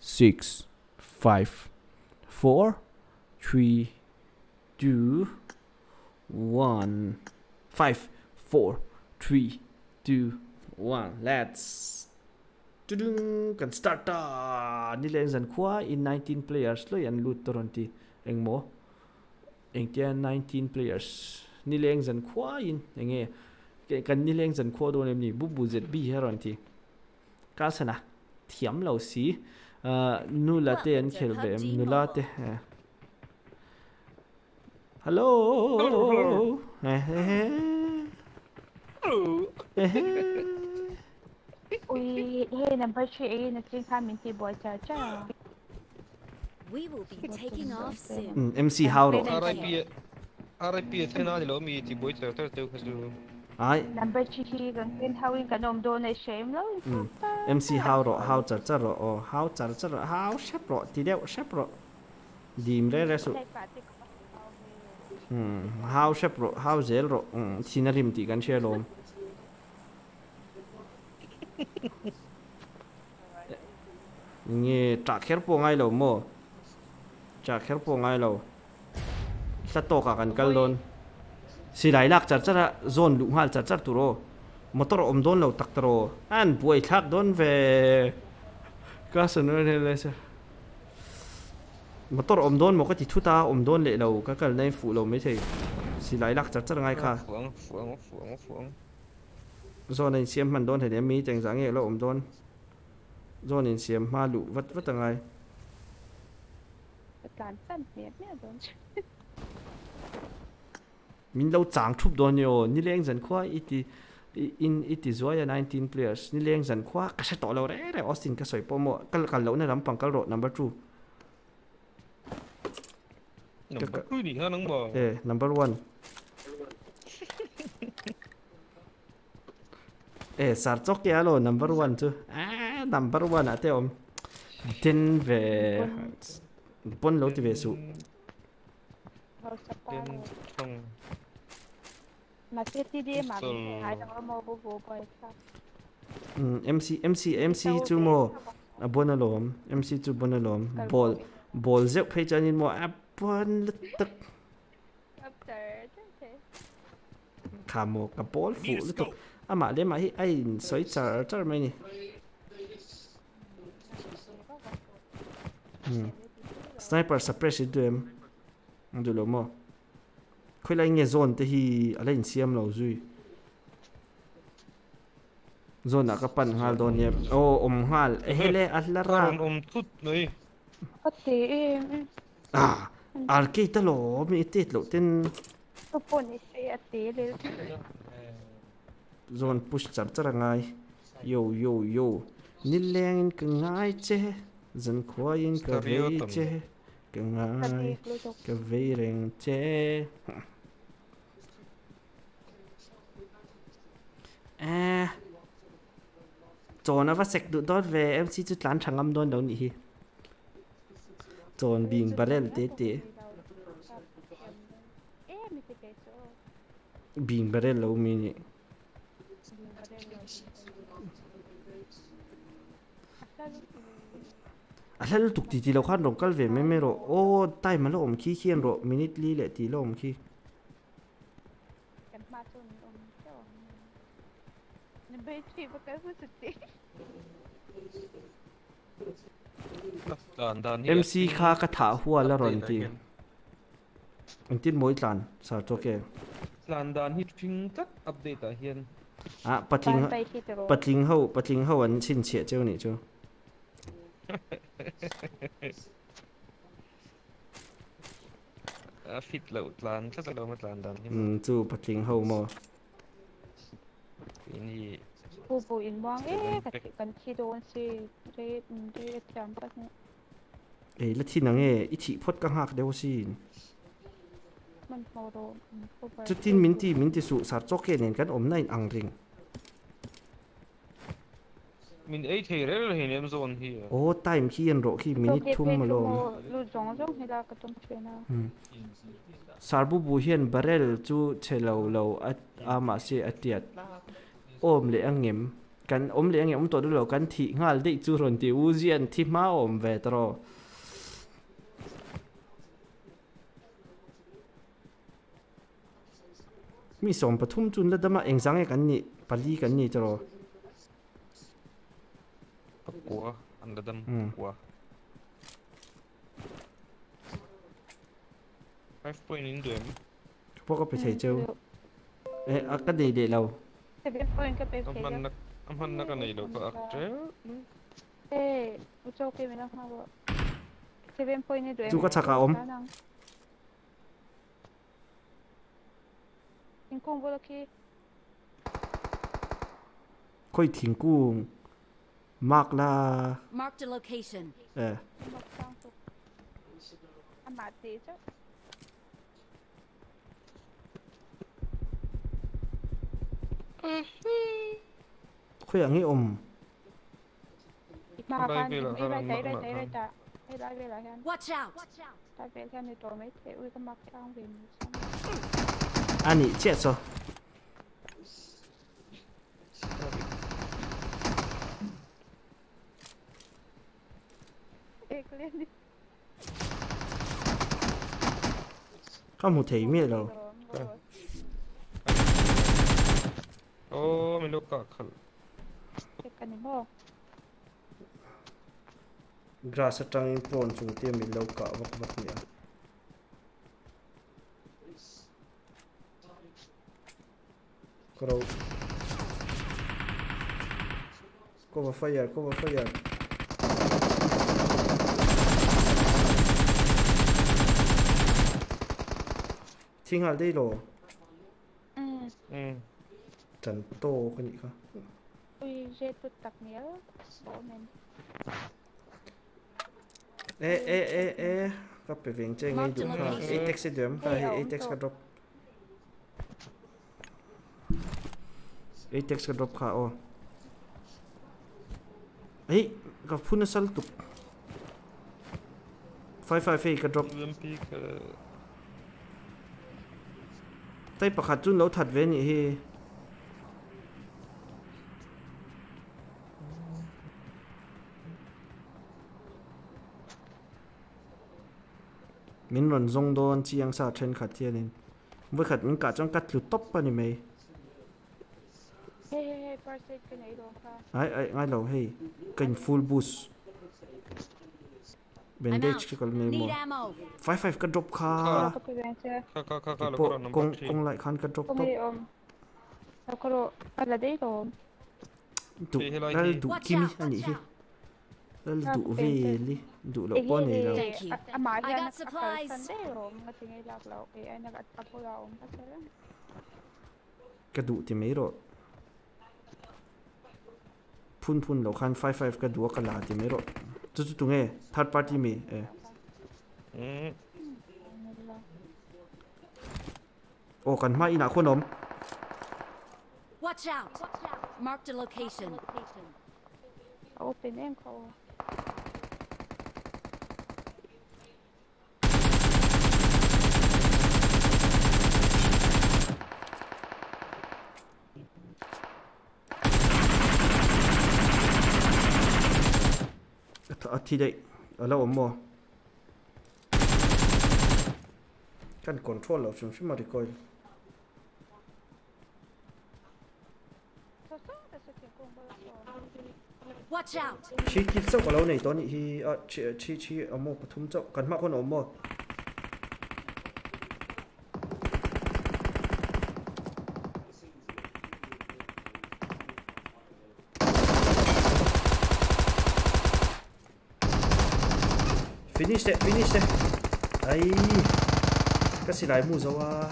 six, five, four, three, two, one, five, four, three, two, one. Let's do can start ta ni len zan in 19 players lo yan lut toronti eng mo eng tia 19 players ni leng zan khwa in enge cái kan ni leng zan kho do nem ni bu bu zet bi heron ti ka sana thiam lo si nu la te an khel ve nu la te hello. Ui, hey, number three, na string kami si Boy Chacha. We will be taking off soon. MC how ro RIP RIP thế nào thì lỡ mi thì trở tới tiêu cái gì ai number chi hi gan ken hawin kan om do nei shem lo mc how rồi how char char rồi o how char char ro how shap ro ti deu shap ro dim re re su hmm how shap rồi how zel ro um sinarim ti kan she lom nghe trả khép bộ ngay lâu mò trả khép bộ ngay lâu sao tổ cả cần cân luôn ราสตอกกันกันลนสิไหลลักจัดจัดโซนลุงหัลจัดจัดตุโรมอเตอร์อมโดนเราตักตโรอันป่วยทักโดนเวก็สนุกเลยสิมอเตอร์อมโดนมันก็ติดทุตาอมโดนเลยเราก็กันในฝูเราไม่ใช่สิไหลลักจัดจัดไงค่ะ phượng phượng phượng phượng โซนในเสียมมันโดนเห็นมีแต่งสังเกตแล้วอมโดนโซนในเสียมมาลุวัดวัดยังไง การสั้นเมียเนี่ยโดน min lo chang thup don yo ni leng zan khwa iti in iti zoya 19 players. Ni leng zan khwa ka sa to lo re re austin ka soi pomo kal kal lo na ram pang kal ro number 2 number 2 ni ha nang ba eh number 1 eh sar chok ya lo number 1 tu ah number 1 ate om ten về pon lo ti về su. Hãy subscribe Mas TTD mà hai thằng mô bố bố bò sao MC MC MC chu mo a bonalom. MC chu bonalom. Ball ball. Zek phe chan in mo. A bon tak kha mo ka ball fu lu tu ama le ma hi ai soi char char mai ni. Hmm. Sniper suppressed to him. em do lo mo khoi lai nge zon te hi alain siam lo zui. Zon aka pan hal don ye o om hal. E Hele alla ra. Om tut noi ate ah ắt ke ta lo mi te lo ten. To poni se thế le zon push chap chara ngai. Yo yo yo. Ni leng in ka ngai che. Zan khoi in ka ve che. Ka ngai ka ve reng che. ไรอินเซียมเราจุยโซนอะก็ปั่นฮาลโดนเนี่ยโอ้อมฮาลเอ้เฮเล่อัลลารา con ôm thút Бейчи, покажи ты. MC kha ka thả hua là ron ti an tin moi tlan. Sao cho ke tlan dan hi thing tak update a hian a patling patling ho patling ho an chin che cheu ni chu a fit lo tlan tla lo ma tlan dan chu patling ho mo ini ู้ฟูอินว่า후보 인왕에กันที่โดนสิเรดเรดแถมปัจจเอ๊ะแล้วที่นังเอ๊ะอิทิพดกังหักเดี๋ยวซีนมันโมโรจุดที่มินตีมินตีสุสารจกเกนเห็นกันอมในอังริงมินเอเทเรลเห็นเอ็มโซนที่โอ้ไทม์ขี้ยันโรขี้มินิทุ่มมาลงลูจงจงเห้ลากระตุ้มเชนะสารบุบูเหียนบรลจูเชลเลาเลาอามาเซอเตียด อมเลี้ยงเงิมกันอมเลี้ยงเงมอมตัวดูแลวกันที่งานได้จูรนติอูเซียนที่มาอมเวตรอมีสองปฐุมจุนและดมาเองสังเอกันนี่ปาลีกันนี่จ้ตรอกัวอันดัมกัว five point in ด้วยพวกก็ไปใช้เจ้าเอ๊ะก็ดีเดี๋ยวเรา bienes que pepe. Ang handa ka na ilo pa actor. Eh, ucho ke minang hawa. Seven point ito. Duka tsaka om. Tingkung bola ki. Koy tingkung. Mark la. Mark the location. Eh. Amati ito. 고양이 옴. Ba đi ra cháy ra cháy ra. Đây ra về là khen. Watch out. Ta về khen thì tối mấy thế ui con cái ông về xong. À, 아니, chết lên đi một thấy miệt đâu. Oh, mi look akal. Kanimo. Grass atang in pon chung ti mi lo ka wak wak ni. Crow. Cover fire, cover fire. Thing hal đi lo. Ừ. Ừ. Mm. chan to ka ni ka อุ้ยเจตุตักเนี้ยบ่แม่น ê ê ê ê các bạn viện chơi ngay đúng ha atex sẽ đếm ha hay atex cái drop atex cái drop khá ô ấy gặp phun nó sal tục five five five cái drop Olympic. Uh, tay bạc hạt chun lâu thật về nhỉ hi min ron zong don chi yang sa chen khat hian in với khát những cả trong cắt hey hey bao nhiêu mày ai ai ngay lâu hey cần full boost bandage chỉ còn mày mò five five cắt drop kha bộ công công lại khăn cắt drop tóc tụ đây đủ kim anh nhỉ watch out. ra Ra đủ bên về trên. đi đủ lộ ไอ้ bao ที่ này เอ đâu Thank you. อ่ะหมาย I ถึง got อักษร supplies. สันได้หรอมันถึงไอ้หลักเราไอ้ไอ้นักอัพเราก็ใช่แล้ว cái đủ thì mấy rồi phun phun lộ khăn five five cái đủ cái là thì mấy rồi chú chú tụi nghe third party mi eh Mm. ô cần mai ina khuôn ốm Watch out. Marked a location. เขา Ờ, ở thi đấy ở lâu ở mò? Căn control ở chúng mà đi coi. chi kịp sâu ở lâu này tôi nhị hi chi chi chi ở mô bật thum sốc cần mắc con ở mô finish đấy, finish đấy, ai, cái gì lại mù dầu à?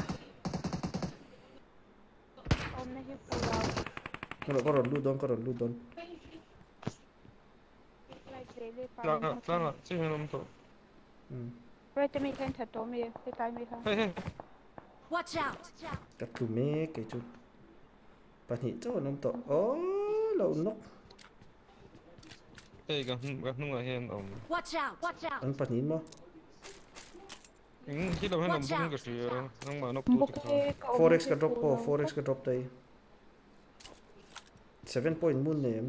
Có rồi có rồi lưu đón có rồi lưu đón ele para. Não, não, não, não, seja não tô. Rồi tụi mình lên thật tố mì, cái tay mì hả? Watch out! Cắt tụi mê cái chút. Bạn hỉ chỗ nông tổ. Ô, lậu nốc. Ê, gặp gặp nông ở hèn ổng. Watch out! Watch out! Anh bạn hỉ mà. Ừ, khi đầu hèn ổng cũng cái gì, không mà nốc tụi cái. Forex cái drop, oh, Forex cái drop đây. 7 point moon này em.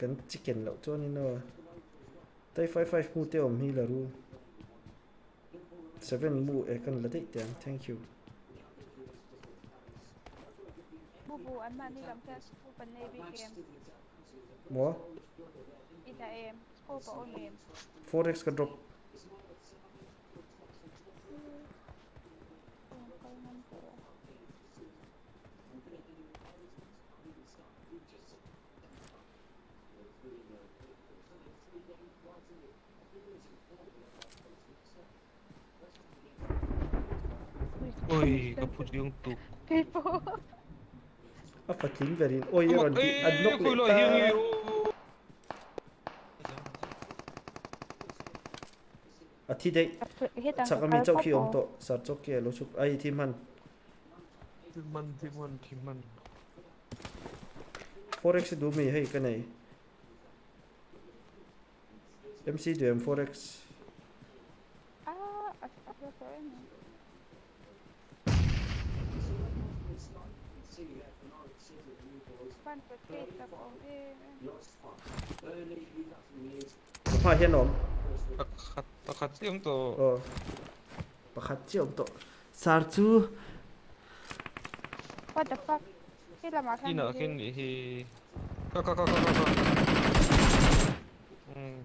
kan chicken cho chon ino tai 55 mu te om hi la ru 7 mu e kan la dei tiang thank you. Bu bu an ma ni ram ka sku pan nei bi kem mo ita em sku pa on forex có drop. Oi, non um podia un tocco. Tipo. Ha ah, fatto inverin. Oi, ero di. Addio, quello eh. è io. A ti dei. Sarà mi giochi un po'. Sa giochi e lo so. Ai, ti man. Ti man, ti man, ti man. Forex e è dormi, hey, che ne? MC2M Forex. Ah, aspetta, aspetta, aspetta. Apa yang hey, nom? Pakat siom to. Oh, pakat siom to. Sarju. What the fuck? Kita makan. Ina kini di. Kau kau kau kau kau. Hmm.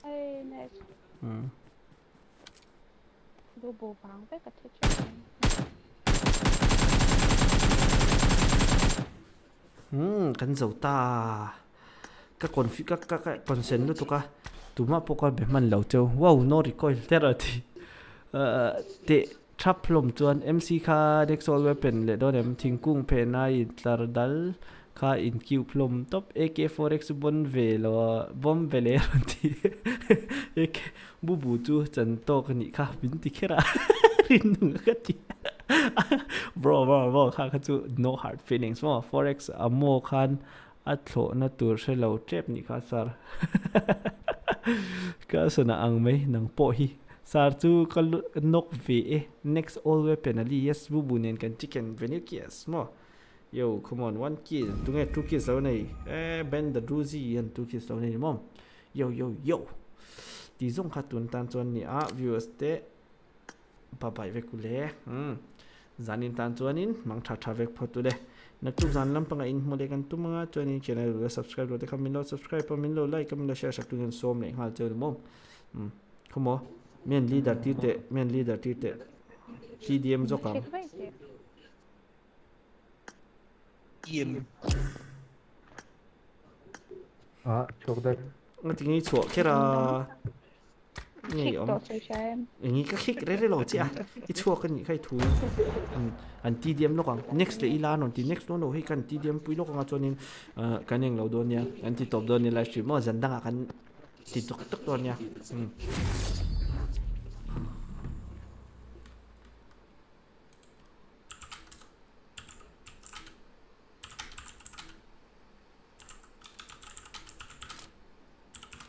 Hey, nice. Hmm. Dua bawang, pakai kacang. นี่ย อืม ดูบูบังไปกับเทช อืมกันเจ้าตาก็คนฟิก็ก็ก็คอนเซนต์ด้วยตุกะตุมาพวกกันแบบมันเหล่าเจ้าว้าวนอริคอยเทระทีเอ่อเตะทับลมจวน MC ค่าเด็กโซลเวเป็นเลดอนเอ็มทิงกุ้งเพนายตลาดดัลค่าอินคิวพลมท็อป AK4X บนเวลบอมเวเลรันที AK บูบูจูจั bro bro bro ข้าข้าจู no hard feelings ว่า forex อโมคันอัตโลนัตัวเชลาเจ็บนี่ค่ะสารก็สนะอังไหมนังโปฮี Sartu kalau nok VA next all weapon ali yes bu bunen kan chicken venue kias mo yo come on one kill tunga two kills aw nei eh ben the druzi and two kills aw nei mom yo yo yo ti zong khatun tan chon ni a viewers te bye bye ve kule hmm zanin tan chuanin mang tha tha vek photu le nak tu zan lam panga in mole kan tu manga chuanin channel ga subscribe lo te khamin lo subscribe pamin lo like kamin lo share sak tu gen som le hal chel mom hmm. khomo men leader ti te men leader ti te. Tdm zo kam. Tdm a ah, chok da ngi chuo kera 네, 어, 이 카킥 레레로지 아, 이 추억은 이 카이 두, 음, 안 TDM 로강 next 레 일란 온 next 노노 해 간, TDM 뿌이 로강 아저님, 어, 간행 라우도냐, 안티 톱도니 라이브 스트림 어 잔당아 간, 티 똑똑 도냐, 음.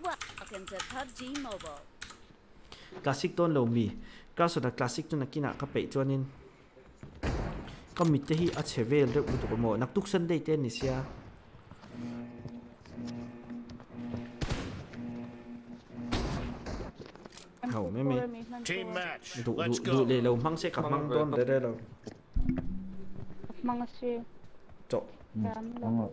Welcome to PUBG Mobile classic ton lo mi ka so da classic tuna kina ka pe chuanin ka mi te hi a chevel re utu mo nak tuk san dei te ni sia hầu mấy mấy đủ đủ đủ để lâu măng sẽ cặp măng con để đây lâu măng sẽ chọn. Măng rồi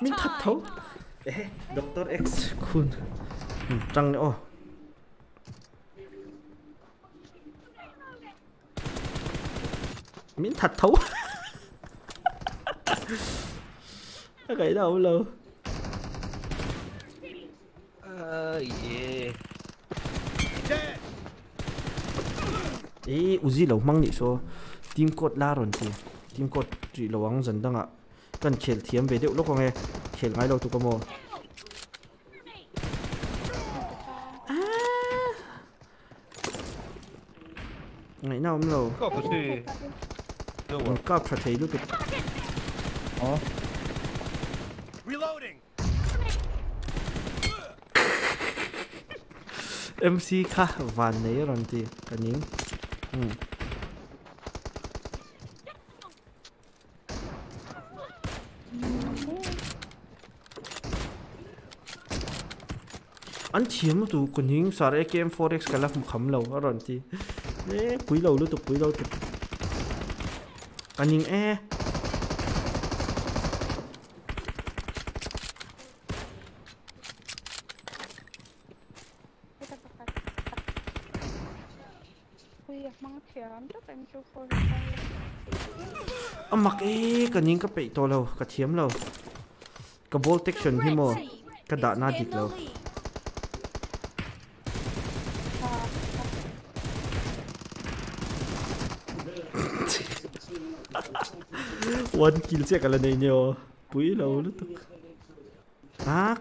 Mình thật thấu. Ê, Doctor X. Cool ừ, Trăng nữa. Oh. Miếng thạch thấu. Nó gãy đâu lâu Uh, yeah. Ê, Uzi lẩu măng nhị số. Team cột la rồi chứ team code trị lo ang dần đang ạ. Cần khel thiam về điệu lúc con nghe. Khel ngay lâu tụ cầm à. ngày nào cũng lâu? Cọp thì mình cọp phải thấy được cái ó MC kha và nấy rồi thì cái nín. Ừ. ăn thiếm mà tụ còn những sợ đấy game forex cái lắp một khấm lầu rồi thì đấy quý lầu liên tục, quý lầu tục ăn nhìn e. Âm mặc e cả những cái bị to lâu cả thiếm lâu cả ball tection hi mò cả đạn na địch lâu One kill siya, kala na inyo. Puyo, laulo to. Ah,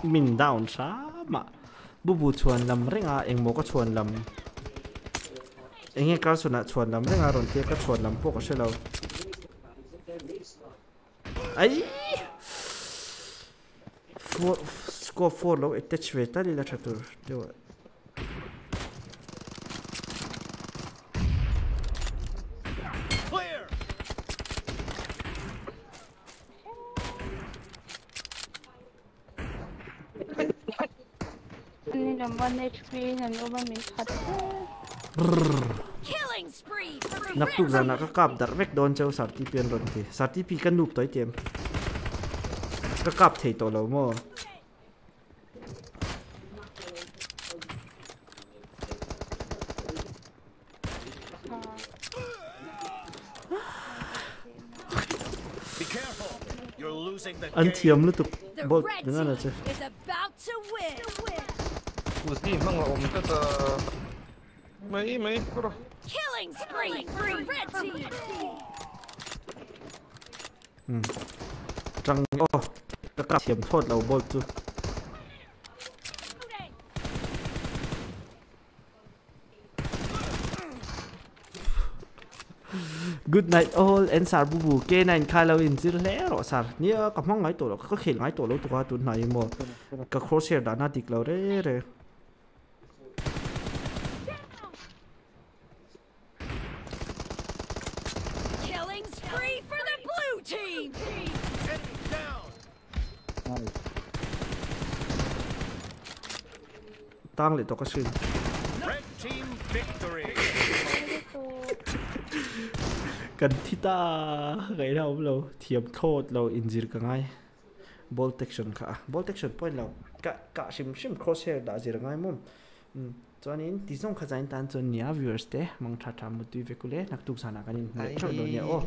Min down sama. Bubu chuan lam ringa eng mo ka chuan lam. Eng e ka suna chuan lam ringa ron te ka chuan lam po ka shelo. Ai. For scope 4 لو اتش تالي ตันนี่แหละนับตุกแล้วนะก็กลับดาร์เวกโดนเจ้าตว์ที่เปลี่ยนรถทีสัตว์ที่พีกันดูบต่อยเจมก็กลับเทตัวเราโม่ Ăn thiếm liên tục. Bọn đứng ăn là chơi. Узни, много он вот это... Мои, мои, куро. Trăng, oh, các cặp hiểm thuật là bột chứ. good night all and sar bu bu ke nine khailo in zir le ro sar ni ka mong ngai to lo ka khel ngai to lo to ka tu nai mo ka crosshair da na tik lo re re killing spree for the blue team. Tang le to ka sin red team กันที่ตาไงเราเราเทียมโทษเราอินจิรกันไง ball detection ค่ะ ball detection point เรากะกะชิมชิม crosshair ดาจิรกันไงมุมอืมจวนนี้ที่ส่งขจายตันจนเนี้ย viewers เต้มังทัดทำมุตุยเวกุเล่นักตุกสานากันนี่เน็ตโดนเนี่ยโอ้